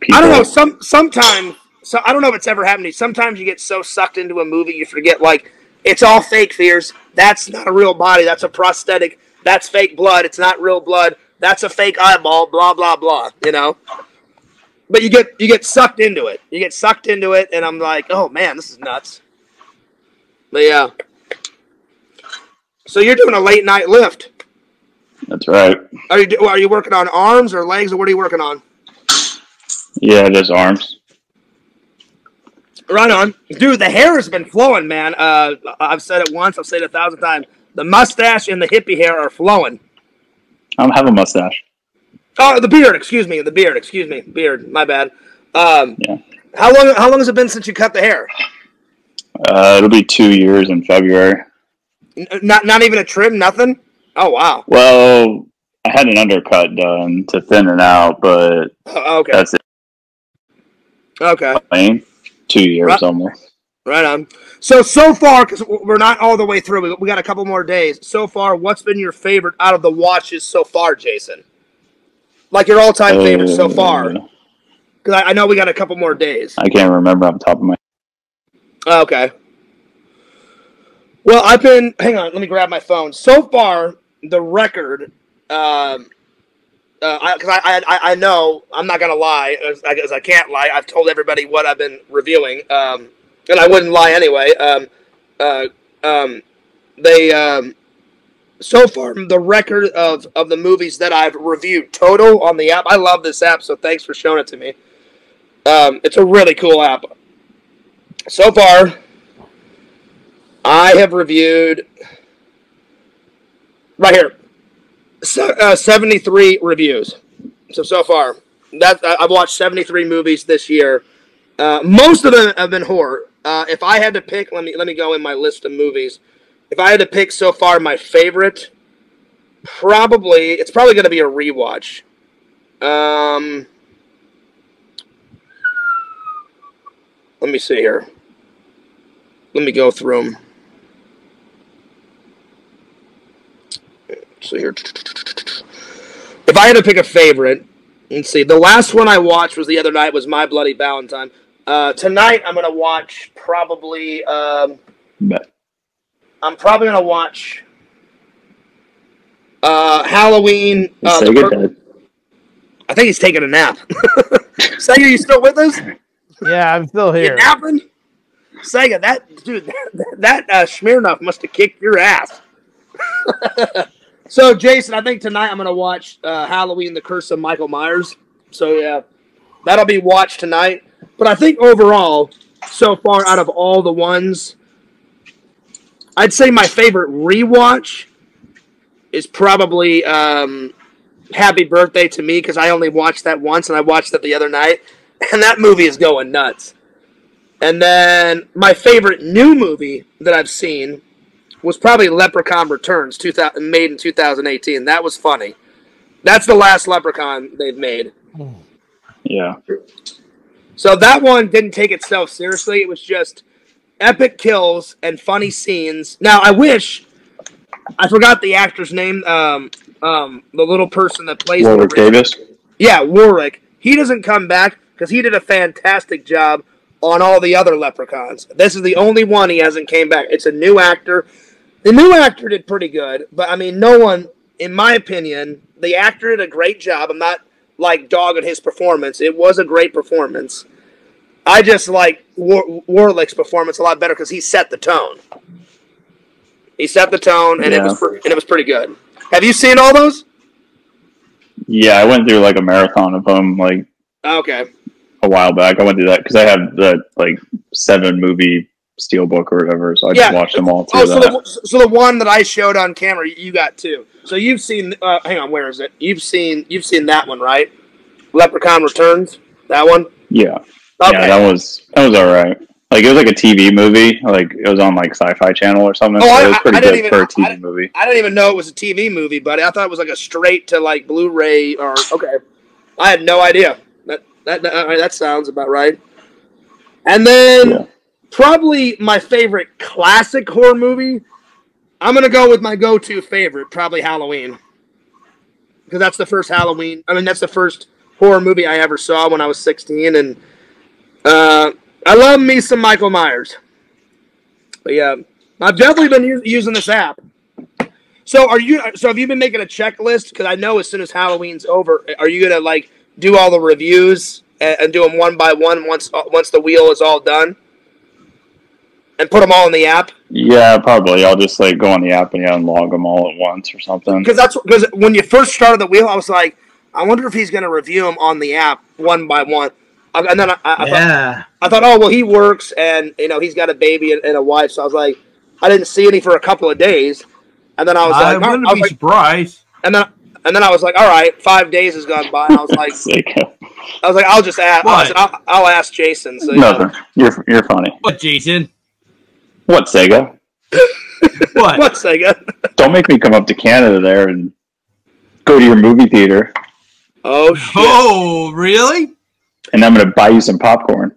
people. I don't know. Some sometimes, so I don't know if it's ever happened to you. Sometimes you get so sucked into a movie, you forget like it's all fake fears. That's not a real body. That's a prosthetic. That's fake blood. It's not real blood. That's a fake eyeball. Blah blah blah. You know. But you get you get sucked into it. You get sucked into it, and I'm like, oh man, this is nuts. But yeah. So you're doing a late night lift. That's right. Are you are you working on arms or legs or what are you working on? Yeah, just arms. Right on. Dude, the hair has been flowing, man. Uh, I've said it once, I've said it a thousand times. The mustache and the hippie hair are flowing. I don't have a mustache. Oh, the beard, excuse me. The beard, excuse me. Beard, my bad. Um, Yeah. How long How long has it been since you cut the hair? Uh, it'll be two years in February. N- not Not even a trim, nothing? Oh, wow. Well, I had an undercut done to thin it out, but Oh, okay. that's it. Okay. Plain. Two years Right. almost. Right on. So, so far, because we're not all the way through, we- we got a couple more days. So far, what's been your favorite out of the watches so far, Jason? Like your all time favorite so far? Uh, Because I, I know we got a couple more days. I can't remember off the top of my. Oh, Okay. Well, I've been. Hang on, let me grab my phone. So far, the record. Um, because I, I, I, I know I'm not gonna lie, as I, as I can't lie. I've told everybody what I've been reviewing, um, and I wouldn't lie anyway. Um, uh, um, they um, so far the record of of the movies that I've reviewed total on the app. I love this app, so thanks for showing it to me. Um, it's a really cool app. So far, I have reviewed right here se- uh, 73 reviews. So so far, that I've watched 73 movies this year. Uh, most of them have been horror. Uh, if I had to pick, let me let me go in my list of movies. If I had to pick so far my favorite, probably it's probably going to be a rewatch. Um, let me see here. Let me go through them. So here, if I had to pick a favorite, let's see. The last one I watched was the other night was My Bloody Valentine. Uh, tonight I'm gonna watch probably. Um, I'm probably gonna watch uh, Halloween. Uh, the Sega dead. I think he's taking a nap. Sega, you still with us? Yeah, I'm still You here. napping? Sega, that dude, that, that uh, Smirnoff must have kicked your ass. so, Jason, I think tonight I'm gonna watch uh, Halloween: The Curse of Michael Myers. So yeah, that'll be watched tonight. But I think overall, so far out of all the ones, I'd say my favorite rewatch is probably um, Happy Birthday to Me because I only watched that once and I watched it the other night, and that movie is going nuts. And then my favorite new movie that I've seen was probably Leprechaun Returns, 2000, made in 2018. That was funny. That's the last Leprechaun they've made. Yeah. So that one didn't take itself seriously. It was just epic kills and funny scenes. Now I wish I forgot the actor's name. Um, um, the little person that plays Warwick Davis. Yeah, Warwick. He doesn't come back because he did a fantastic job on all the other leprechauns. This is the only one he hasn't came back. It's a new actor. The new actor did pretty good, but I mean, no one, in my opinion, the actor did a great job. I'm not like dogging his performance. It was a great performance. I just like War- Warwick's performance a lot better because he set the tone. He set the tone, and it was pre- and it was pretty good. Have you seen all those? Yeah, I went through like a marathon of them like Okay. a while back. I went through that because I have the like seven movie steelbook or whatever, so I Yeah. just watched them all through Oh, so that. the, so the one that I showed on camera, you got too. So you've seen. Uh, hang on, where is it? You've seen. You've seen that one, right? Leprechaun Returns. That one. yeah, Okay. yeah, that was that was all right. Like it was like a TV movie. Like it was on like Sci-Fi Channel or something. Oh, so I- it was pretty I didn't good even- for a I TV didn't- movie. I didn't even know it was a TV movie, buddy. I thought it was like a straight to like Blu-ray or okay. I had no idea. That that that, that sounds about right. And then Yeah. Probably my favorite classic horror movie. I'm gonna go with my go-to favorite, probably Halloween, because that's the first Halloween. I mean, that's the first horror movie I ever saw when I was 16, and uh, I love me some Michael Myers. But yeah, I've definitely been u- using this app. So are you? So have you been making a checklist? Because I know as soon as Halloween's over, are you gonna like do all the reviews and, and do them one by one once once the wheel is all done, and put them all in the app? Yeah, probably. I'll just like go on the app and yeah, and log them all at once or something. Because that's because when you first started the wheel, I was like, I wonder if he's gonna review them on the app one by one. I- And then I, I, I thought, Yeah. I thought, oh well, he works and you know he's got a baby and, and a wife, so I was like, I didn't see any for a couple of days, and then I was I like, I wouldn't was be like surprised. and then and then I was like, all right, five days has gone by, and I was like, Like, I was like, I'll just ask, I What? said, I'll, I'll ask Jason. So, you know. You're you're funny. What, Jason? What Sega? What? what Sega? Don't make me come up to Canada there and go to your movie theater, Oh shit! Oh, really? and I'm gonna buy you some popcorn.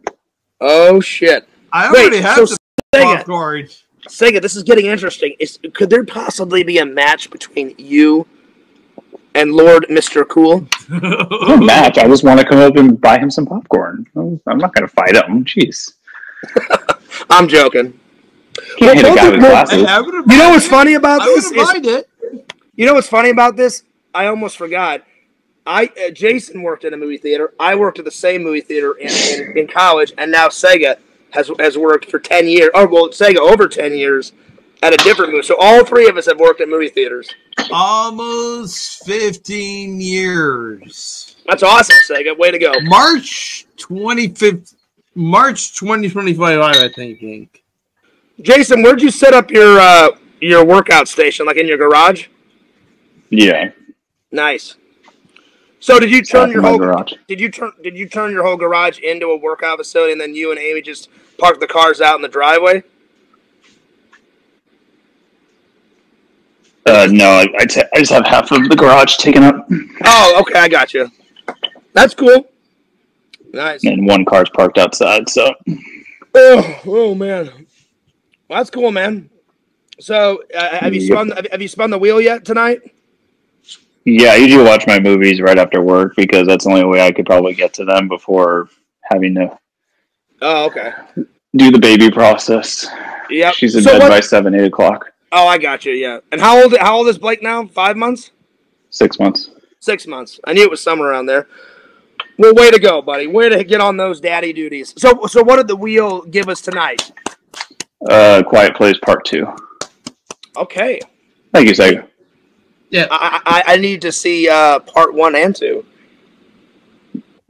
Oh shit! I Wait, already have so some Sega, popcorn. Sega, this is getting interesting. Is could there possibly be a match between you and Lord Mister Cool? No match. I just want to come up and buy him some popcorn. I'm not gonna fight him. Jeez. I'm joking. Can't hit a guy with Well, glasses. You know what's funny about I this? Is, it. you know what's funny about this? I almost forgot. I uh, Jason worked in a movie theater. I worked at the same movie theater in, in, in college, and now Sega has has worked for ten years. Oh well, Sega over ten years at a different movie. So all three of us have worked at movie theaters. Almost 15 years. That's awesome, Sega. Way to go. March 25th, March 2025, I think. Jason, where'd you set up your uh, your workout station? Like in your garage? Yeah. Nice. So did you turn your whole garage. did you turn did you turn your whole garage into a workout facility and then you and Amy just parked the cars out in the driveway? Uh, no, I, I, t- I just have half of the garage taken up, Oh, okay, I got you. That's cool. Nice. and one car's parked outside. So Oh, oh man, well, that's cool, man. So, uh, have you spun have, have you spun the wheel yet tonight? yeah, I usually watch my movies right after work because that's the only way I could probably get to them before having to Oh, okay. do the baby process. Yeah, She's in So bed what- by seven, eight o'clock. Oh, I got you. Yeah. And how old how old is Blake now? Five months? Six months. Six months. I knew it was somewhere around there. Well, way to go, buddy. Way to get on those daddy duties. So, so what did the wheel give us tonight? Uh, Quiet Place Part Two. Okay. Thank you, Sega. I I, I need to see uh, part one and two.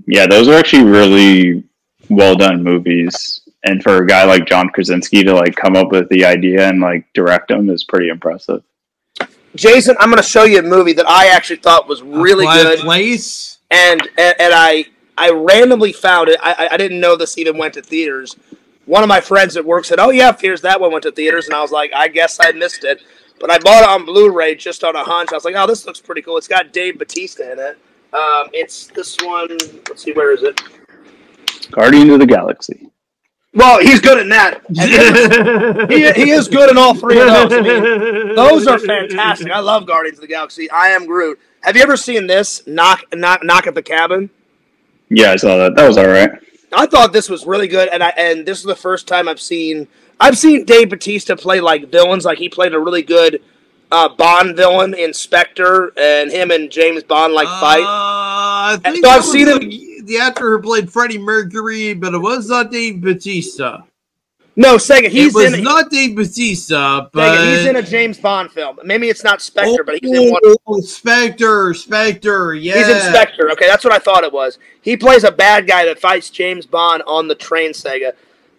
Yeah, those are actually really well done movies. And for a guy like John Krasinski to like come up with the idea and like direct them is pretty impressive. Jason, I'm going to show you a movie that I actually thought was really Quiet good, Place. and, and and I I randomly found it. I I- I didn't know this even went to theaters. One of my friends at work said, "Oh yeah, here's that one went to theaters," and I was like, "I guess I missed it." But I bought it on Blu-ray just on a hunch. I was like, "Oh, this looks pretty cool." It's got Dave Batista in it. Um, it's this one. Let's see, where is it? Guardians of the Galaxy. Well, he's good in that. He, he is good in all three of those. I mean, those are fantastic. I love Guardians of the Galaxy. I am Groot. Have you ever seen this? Knock, knock, knock at the cabin. Yeah, I saw that. That was all right. I thought this was really good, and I and this is the first time I've seen I've seen Dave Batista play like villains. Like he played a really good uh, Bond villain in Spectre, and him and James Bond like fight. Uh, I think so I've seen the, the actor who played Freddie Mercury, but it was not Dave Batista. No, Sega, he's it was in. not Dave Batista, but Sega, he's in a James Bond film. Maybe it's not Spectre, but he's in oh, one. Oh, Spectre, Spectre, yeah. He's in Spectre. Okay, that's what I thought it was. He plays a bad guy that fights James Bond on the train, Sega,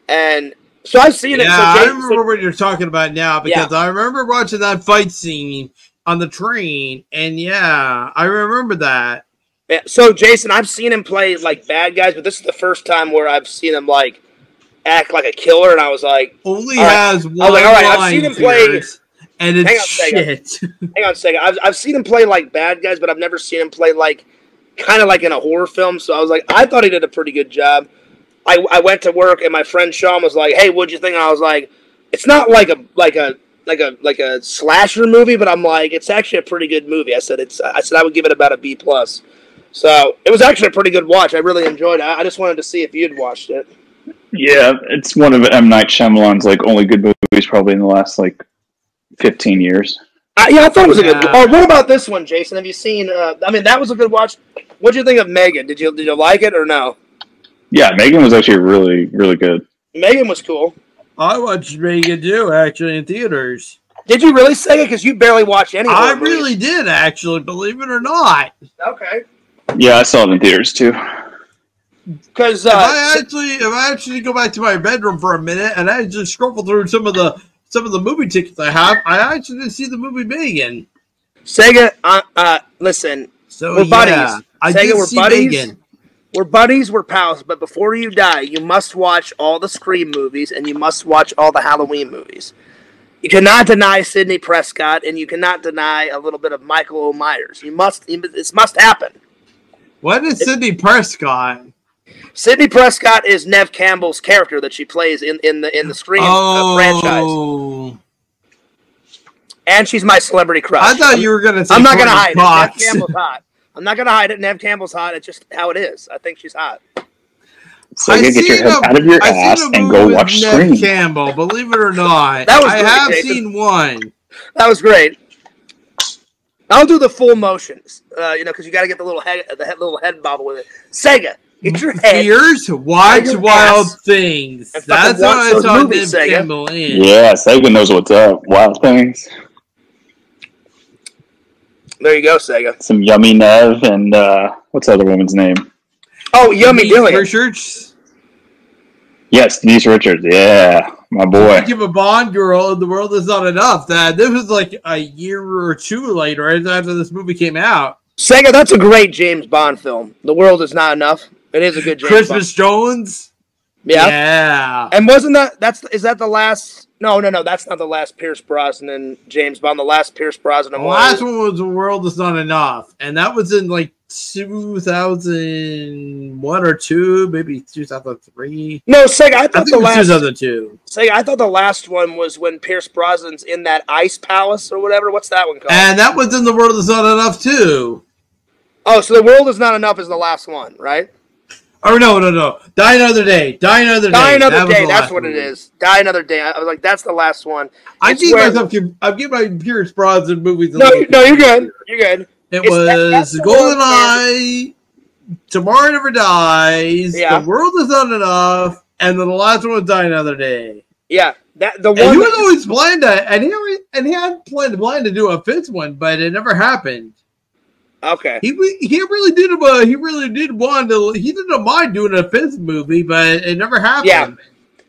and so I've seen it. Yeah, So I remember what you're talking about now because I remember watching that fight scene on the train, and yeah, I remember that. Yeah, so Jason, I've seen him play like bad guys, but this is the first time where I've seen him like act like a killer, and I was like, Only right. has one like, all right, I've seen him play- and Hang on it's second. shit. hang on a second, I've I've seen him play like bad guys, but I've never seen him play like kind of like in a horror film. So I was like, I thought he did a pretty good job. I I went to work, and my friend Sean was like, Hey, what'd you think? And I was like, It's not like a like a like a like a slasher movie, but I'm like, it's actually a pretty good movie. I said it's I said I would give it about a B plus. So it was actually a pretty good watch. I really enjoyed it. I I just wanted to see if you'd watched it. Yeah, it's one of M Night Shyamalan's like only good movies probably in the last like fifteen years. Uh, yeah, I thought it was a good. Yeah. Oh, what about this one, Jason? Have you seen? Uh, I mean, that was a good watch. What'd you think of Megan? Did you did you like it or no? Yeah, Megan was actually really really good. Megan was cool. I watched Megan too, actually, in theaters. Did you really say it? Because you barely watch any. I horror movies. really did, actually, believe it or not. okay. Yeah, I saw it in theaters too. Because if uh, I actually, if I actually go back to my bedroom for a minute and I just scroll through some of the some of the movie tickets I have, I actually didn't see the movie Megan. Sega, uh, uh, listen, So We're yeah, buddies. I Sega, we're buddies. Megan. we're buddies, we're pals. But before you die, you must watch all the Scream movies and you must watch all the Halloween movies. You cannot deny Sidney Prescott, and you cannot deny a little bit of Michael O. Myers. You must. This must happen. What is Sidney Prescott? Sidney Prescott is Neve Campbell's character that she plays in, in the in the Scream uh, franchise, Oh, and she's my celebrity crush. I thought you were gonna say. I'm not gonna Courtney hide it. Neve Campbell's hot. I'm not gonna hide it. Neve Campbell's hot. It's just how it is. I think she's hot. So I you get your head a- out of your I ass and go watch Nev Scream. Campbell, believe it or not. That was I great, have Jason. seen one. That was great. I'll do the full motions, uh, you know, because you got to get the little head, the head, little head bobble with it. Sega, Get your head. Fears, watch your wild ass things. and That's what I those saw movies, Nick Sega. Campbell in. Yeah, Sega knows what's up. Wild things. There you go, Sega. Some yummy Neve and uh, what's the other woman's name? Oh, Yummy Denise Dillion. Richards. Yes, Denise Richards. Yeah, my boy. Think of a Bond girl in the world is not enough. That this was like a year or two later, right after this movie came out. Sega, that's a great James Bond film. The world is not enough. It is a good James Christmas Jones. Yeah. yeah. And wasn't that that's is that the last? No, no, no. That's not the last Pierce Brosnan and James Bond. The last Pierce Brosnan. The last one was The World Is Not Enough, and that was in like 2001 or two, maybe 2003. No, Sega. I I thought think the last. 2002. Sega. I thought the last one was when Pierce Brosnan's in that ice palace or whatever. What's that one called? And that was in The World Is Not Enough too. oh, so the world is not enough is the last one, right? Or no, no, no. Die Another Day. Die Another Day. Die another That day. That's what it movie. is. Die another day. I was like, that's the last one. I give where- myself. I'm giving my Pierce Brosnan movies. No, you- no, you're good. You're good. It It's was the one GoldenEye, Tomorrow Never Dies, Yeah. The World Is Not Enough, and then the last one was Die Another Day. Yeah, that the And one. he that- was always blind to, and he always, and he had planned planned to do a fifth one, but it never happened. Okay. He he really did uh, he really did want to he didn't mind doing a fifth movie, but it never happened. Yeah.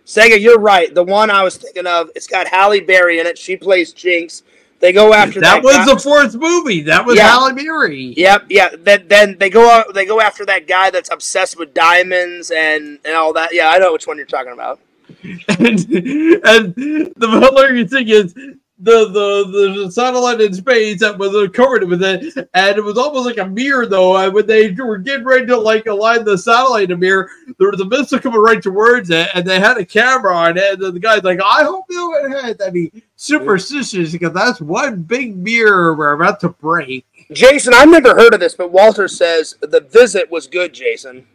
Sega, you're right. The one I was thinking of, it's got Halle Berry in it. She plays Jinx. They go after that. that was guy- the fourth movie. That was Yeah. Halle Berry. Yep, yeah. Then then they go out, they go after that guy that's obsessed with diamonds and and all that. Yeah, I know which one you're talking about. and, and the hilarious thing is the, the the satellite in space that was covered with it, and it was almost like a mirror though. And when they were getting ready to like align the satellite in a mirror, there was a missile coming right towards it, and they had a camera on it. And the guy's like, "I hope you don't have any superstitious because that's one big mirror we're about to break." Jason, I've never heard of this, but Walter says the visit was good, Jason.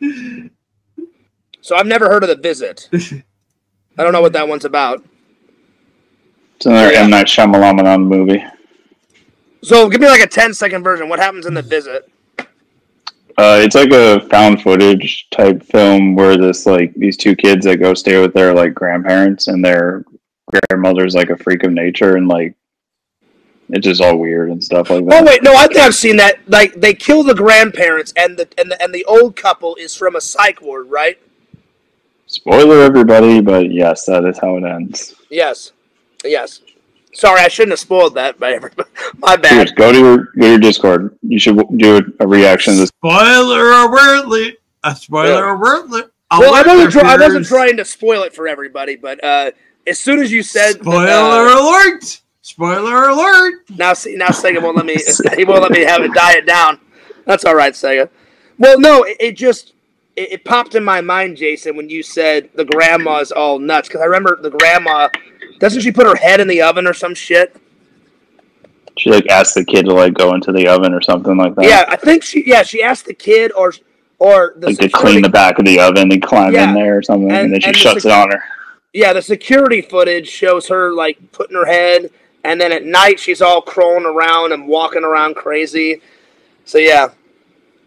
So I've never heard of the visit. I don't know what that one's about. It's another Yeah. M Night Shyamalan movie. So give me like a 10 second version. What happens in the visit? Uh, it's like a found footage type film where this like these two kids that go stay with their like grandparents and their grandmother's like a freak of nature and like it's just all weird and stuff like that. Oh wait, no, I think I've seen that. Like they kill the grandparents, and the and the and the old couple is from a psych ward, right? Spoiler everybody, but yes, that is how it ends. Yes, yes. Sorry, I shouldn't have spoiled that, but my bad. Dude, go to your go your Discord. You should do a reaction to this. Spoiler alert! A spoiler alert! Well, I wasn't, try- I wasn't trying to spoil it for everybody, but uh, as soon as you said that, Spoiler uh, alert! Spoiler alert! now see now Sega won't let me he won't let me have it die it down. That's all right, Sega. Well, no, it, it just it, it popped in my mind, Jason, when you said the grandma's all nuts because I remember the grandma doesn't she put her head in the oven or some shit? She like asked the kid to like go into the oven or something like that. Yeah, I think she yeah she asked the kid or or the Like to clean the back of the oven and climb Yeah. in there or something, and, And- then she and the shuts it on her. Yeah, the security footage shows her like putting her head, and then at night she's all crawling around and walking around crazy. So yeah,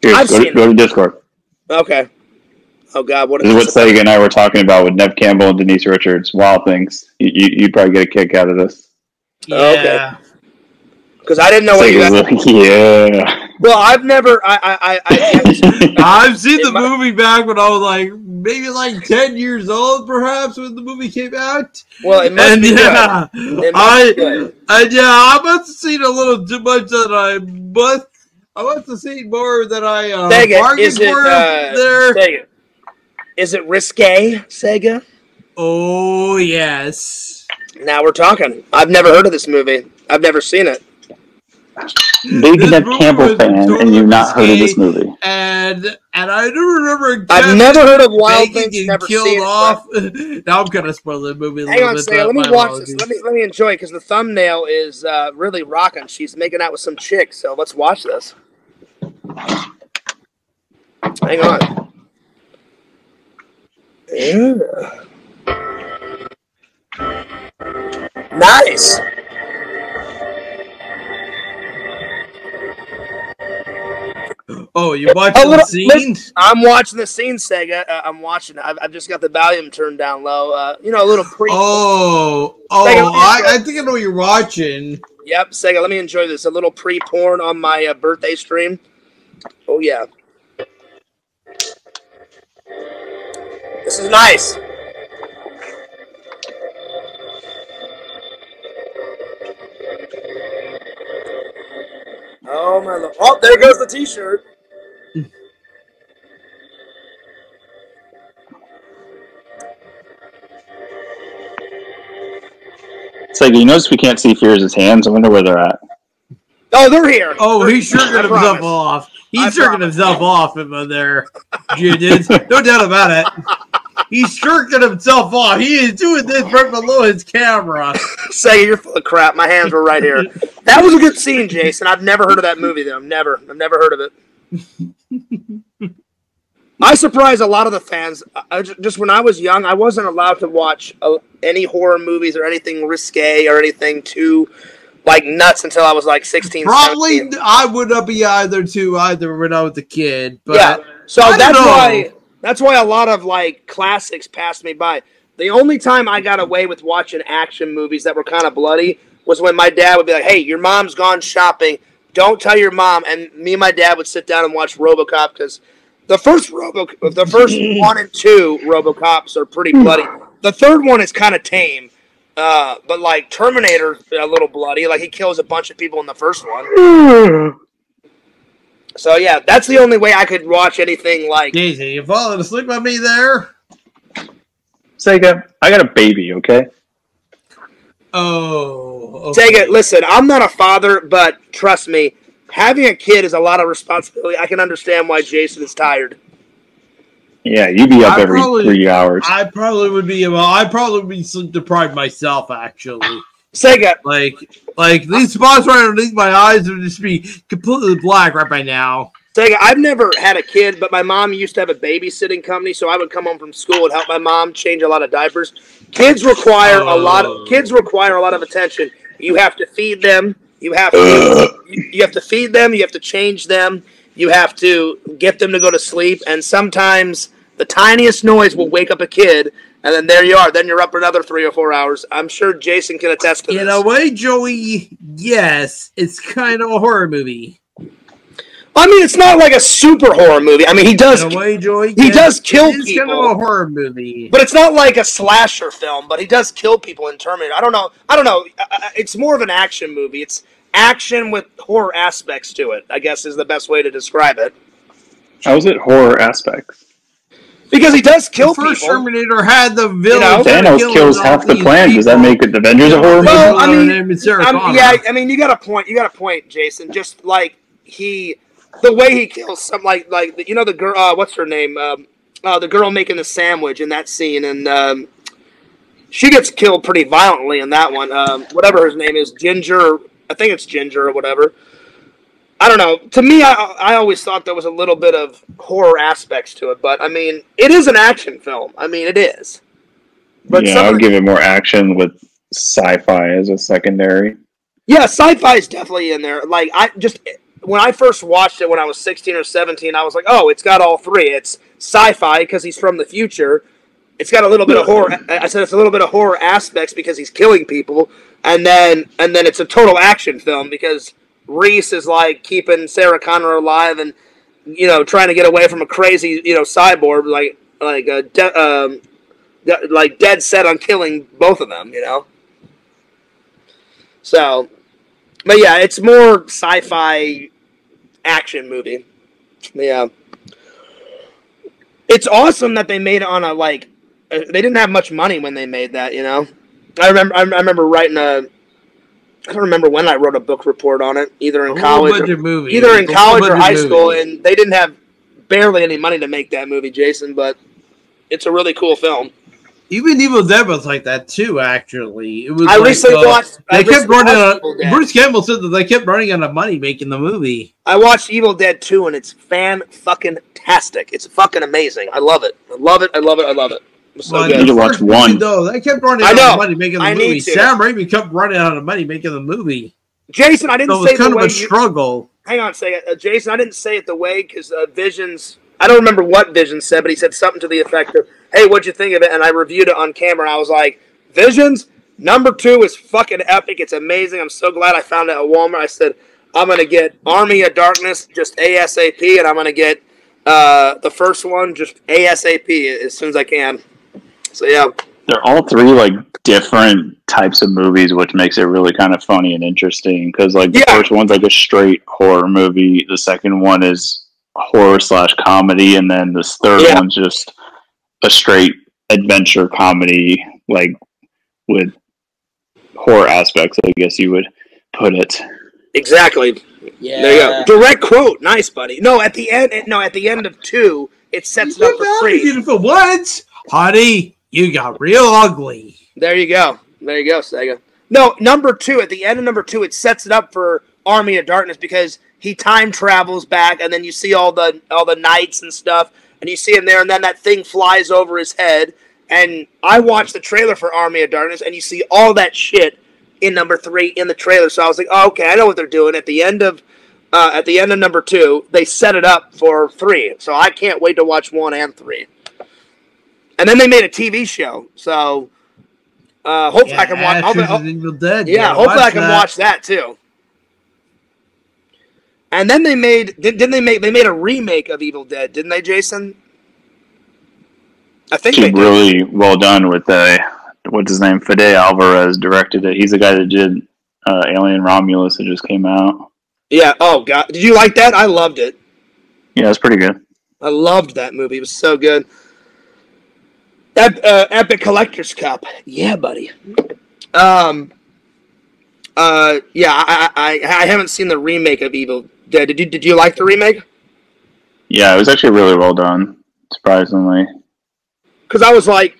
Here, I've go, to, go to Discord. okay. Oh God, what This is what is Sega and I were talking about with Neve Campbell and Denise Richards. Wild things. You you you'd probably get a kick out of this. Oh, okay. Because I didn't know what you. Sega's like, yeah. Well, I've never. I I I. I I've seen the might- movie back when I was like maybe like ten years old, perhaps when the movie came out. well, it must And be yeah, It must I good. and yeah, I must have seen a little too much that I must. I must have seen more than I uh, Sega, bargained is it for uh, there. Sega? Is it risque, Sega? Oh yes. Now we're talking. I've never heard of this movie. I've never seen it. Big This Neve movie Campbell was fan, and you've not heard of this movie. and and I do remember. I've never heard of Wild begging Things. Never killed seen it. off. now I'm gonna spoil the movie. A Hang little on, bit, Sega. uh, Let me watch apologies. this. Let me let me enjoy it because the thumbnail is uh, really rocking. She's making out with some chick. So let's watch this. Hang on. Yeah. Nice. Oh, you watching little- the scene? I'm watching the scene, Sega. Uh, I'm watching. I've, I've just got the volume turned down low. Uh, you know, a little pre. Oh, oh, I a- I, I think I know what you're watching. Yep, Sega. Let me enjoy this. A little pre-porn on my uh, birthday stream. Oh yeah. This is nice. Oh my lord! Oh, there goes the T-shirt. It's like you notice we can't see Fears' hands. I wonder where they're at. Oh, they're here. Oh, he's jerking I himself promise. off. I He's jerking promise. himself off in there. Judith. No doubt about it. He's jerking himself off. He is doing this right below his camera. Say you're full of crap. My hands were right here. That was a good scene, Jason. I've never heard of that movie though. Never. I've never heard of it. I surprise a lot of the fans. I, just when I was young, I wasn't allowed to watch uh, any horror movies or anything risque or anything too like nuts until I was like 16. Probably 17. I would not be either too either when I was a kid. But yeah. So I that's why that's why a lot of like classics passed me by. The only time I got away with watching action movies that were kind of bloody was when my dad would be like, "Hey, your mom's gone shopping. Don't tell your mom." And me and my dad would sit down and watch RoboCop because the first Robo, the first one and two RoboCops are pretty bloody. The third one is kind of tame. Uh, but like Terminator, a little bloody. Like he kills a bunch of people in the first one. So yeah, that's the only way I could watch anything like. Daisy, you falling asleep on me there? Sega, I got a baby. Okay. Oh, Take it. Listen, I'm not a father, but trust me, having a kid is a lot of responsibility. I can understand why Jason is tired. Yeah, you'd be up I every probably- three hours. I probably would be well. I probably would be sleep deprived myself. Actually, Sega, like like these spots right underneath my eyes would just be completely black right by now. Sega, I've never had a kid, but my mom used to have a babysitting company, so I would come home from school and help my mom change a lot of diapers. Kids require a lot. Oh. Of, kids oh. require a lot of attention. You have to feed them. You have to. you have to feed them. You have to change them. You have to get them to go to sleep, and sometimes the tiniest noise will wake up a kid, and then there you are. Then you're up another three or four hours. I'm sure Jason can attest to In this. a way, Joey, yes, it's kind of a horror movie. I mean, it's not like a super horror movie. I mean, he does, In a way, Joey, he yes, does kill it is kind people. of a horror movie. but it's not like a slasher film. But he does kill people in Terminator. I don't know. I don't know. I- I- It's more of an action movie. It's action with horror aspects to it. I guess is the best way to describe it. How is it horror aspects? Because he does kill the first people. Terminator had the villain. You know? trying to Thanos kill kills half the these planet. Does that make it Avengers a horror Well, movie? I mean, Name is Sarah Um, Connor. yeah, I mean, you got a point. You got a point, Jason. Just like he, the way he kills some, like like you know the girl. Uh, what's her name? Um, uh, the girl making the sandwich in that scene, and um, she gets killed pretty violently in that one. Um, whatever her name is, Ginger. I think it's Ginger or whatever. I don't know. To me, I, I always thought there was a little bit of horror aspects to it, but I mean, it is an action film. I mean, it is. But yeah, I'll give it more action with sci-fi as a secondary. Yeah, sci-fi is definitely in there. Like I just when I first watched it when I was 16 or 17, I was like, "Oh, it's got all three. It's sci-fi because he's from the future. It's got a little bit of horror. I said it's a little bit of horror aspects because he's killing people, and then and then it's a total action film because Reese is like keeping Sarah Connor alive and you know trying to get away from a crazy you know cyborg like like uh, de- um, de- like dead set on killing both of them. You know. So, but yeah, it's more sci-fi action movie. Yeah, it's awesome that they made it on a like. uh, They didn't have much money when they made that. You know, I remember. I remember writing a. I don't remember when I wrote a book report on it, either in college, or, movie. either in college or high school, and they didn't have barely any money to make that movie, Jason. But it's a really cool film. Even Evil Dead was like that too. Actually, it was. I like, recently uh, watched. I They kept running. Out, Bruce Campbell said that they kept running out of money making the movie. I watched Evil Dead 2 and it's fan fucking tastic. It's fucking amazing. I love it. I love it. I love it. I love it. It's so Well, need to watch one. Though they kept running I out know. of money making the I movie. Sam Raimi kept running out of money making the movie. Jason, I didn't So it say was kind the of way a you, struggle. hang on a second, uh, Jason. I didn't say it the way because uh, Visions. I don't remember what Visions said, but he said something to the effect of, "Hey, what'd you think of it?" And I reviewed it on camera. And I was like, "Visions number two is fucking epic. It's amazing. I'm so glad I found it at Walmart." I said, "I'm gonna get Army of Darkness just ASAP, and I'm gonna get uh, the first one just ASAP as soon as I can." So yeah, They're all three like different types of movies, which makes it really kind of funny and interesting. Because like the Yeah. first one's like a straight horror movie, the second one is horror slash comedy, and then this third Yeah. one's just a straight adventure comedy, like with horror aspects. I guess you would put it. exactly. Yeah. There you go. Direct quote. Nice, buddy. No, at the end. No, at the end of two, it sets it up for free. Beautiful once, honey. You got real ugly. There you go. There you go, Sega. No, number two. At the end of number two, it sets it up for Army of Darkness because he time travels back, and then you see all the all the knights and stuff, and you see him there, and then that thing flies over his head. And I watched the trailer for Army of Darkness, and you see all that shit in number three in the trailer. So I was like, oh, okay, I know what they're doing. At the end of uh, at the end of number two, they set it up for three. So I can't wait to watch one and three. And then they made a TV show, so uh, hopefully I can watch. Ash hopefully- versus Evil Dead. yeah, Yeah, hopefully I can that. watch that too. And then they made did, didn't they make they made a remake of Evil Dead, didn't they, Jason? I think they Actually, did. really well done with the what's his name? Fede Alvarez directed it. He's the guy that did uh, Alien Romulus that just came out. Yeah. Oh God, did you like that? I loved it. Yeah, it's pretty good. I loved that movie. It was so good. Ep- uh, Epic Collector's Cup. Yeah, buddy. Um. Uh. Yeah. I, I. I haven't seen the remake of Evil Dead. Did you? Did you like the remake? Yeah, it was actually really well done. Surprisingly, because I was like,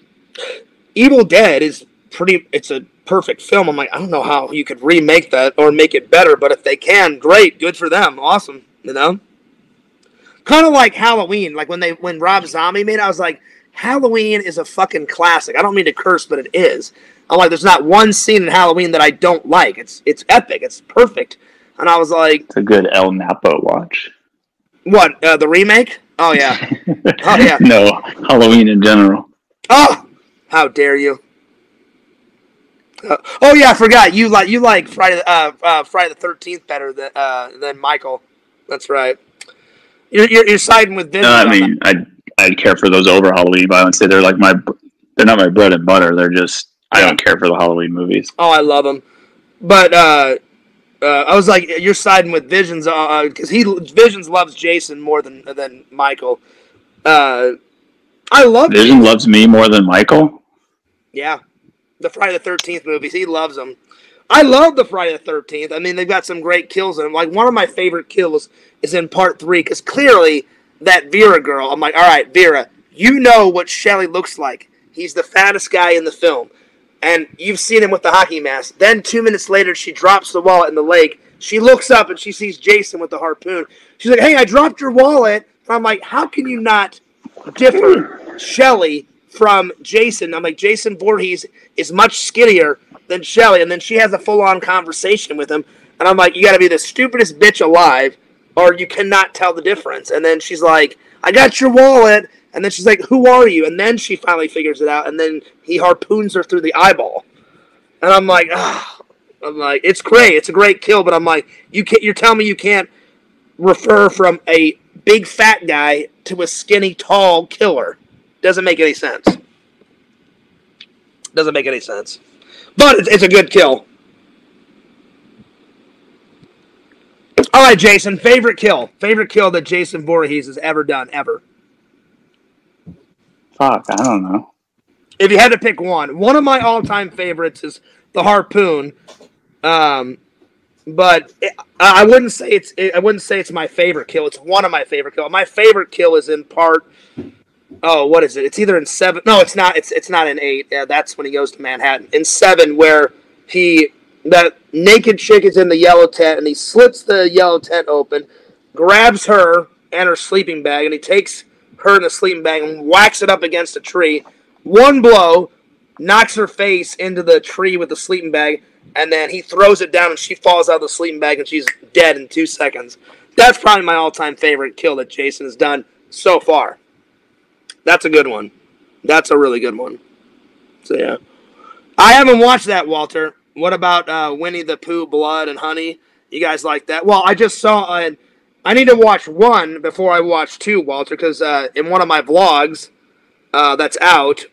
Evil Dead is pretty. It's a perfect film. I'm like, I don't know how you could remake that or make it better, but if they can, great, good for them, awesome. You know, kind of like Halloween. Like when they when Rob Zombie made, it, I was like, Halloween is a fucking classic. I don't mean to curse, but it is. I'm like, there's not one scene in Halloween that I don't like. It's it's epic. It's perfect. And I was like, it's a good El Napo watch. what? Uh, the remake? Oh yeah. Oh, yeah. no, Halloween in general. Oh, how dare you! Uh, oh yeah, I forgot you like you like Friday uh, uh Friday the Thirteenth better than uh than Michael. That's right. You're you're, you're siding with Vince. No, I mean, I'd I'd care for those over Halloween, but I would say they're like my they're not my bread and butter. They're just I don't care for the Halloween movies. oh, I love them, but uh, uh, I was like, you're siding with Visions because he Visions loves Jason more than than Michael. Uh, I love Vision loves me more than Michael. Yeah, the Friday the Thirteenth movies. He loves them. I love the Friday the Thirteenth. I mean, they've got some great kills in them. Like one of my favorite kills is in part three because clearly that Vera girl. I'm like, all right, Vera, you know what Shelley looks like. He's the fattest guy in the film, and you've seen him with the hockey mask. Then two minutes later, she drops the wallet in the lake. She looks up and she sees Jason with the harpoon. She's like, "Hey, I dropped your wallet." And I'm like, "How can you not differ Shelley from Jason. I'm like, Jason Voorhees is much skinnier than Shelley. And then she has a full on conversation with him. And I'm like, you got to be the stupidest bitch alive, or you cannot tell the difference. And then she's like, I got your wallet. And then she's like, Who are you? And then she finally figures it out. And then he harpoons her through the eyeball. And I'm like, ah. I'm like, it's great. It's a great kill. But I'm like, you can't. You're telling me you can't refer from a big fat guy to a skinny tall killer. Doesn't make any sense. Doesn't make any sense. But it's, it's a good kill. All right, Jason. Favorite kill. Favorite kill that Jason Voorhees has ever done, ever. Fuck, I don't know. If you had to pick one, one of my all-time favorites is the harpoon. Um, but it, I wouldn't say it's. I wouldn't say it's my favorite kill. It's one of my favorite kill. My favorite kill is in part. Oh, what is it? It's either in seven. No, it's not. It's it's not in eight. Yeah, that's when he goes to Manhattan. In seven, where he that naked chick is in the yellow tent, and he slits the yellow tent open, grabs her and her sleeping bag, and he takes her in the sleeping bag and whacks it up against a tree. One blow knocks her face into the tree with the sleeping bag, and then he throws it down, and she falls out of the sleeping bag, and she's dead in two seconds. That's probably my all-time favorite kill that Jason has done so far. That's a good one. That's a really good one. So yeah, I haven't watched that, Walter. What about uh, Winnie the Pooh, Blood and Honey? You guys like that? Well, I just saw. Uh, I need to watch one before I watch two, Walter, because uh, in one of my vlogs uh, that's out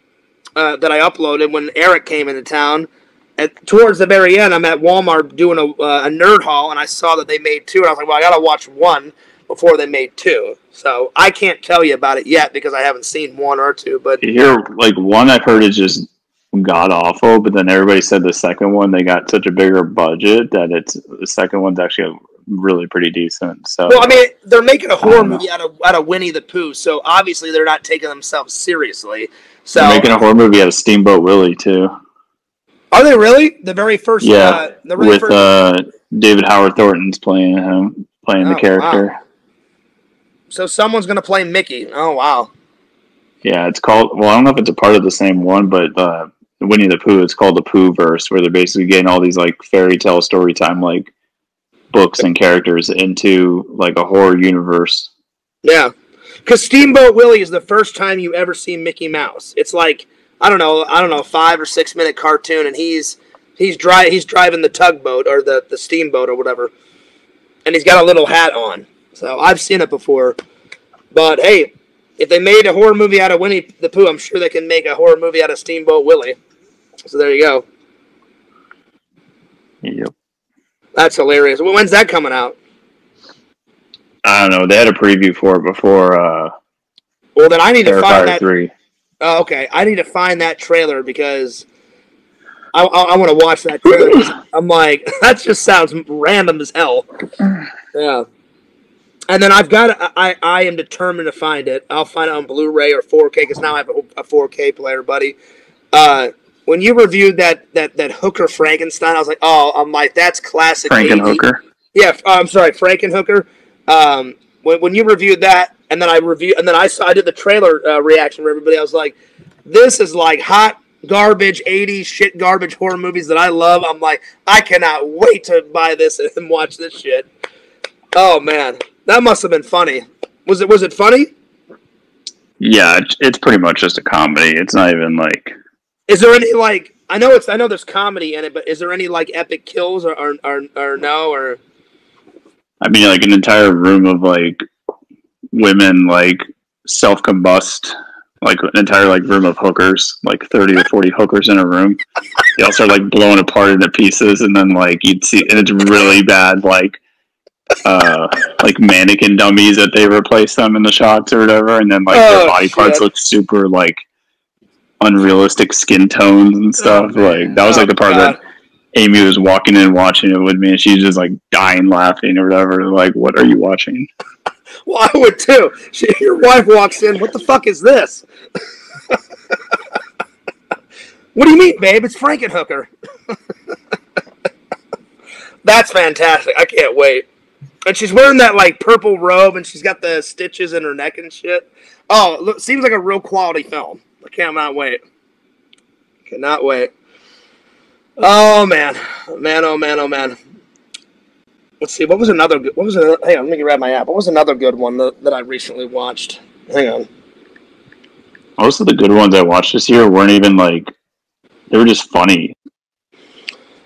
uh, that I uploaded when Eric came into town, at, towards the very end, I'm at Walmart doing a, uh, a nerd haul, and I saw that they made two, and I was like, well, I gotta watch one before they made two. So I can't tell you about it yet because I haven't seen one or two. But You hear like one I've heard is just god awful, but then everybody said the second one they got such a bigger budget that it's the second one's actually really pretty decent. So well, I mean, they're making a horror movie out of out of Winnie the Pooh, so obviously they're not taking themselves seriously. So they're making a horror movie out of Steamboat Willie too, are they really the very first? Yeah, uh, the very with first. uh David Howard Thornton's playing him playing Oh, the character. so someone's gonna play Mickey. Oh wow. Yeah, it's called. Well, I don't know if it's a part of the same one, but uh, Winnie the Pooh. It's called the Pooh verse, where they're basically getting all these like fairy tale story time like books and characters into like a horror universe. Yeah, because Steamboat Willie is the first time you ever see Mickey Mouse. It's like I don't know, I don't know, five or six minute cartoon, and he's he's dri- he's driving the tugboat or the the steamboat or whatever, and he's got a little hat on. So I've seen it before, but hey, if they made a horror movie out of Winnie the Pooh, I'm sure they can make a horror movie out of Steamboat Willie. So there you go. Yep. That's hilarious. Well, When's that coming out? I don't know. They had a preview for it before uh, Well, then I need to find that. three. Oh, okay, I need to find that trailer because I, I, I want to watch that trailer. I'm like, that just sounds random as hell. Yeah. And then I've got, I, I am determined to find it. I'll find it on Blu-ray or 4K because now I have a, a 4K player, buddy. Uh, when you reviewed that that that Hooker Frankenstein, I was like, oh, I'm like, that's classic. 80s. Frankenhooker. Yeah, I'm sorry, Frankenhooker. Um, when, when you reviewed that, and then I review, and then I saw I did the trailer uh, reaction for everybody. I was like, this is like hot garbage, 80s shit garbage horror movies that I love. I'm like, I cannot wait to buy this and watch this shit. Oh man, that must have been funny. Was it was it funny? Yeah, it's, it's pretty much just a comedy. It's not even like Is there any like I know it's I know there's comedy in it, but is there any like epic kills or or, or, or no or I mean, like an entire room of like women like self combust, like an entire like room of hookers, like thirty or forty hookers in a room. They all start like blowing apart into pieces, and then like you'd see, and it's really bad, like uh like mannequin dummies that they replace them in the shots or whatever, and then like Oh, their body parts look super like unrealistic skin tones and oh, stuff. like that was like the part Oh, God. that Amy was walking in watching it with me, and she's just like dying laughing or whatever. Like, what are you watching? Well, I would too. She, your wife walks in. What the fuck is this? what do you mean, babe? It's Frankenhooker. That's fantastic. I can't wait. And she's wearing that like purple robe, and she's got the stitches in her neck and shit. Oh, look, seems like a real quality film. I cannot wait. Cannot wait. Oh man, man, oh man, oh man. Let's see. What was another? Good, what was another? Hang on, let me grab my app. What was another good one that, that I recently watched? Hang on. Most of the good ones I watched this year weren't even like they were just funny.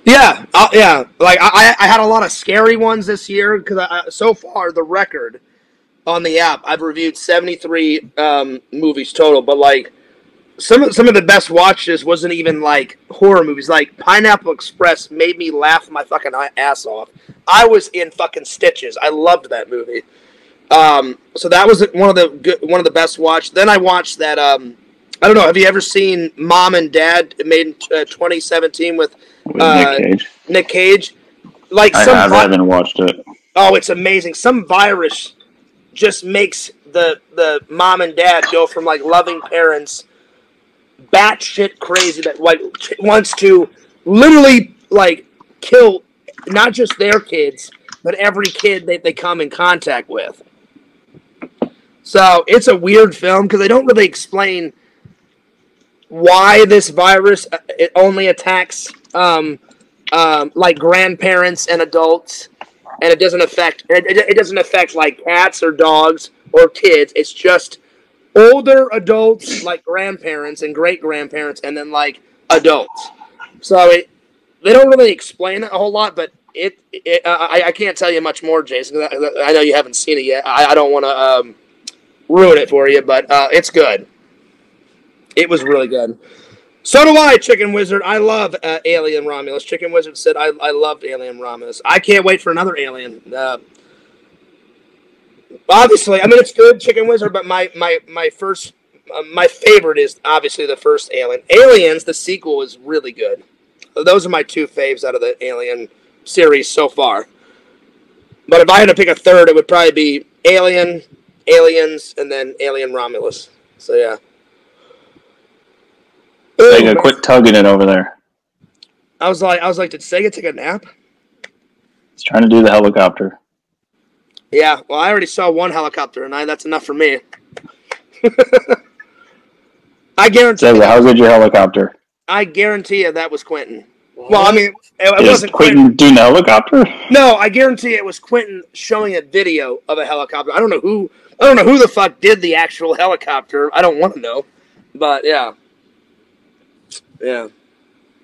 Yeah, uh, yeah. Like I, I had a lot of scary ones this year because so far the record on the app I've reviewed seventy three um, movies total, but like some of some of the best watches wasn't even like horror movies. Like Pineapple Express made me laugh my fucking ass off. I was in fucking stitches. I loved that movie. Um, so that was one of the good, one of the best watched. Then I watched that. Um, I don't know. Have you ever seen Mom and Dad made in uh, 2017 with Uh, Nick Cage. Nick Cage? Like I some I haven't watched it. oh, it's amazing. Some virus just makes the the mom and dad go from like loving parents, batshit crazy that like wants to literally like kill not just their kids but every kid that they come in contact with. So it's a weird film because they don't really explain why this virus uh, it only attacks um, um, like grandparents and adults and it doesn't affect it, it, it doesn't affect like cats or dogs or kids. It's just older adults like grandparents and great grandparents, and then like adults. So it they don't really explain it a whole lot, but it, it uh, I, I can't tell you much more, Jason. I, I know you haven't seen it yet. I, I don't want to um, ruin it for you, but uh, it's good. It was really good. So do I, Chicken Wizard. I love uh, Alien Romulus. Chicken Wizard said I, I loved Alien Romulus. I can't wait for another Alien. Obviously, I mean it's good, Chicken Wizard, but my my my first uh, my favorite is obviously the first Alien. Aliens, the sequel, is really good. Those are my two faves out of the Alien series so far. But if I had to pick a third, it would probably be Alien, Aliens, and then Alien Romulus. So yeah. Like Ooh, a quick tugging it over there. I was like, I was like, did Sega take a nap? He's trying to do the helicopter. Yeah. Well, I already saw one helicopter, and I, that's enough for me. I guarantee. Sega, how good your helicopter? I guarantee you that was Quentin. Well, I mean, it, it Is wasn't Quentin. Quentin doing the helicopter? No, I guarantee it was Quentin showing a video of a helicopter. I don't know who. I don't know who the fuck did the actual helicopter. I don't want to know, but yeah, yeah.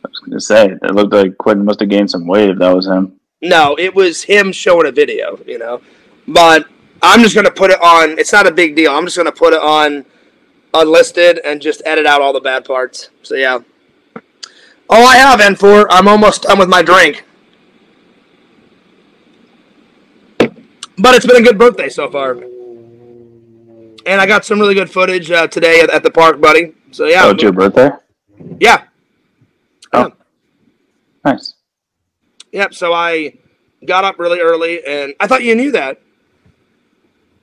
I was going to say, it looked like Quentin must have gained some weight if that was him. No, it was him showing a video. You know, but I'm just gonna put it on. It's not a big deal. I'm just gonna put it on unlisted and just edit out all the bad parts. So yeah. All I have, N4. I'm almost done with my drink. But it's been a good birthday so far. And I got some really good footage uh, today at, at the park, buddy. So yeah, Oh, it's your birthday? yeah, Oh. Nice. yep. So I got up really early, and I thought you knew that.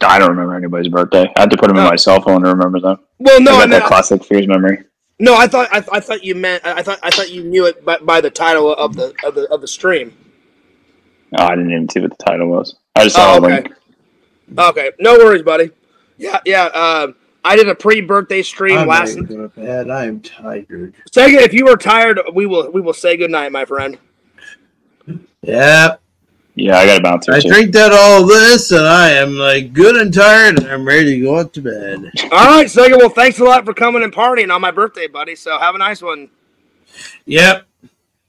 I don't remember anybody's birthday. I had to put them in my cell phone to remember them. Well, no, I I got meant that classic Fears memory. no. I thought I, I thought you meant I thought I thought you knew it by, by the title of the of the of the stream. Oh, I didn't even see what the title was. I just saw Oh, a okay. link. Okay, no worries, buddy. Yeah, yeah. Um, I did a pre-birthday stream I'm last. ready to bed. I'm tired. Sega, if you are tired, we will we will say goodnight, my friend. Yep. Yeah, I got to bounce here I too. drank out all this, and I am like good and tired, and I'm ready to go up to bed. All right, Sega. Well, thanks a lot for coming and partying on my birthday, buddy. So have a nice one. Yep.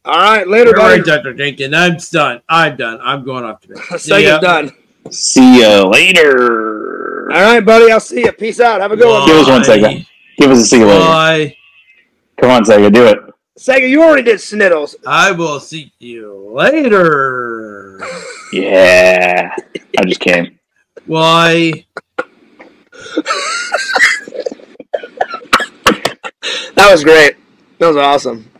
All right, later, You're buddy. right, Dr. Jenkins. I'm done. I'm done. I'm going off to bed. See Sega's ya. done. See ya later. All right, buddy. I'll see you. Peace out. Have a good one. Give us one second. Give us a see you later. Bye. Come on, Sega, do it. Sega, you already did Snittles. I will see you later. Yeah. I just came. Why? That was great. That was awesome.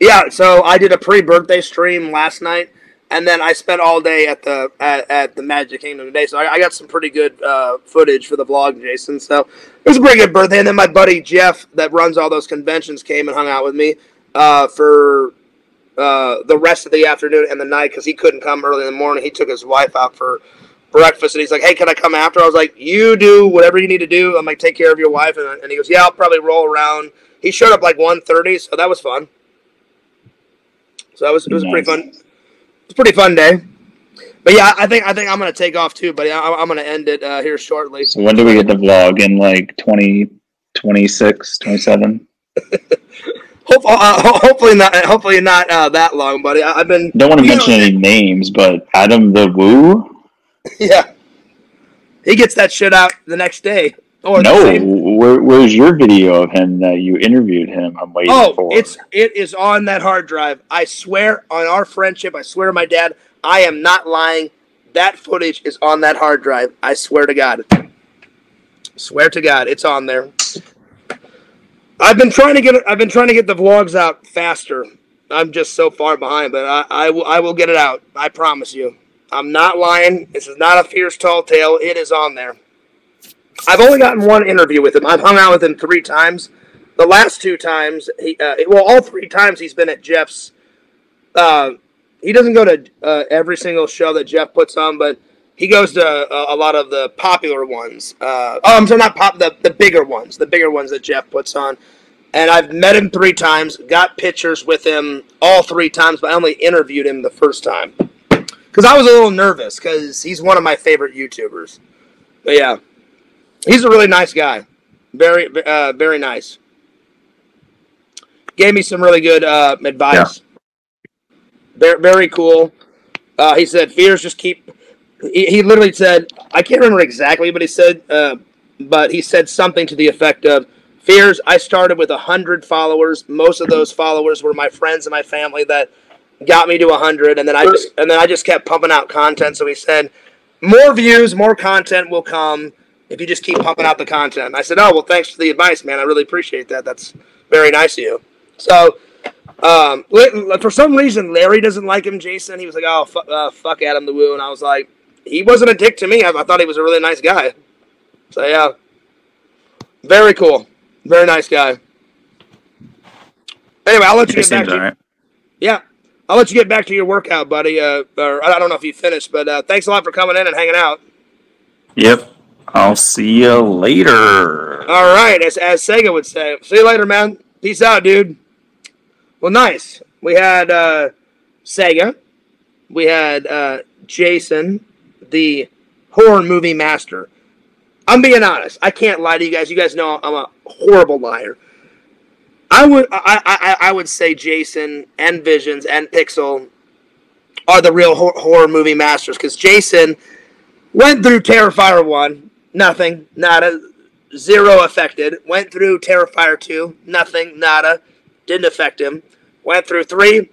Yeah, so I did a pre-birthday stream last night, and then I spent all day at the at, at the Magic Kingdom today. So I, I got some pretty good uh, footage for the vlog, Jason. So it was a pretty good birthday. And then my buddy Jeff, that runs all those conventions, came and hung out with me uh, for uh, the rest of the afternoon and the night because he couldn't come early in the morning. He took his wife out for breakfast, and he's like, "Hey, can I come after?" I was like, "You do whatever you need to do. I'm like, take care of your wife." And, and he goes, "Yeah, I'll probably roll around." He showed up like 1.30, so that was fun. So that was it was a pretty Nice. fun. It's pretty fun day. But yeah, I think I think I'm gonna take off too, buddy. I, I'm gonna end it uh, here shortly. So when do we get the vlog? In like 20, 26, 27? Hope, uh, hopefully not. Hopefully not uh, that long, buddy. I, I've been. Don't want to mention know- any names, but Adam the Woo? Yeah. He gets that shit out the next day. Or No. Where, where's your video of him that you interviewed him? I'm waiting Oh, for. it's it is on that hard drive. I swear on our friendship. I swear to my dad. I am not lying. That footage is on that hard drive. I swear to God. Swear to God, it's on there. I've been trying to get. I've been trying to get the vlogs out faster. I'm just so far behind, but I, I will. I will get it out. I promise you. I'm not lying. This is not a fierce tall tale. It is on there. I've only gotten one interview with him. I've hung out with him three times. The last two times, he uh, well, all three times he's been at Jeff's. Uh, he doesn't go to uh, every single show that Jeff puts on, but he goes to a, a lot of the popular ones. Uh, oh, I'm sorry, not pop, the the bigger ones, the bigger ones that Jeff puts on. And I've met him three times, got pictures with him all three times, but I only interviewed him the first time because I was a little nervous because he's one of my favorite YouTubers. But yeah, he's a really nice guy. Very, uh, very nice. Gave me some really good uh, advice. Very, very cool. Uh, he said, "Fears just keep." He, he literally said, "I can't remember exactly, but he said, uh, but he said something to the effect of." Fears, I started with 100 followers. Most of those followers were my friends and my family that got me to 100 and then I just and then I just kept pumping out content. So he said, "More views, more content will come if you just keep pumping out the content." And I said, "Oh, well, thanks for the advice, man. I really appreciate that. That's very nice of you." So, um, for some reason, Larry doesn't like him. Jason, he was like, "Oh, fu- uh, fuck Adam the Woo," and I was like, "He wasn't a dick to me. I, I thought he was a really nice guy." So yeah, very cool, very nice guy. Anyway, I'll let you get back to alright. yeah. I'll let you get back to your workout, buddy. Uh, or I don't know if you finished, but uh, thanks a lot for coming in and hanging out. Yep. I'll see you later. All right, as, as Sega would say. See you later, man. Peace out, dude. Well, nice. We had uh, Sega. We had uh, Jason, the horror movie master. I'm being honest. I can't lie to you guys. You guys know I'm a horrible liar. I would I, I, I would say Jason and Visions and Pixel are the real hor- horror movie masters because Jason went through Terrifier 1, nothing, nada, zero affected. Went through Terrifier 2, nothing, nada, didn't affect him. Went through 3,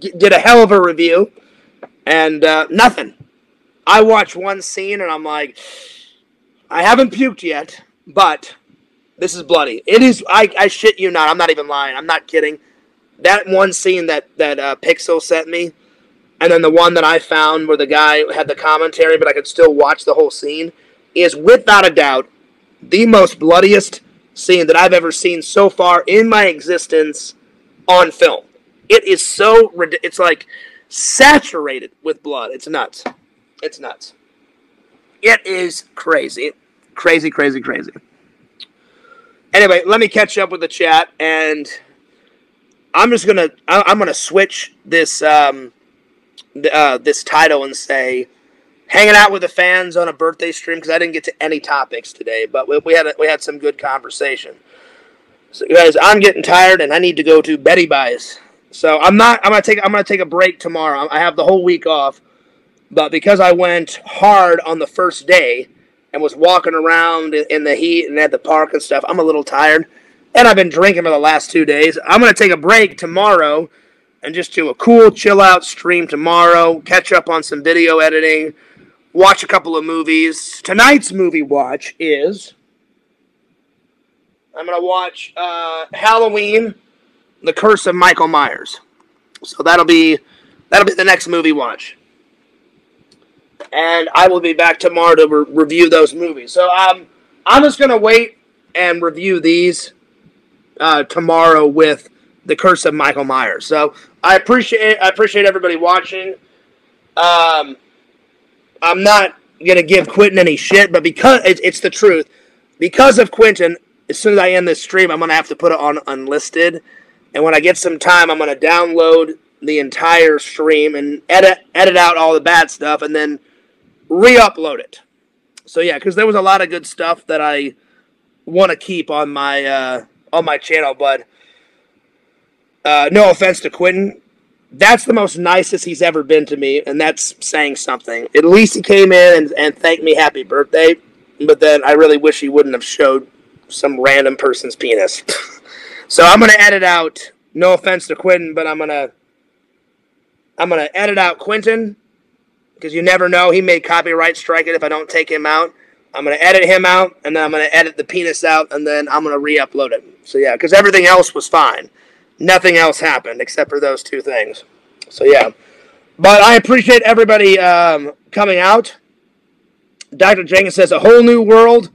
did a hell of a review, and uh, nothing. I watched one scene and I'm like, I haven't puked yet, but this is bloody. It is. I, I shit you not. I'm not even lying. I'm not kidding. That one scene that that uh, Pixel sent me, and then the one that I found where the guy had the commentary, but I could still watch the whole scene, is without a doubt the most bloodiest scene that I've ever seen so far in my existence on film. It is so it's like saturated with blood. It's nuts. It's nuts. It is crazy. Crazy, crazy, crazy. Anyway, let me catch up with the chat and I'm just gonna I'm gonna switch this um uh, this title and say hanging out with the fans on a birthday stream because I didn't get to any topics today, but we, we had a, we had some good conversation. So guys, I'm getting tired and I need to go to Betty Buys. So I'm not I'm gonna take I'm gonna take a break tomorrow. I have the whole week off, but because I went hard on the first day and was walking around in, the heat and at the park and stuff, I'm a little tired. And I've been drinking for the last two days. I'm gonna take a break tomorrow and just do a cool chill out stream tomorrow, catch up on some video editing, watch a couple of movies. Tonight's movie watch is I'm gonna watch uh, Halloween, The Curse of Michael Myers. So that'll be that'll be the next movie watch. And I will be back tomorrow to re- review those movies. So um, I'm just gonna wait and review these uh, tomorrow with The Curse of Michael Myers. So I appreciate I appreciate everybody watching. Um, I'm not gonna give Quentin any shit, but because it's, it's the truth, because of Quentin, as soon as I end this stream, I'm gonna have to put it on unlisted, and when I get some time, I'm gonna download the entire stream and edit edit out all the bad stuff, and then re-upload it. So yeah, because there was a lot of good stuff that I want to keep on my uh, on my channel, but uh, no offense to Quentin, that's the most nicest he's ever been to me, and that's saying something. At least he came in and, and thanked me happy birthday, but then I really wish he wouldn't have showed some random person's penis. so I'm gonna edit out. No offense to Quentin, but I'm gonna I'm gonna edit out Quentin because you never know. He may copyright strike it if I don't take him out. I'm gonna edit him out, and then I'm gonna edit the penis out, and then I'm gonna re-upload it. So yeah, because everything else was fine. Nothing else happened except for those two things. So yeah, but I appreciate everybody um, coming out. Dr. Jenkins says a whole new world.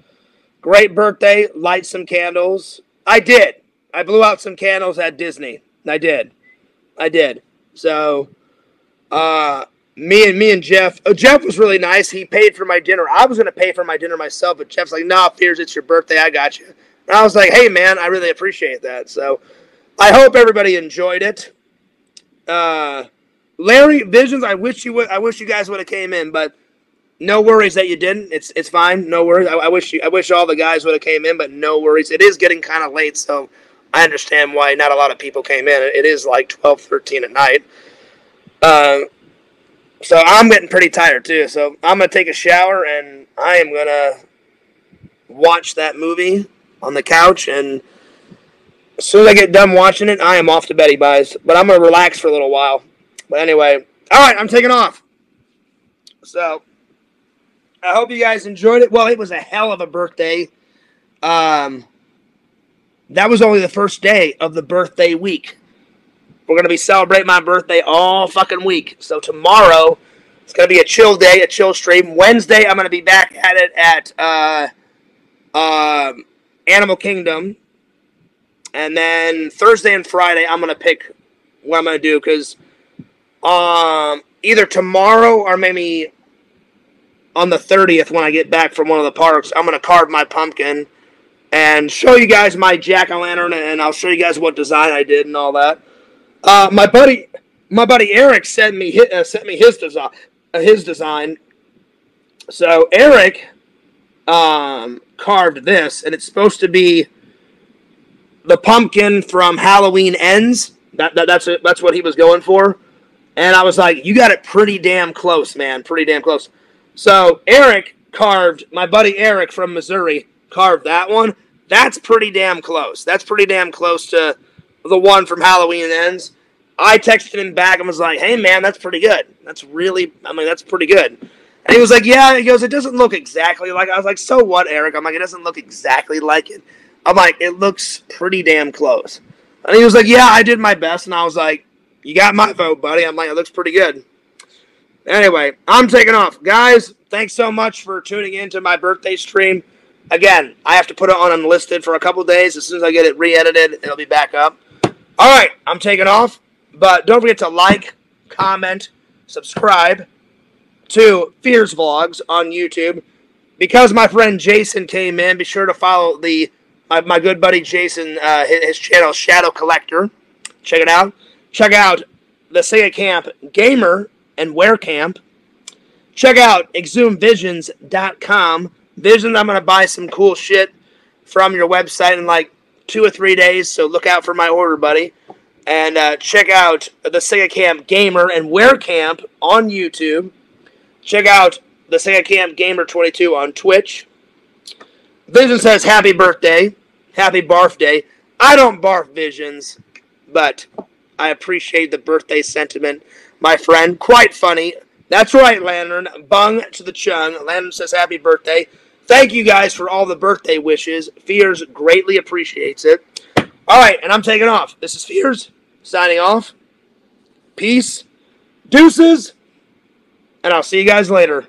Great birthday. Light some candles. I did. I blew out some candles at Disney. I did. I did. So, uh, me and me and Jeff. Oh, Jeff was really nice. He paid for my dinner. I was gonna pay for my dinner myself, but Jeff's like, "Nah, fears it's your birthday. I got you." And I was like, "Hey, man, I really appreciate that." So, I hope everybody enjoyed it. Uh, Larry Visions, I wish you would. I wish you guys would have came in, but no worries that you didn't. It's it's fine. No worries. I, I wish you. I wish all the guys would have came in, but no worries. It is getting kind of late, so I understand why not a lot of people came in. It is like 12, 13 at night. Uh, so I'm getting pretty tired too. So I'm gonna take a shower and I am gonna watch that movie on the couch. And as soon as I get done watching it, I am off to Betty Buys. But I'm gonna relax for a little while. But anyway, all right, I'm taking off. So I hope you guys enjoyed it. Well, it was a hell of a birthday. Um, that was only the first day of the birthday week. We're gonna be celebrating my birthday all fucking week. So tomorrow it's gonna be a chill day, a chill stream. Wednesday I'm gonna be back at it at uh, uh, Animal Kingdom, and then Thursday and Friday I'm gonna pick what I'm gonna do because um, either tomorrow or maybe on the 30th when I get back from one of the parks, I'm gonna carve my pumpkin and show you guys my jack o' lantern, and I'll show you guys what design I did and all that. Uh, my buddy, my buddy Eric sent me his, uh, sent me his design, uh, his design. So Eric um, carved this, and it's supposed to be the pumpkin from Halloween Ends. That, that that's. That's what he was going for. And I was like, "You got it pretty damn close, man. Pretty damn close." So Eric carved my buddy Eric from Missouri carved that one. That's pretty damn close. That's pretty damn close to the one from Halloween Ends. I texted him back and was like, "Hey man, that's pretty good. That's really, I mean, that's pretty good." And he was like, "Yeah." He goes, "It doesn't look exactly like." I was like, "So what, Eric?" I'm like, "It doesn't look exactly like it." I'm like, "It looks pretty damn close." And he was like, "Yeah, I did my best." And I was like, "You got my vote, buddy." I'm like, "It looks pretty good." Anyway, I'm taking off, guys. Thanks so much for tuning in to my birthday stream. Again, I have to put it on unlisted for a couple days. As soon as I get it re-edited, it'll be back up. All right, I'm taking off. But don't forget to like, comment, subscribe to Fears Vlogs on YouTube. Because my friend Jason came in, be sure to follow the my, my good buddy Jason, uh, his, his channel Shadow Collector. Check it out. Check out the Sega Camp Gamer and Wear Camp. Check out ExhumedVisions.com. Vision, I'm going to buy some cool shit from your website in like two or three days, so look out for my order, buddy. And uh, check out the Sega Camp Gamer and Wear Camp on YouTube. Check out the Sega Camp Gamer 22 on Twitch. Vision says happy birthday, happy barf day. I don't barf visions, but I appreciate the birthday sentiment, my friend. Quite funny. That's right, Lantern. Bung to the chung. Lantern says happy birthday. Thank you guys for all the birthday wishes. Fears greatly appreciates it. All right, and I'm taking off. This is Fears signing off. Peace, deuces, and I'll see you guys later.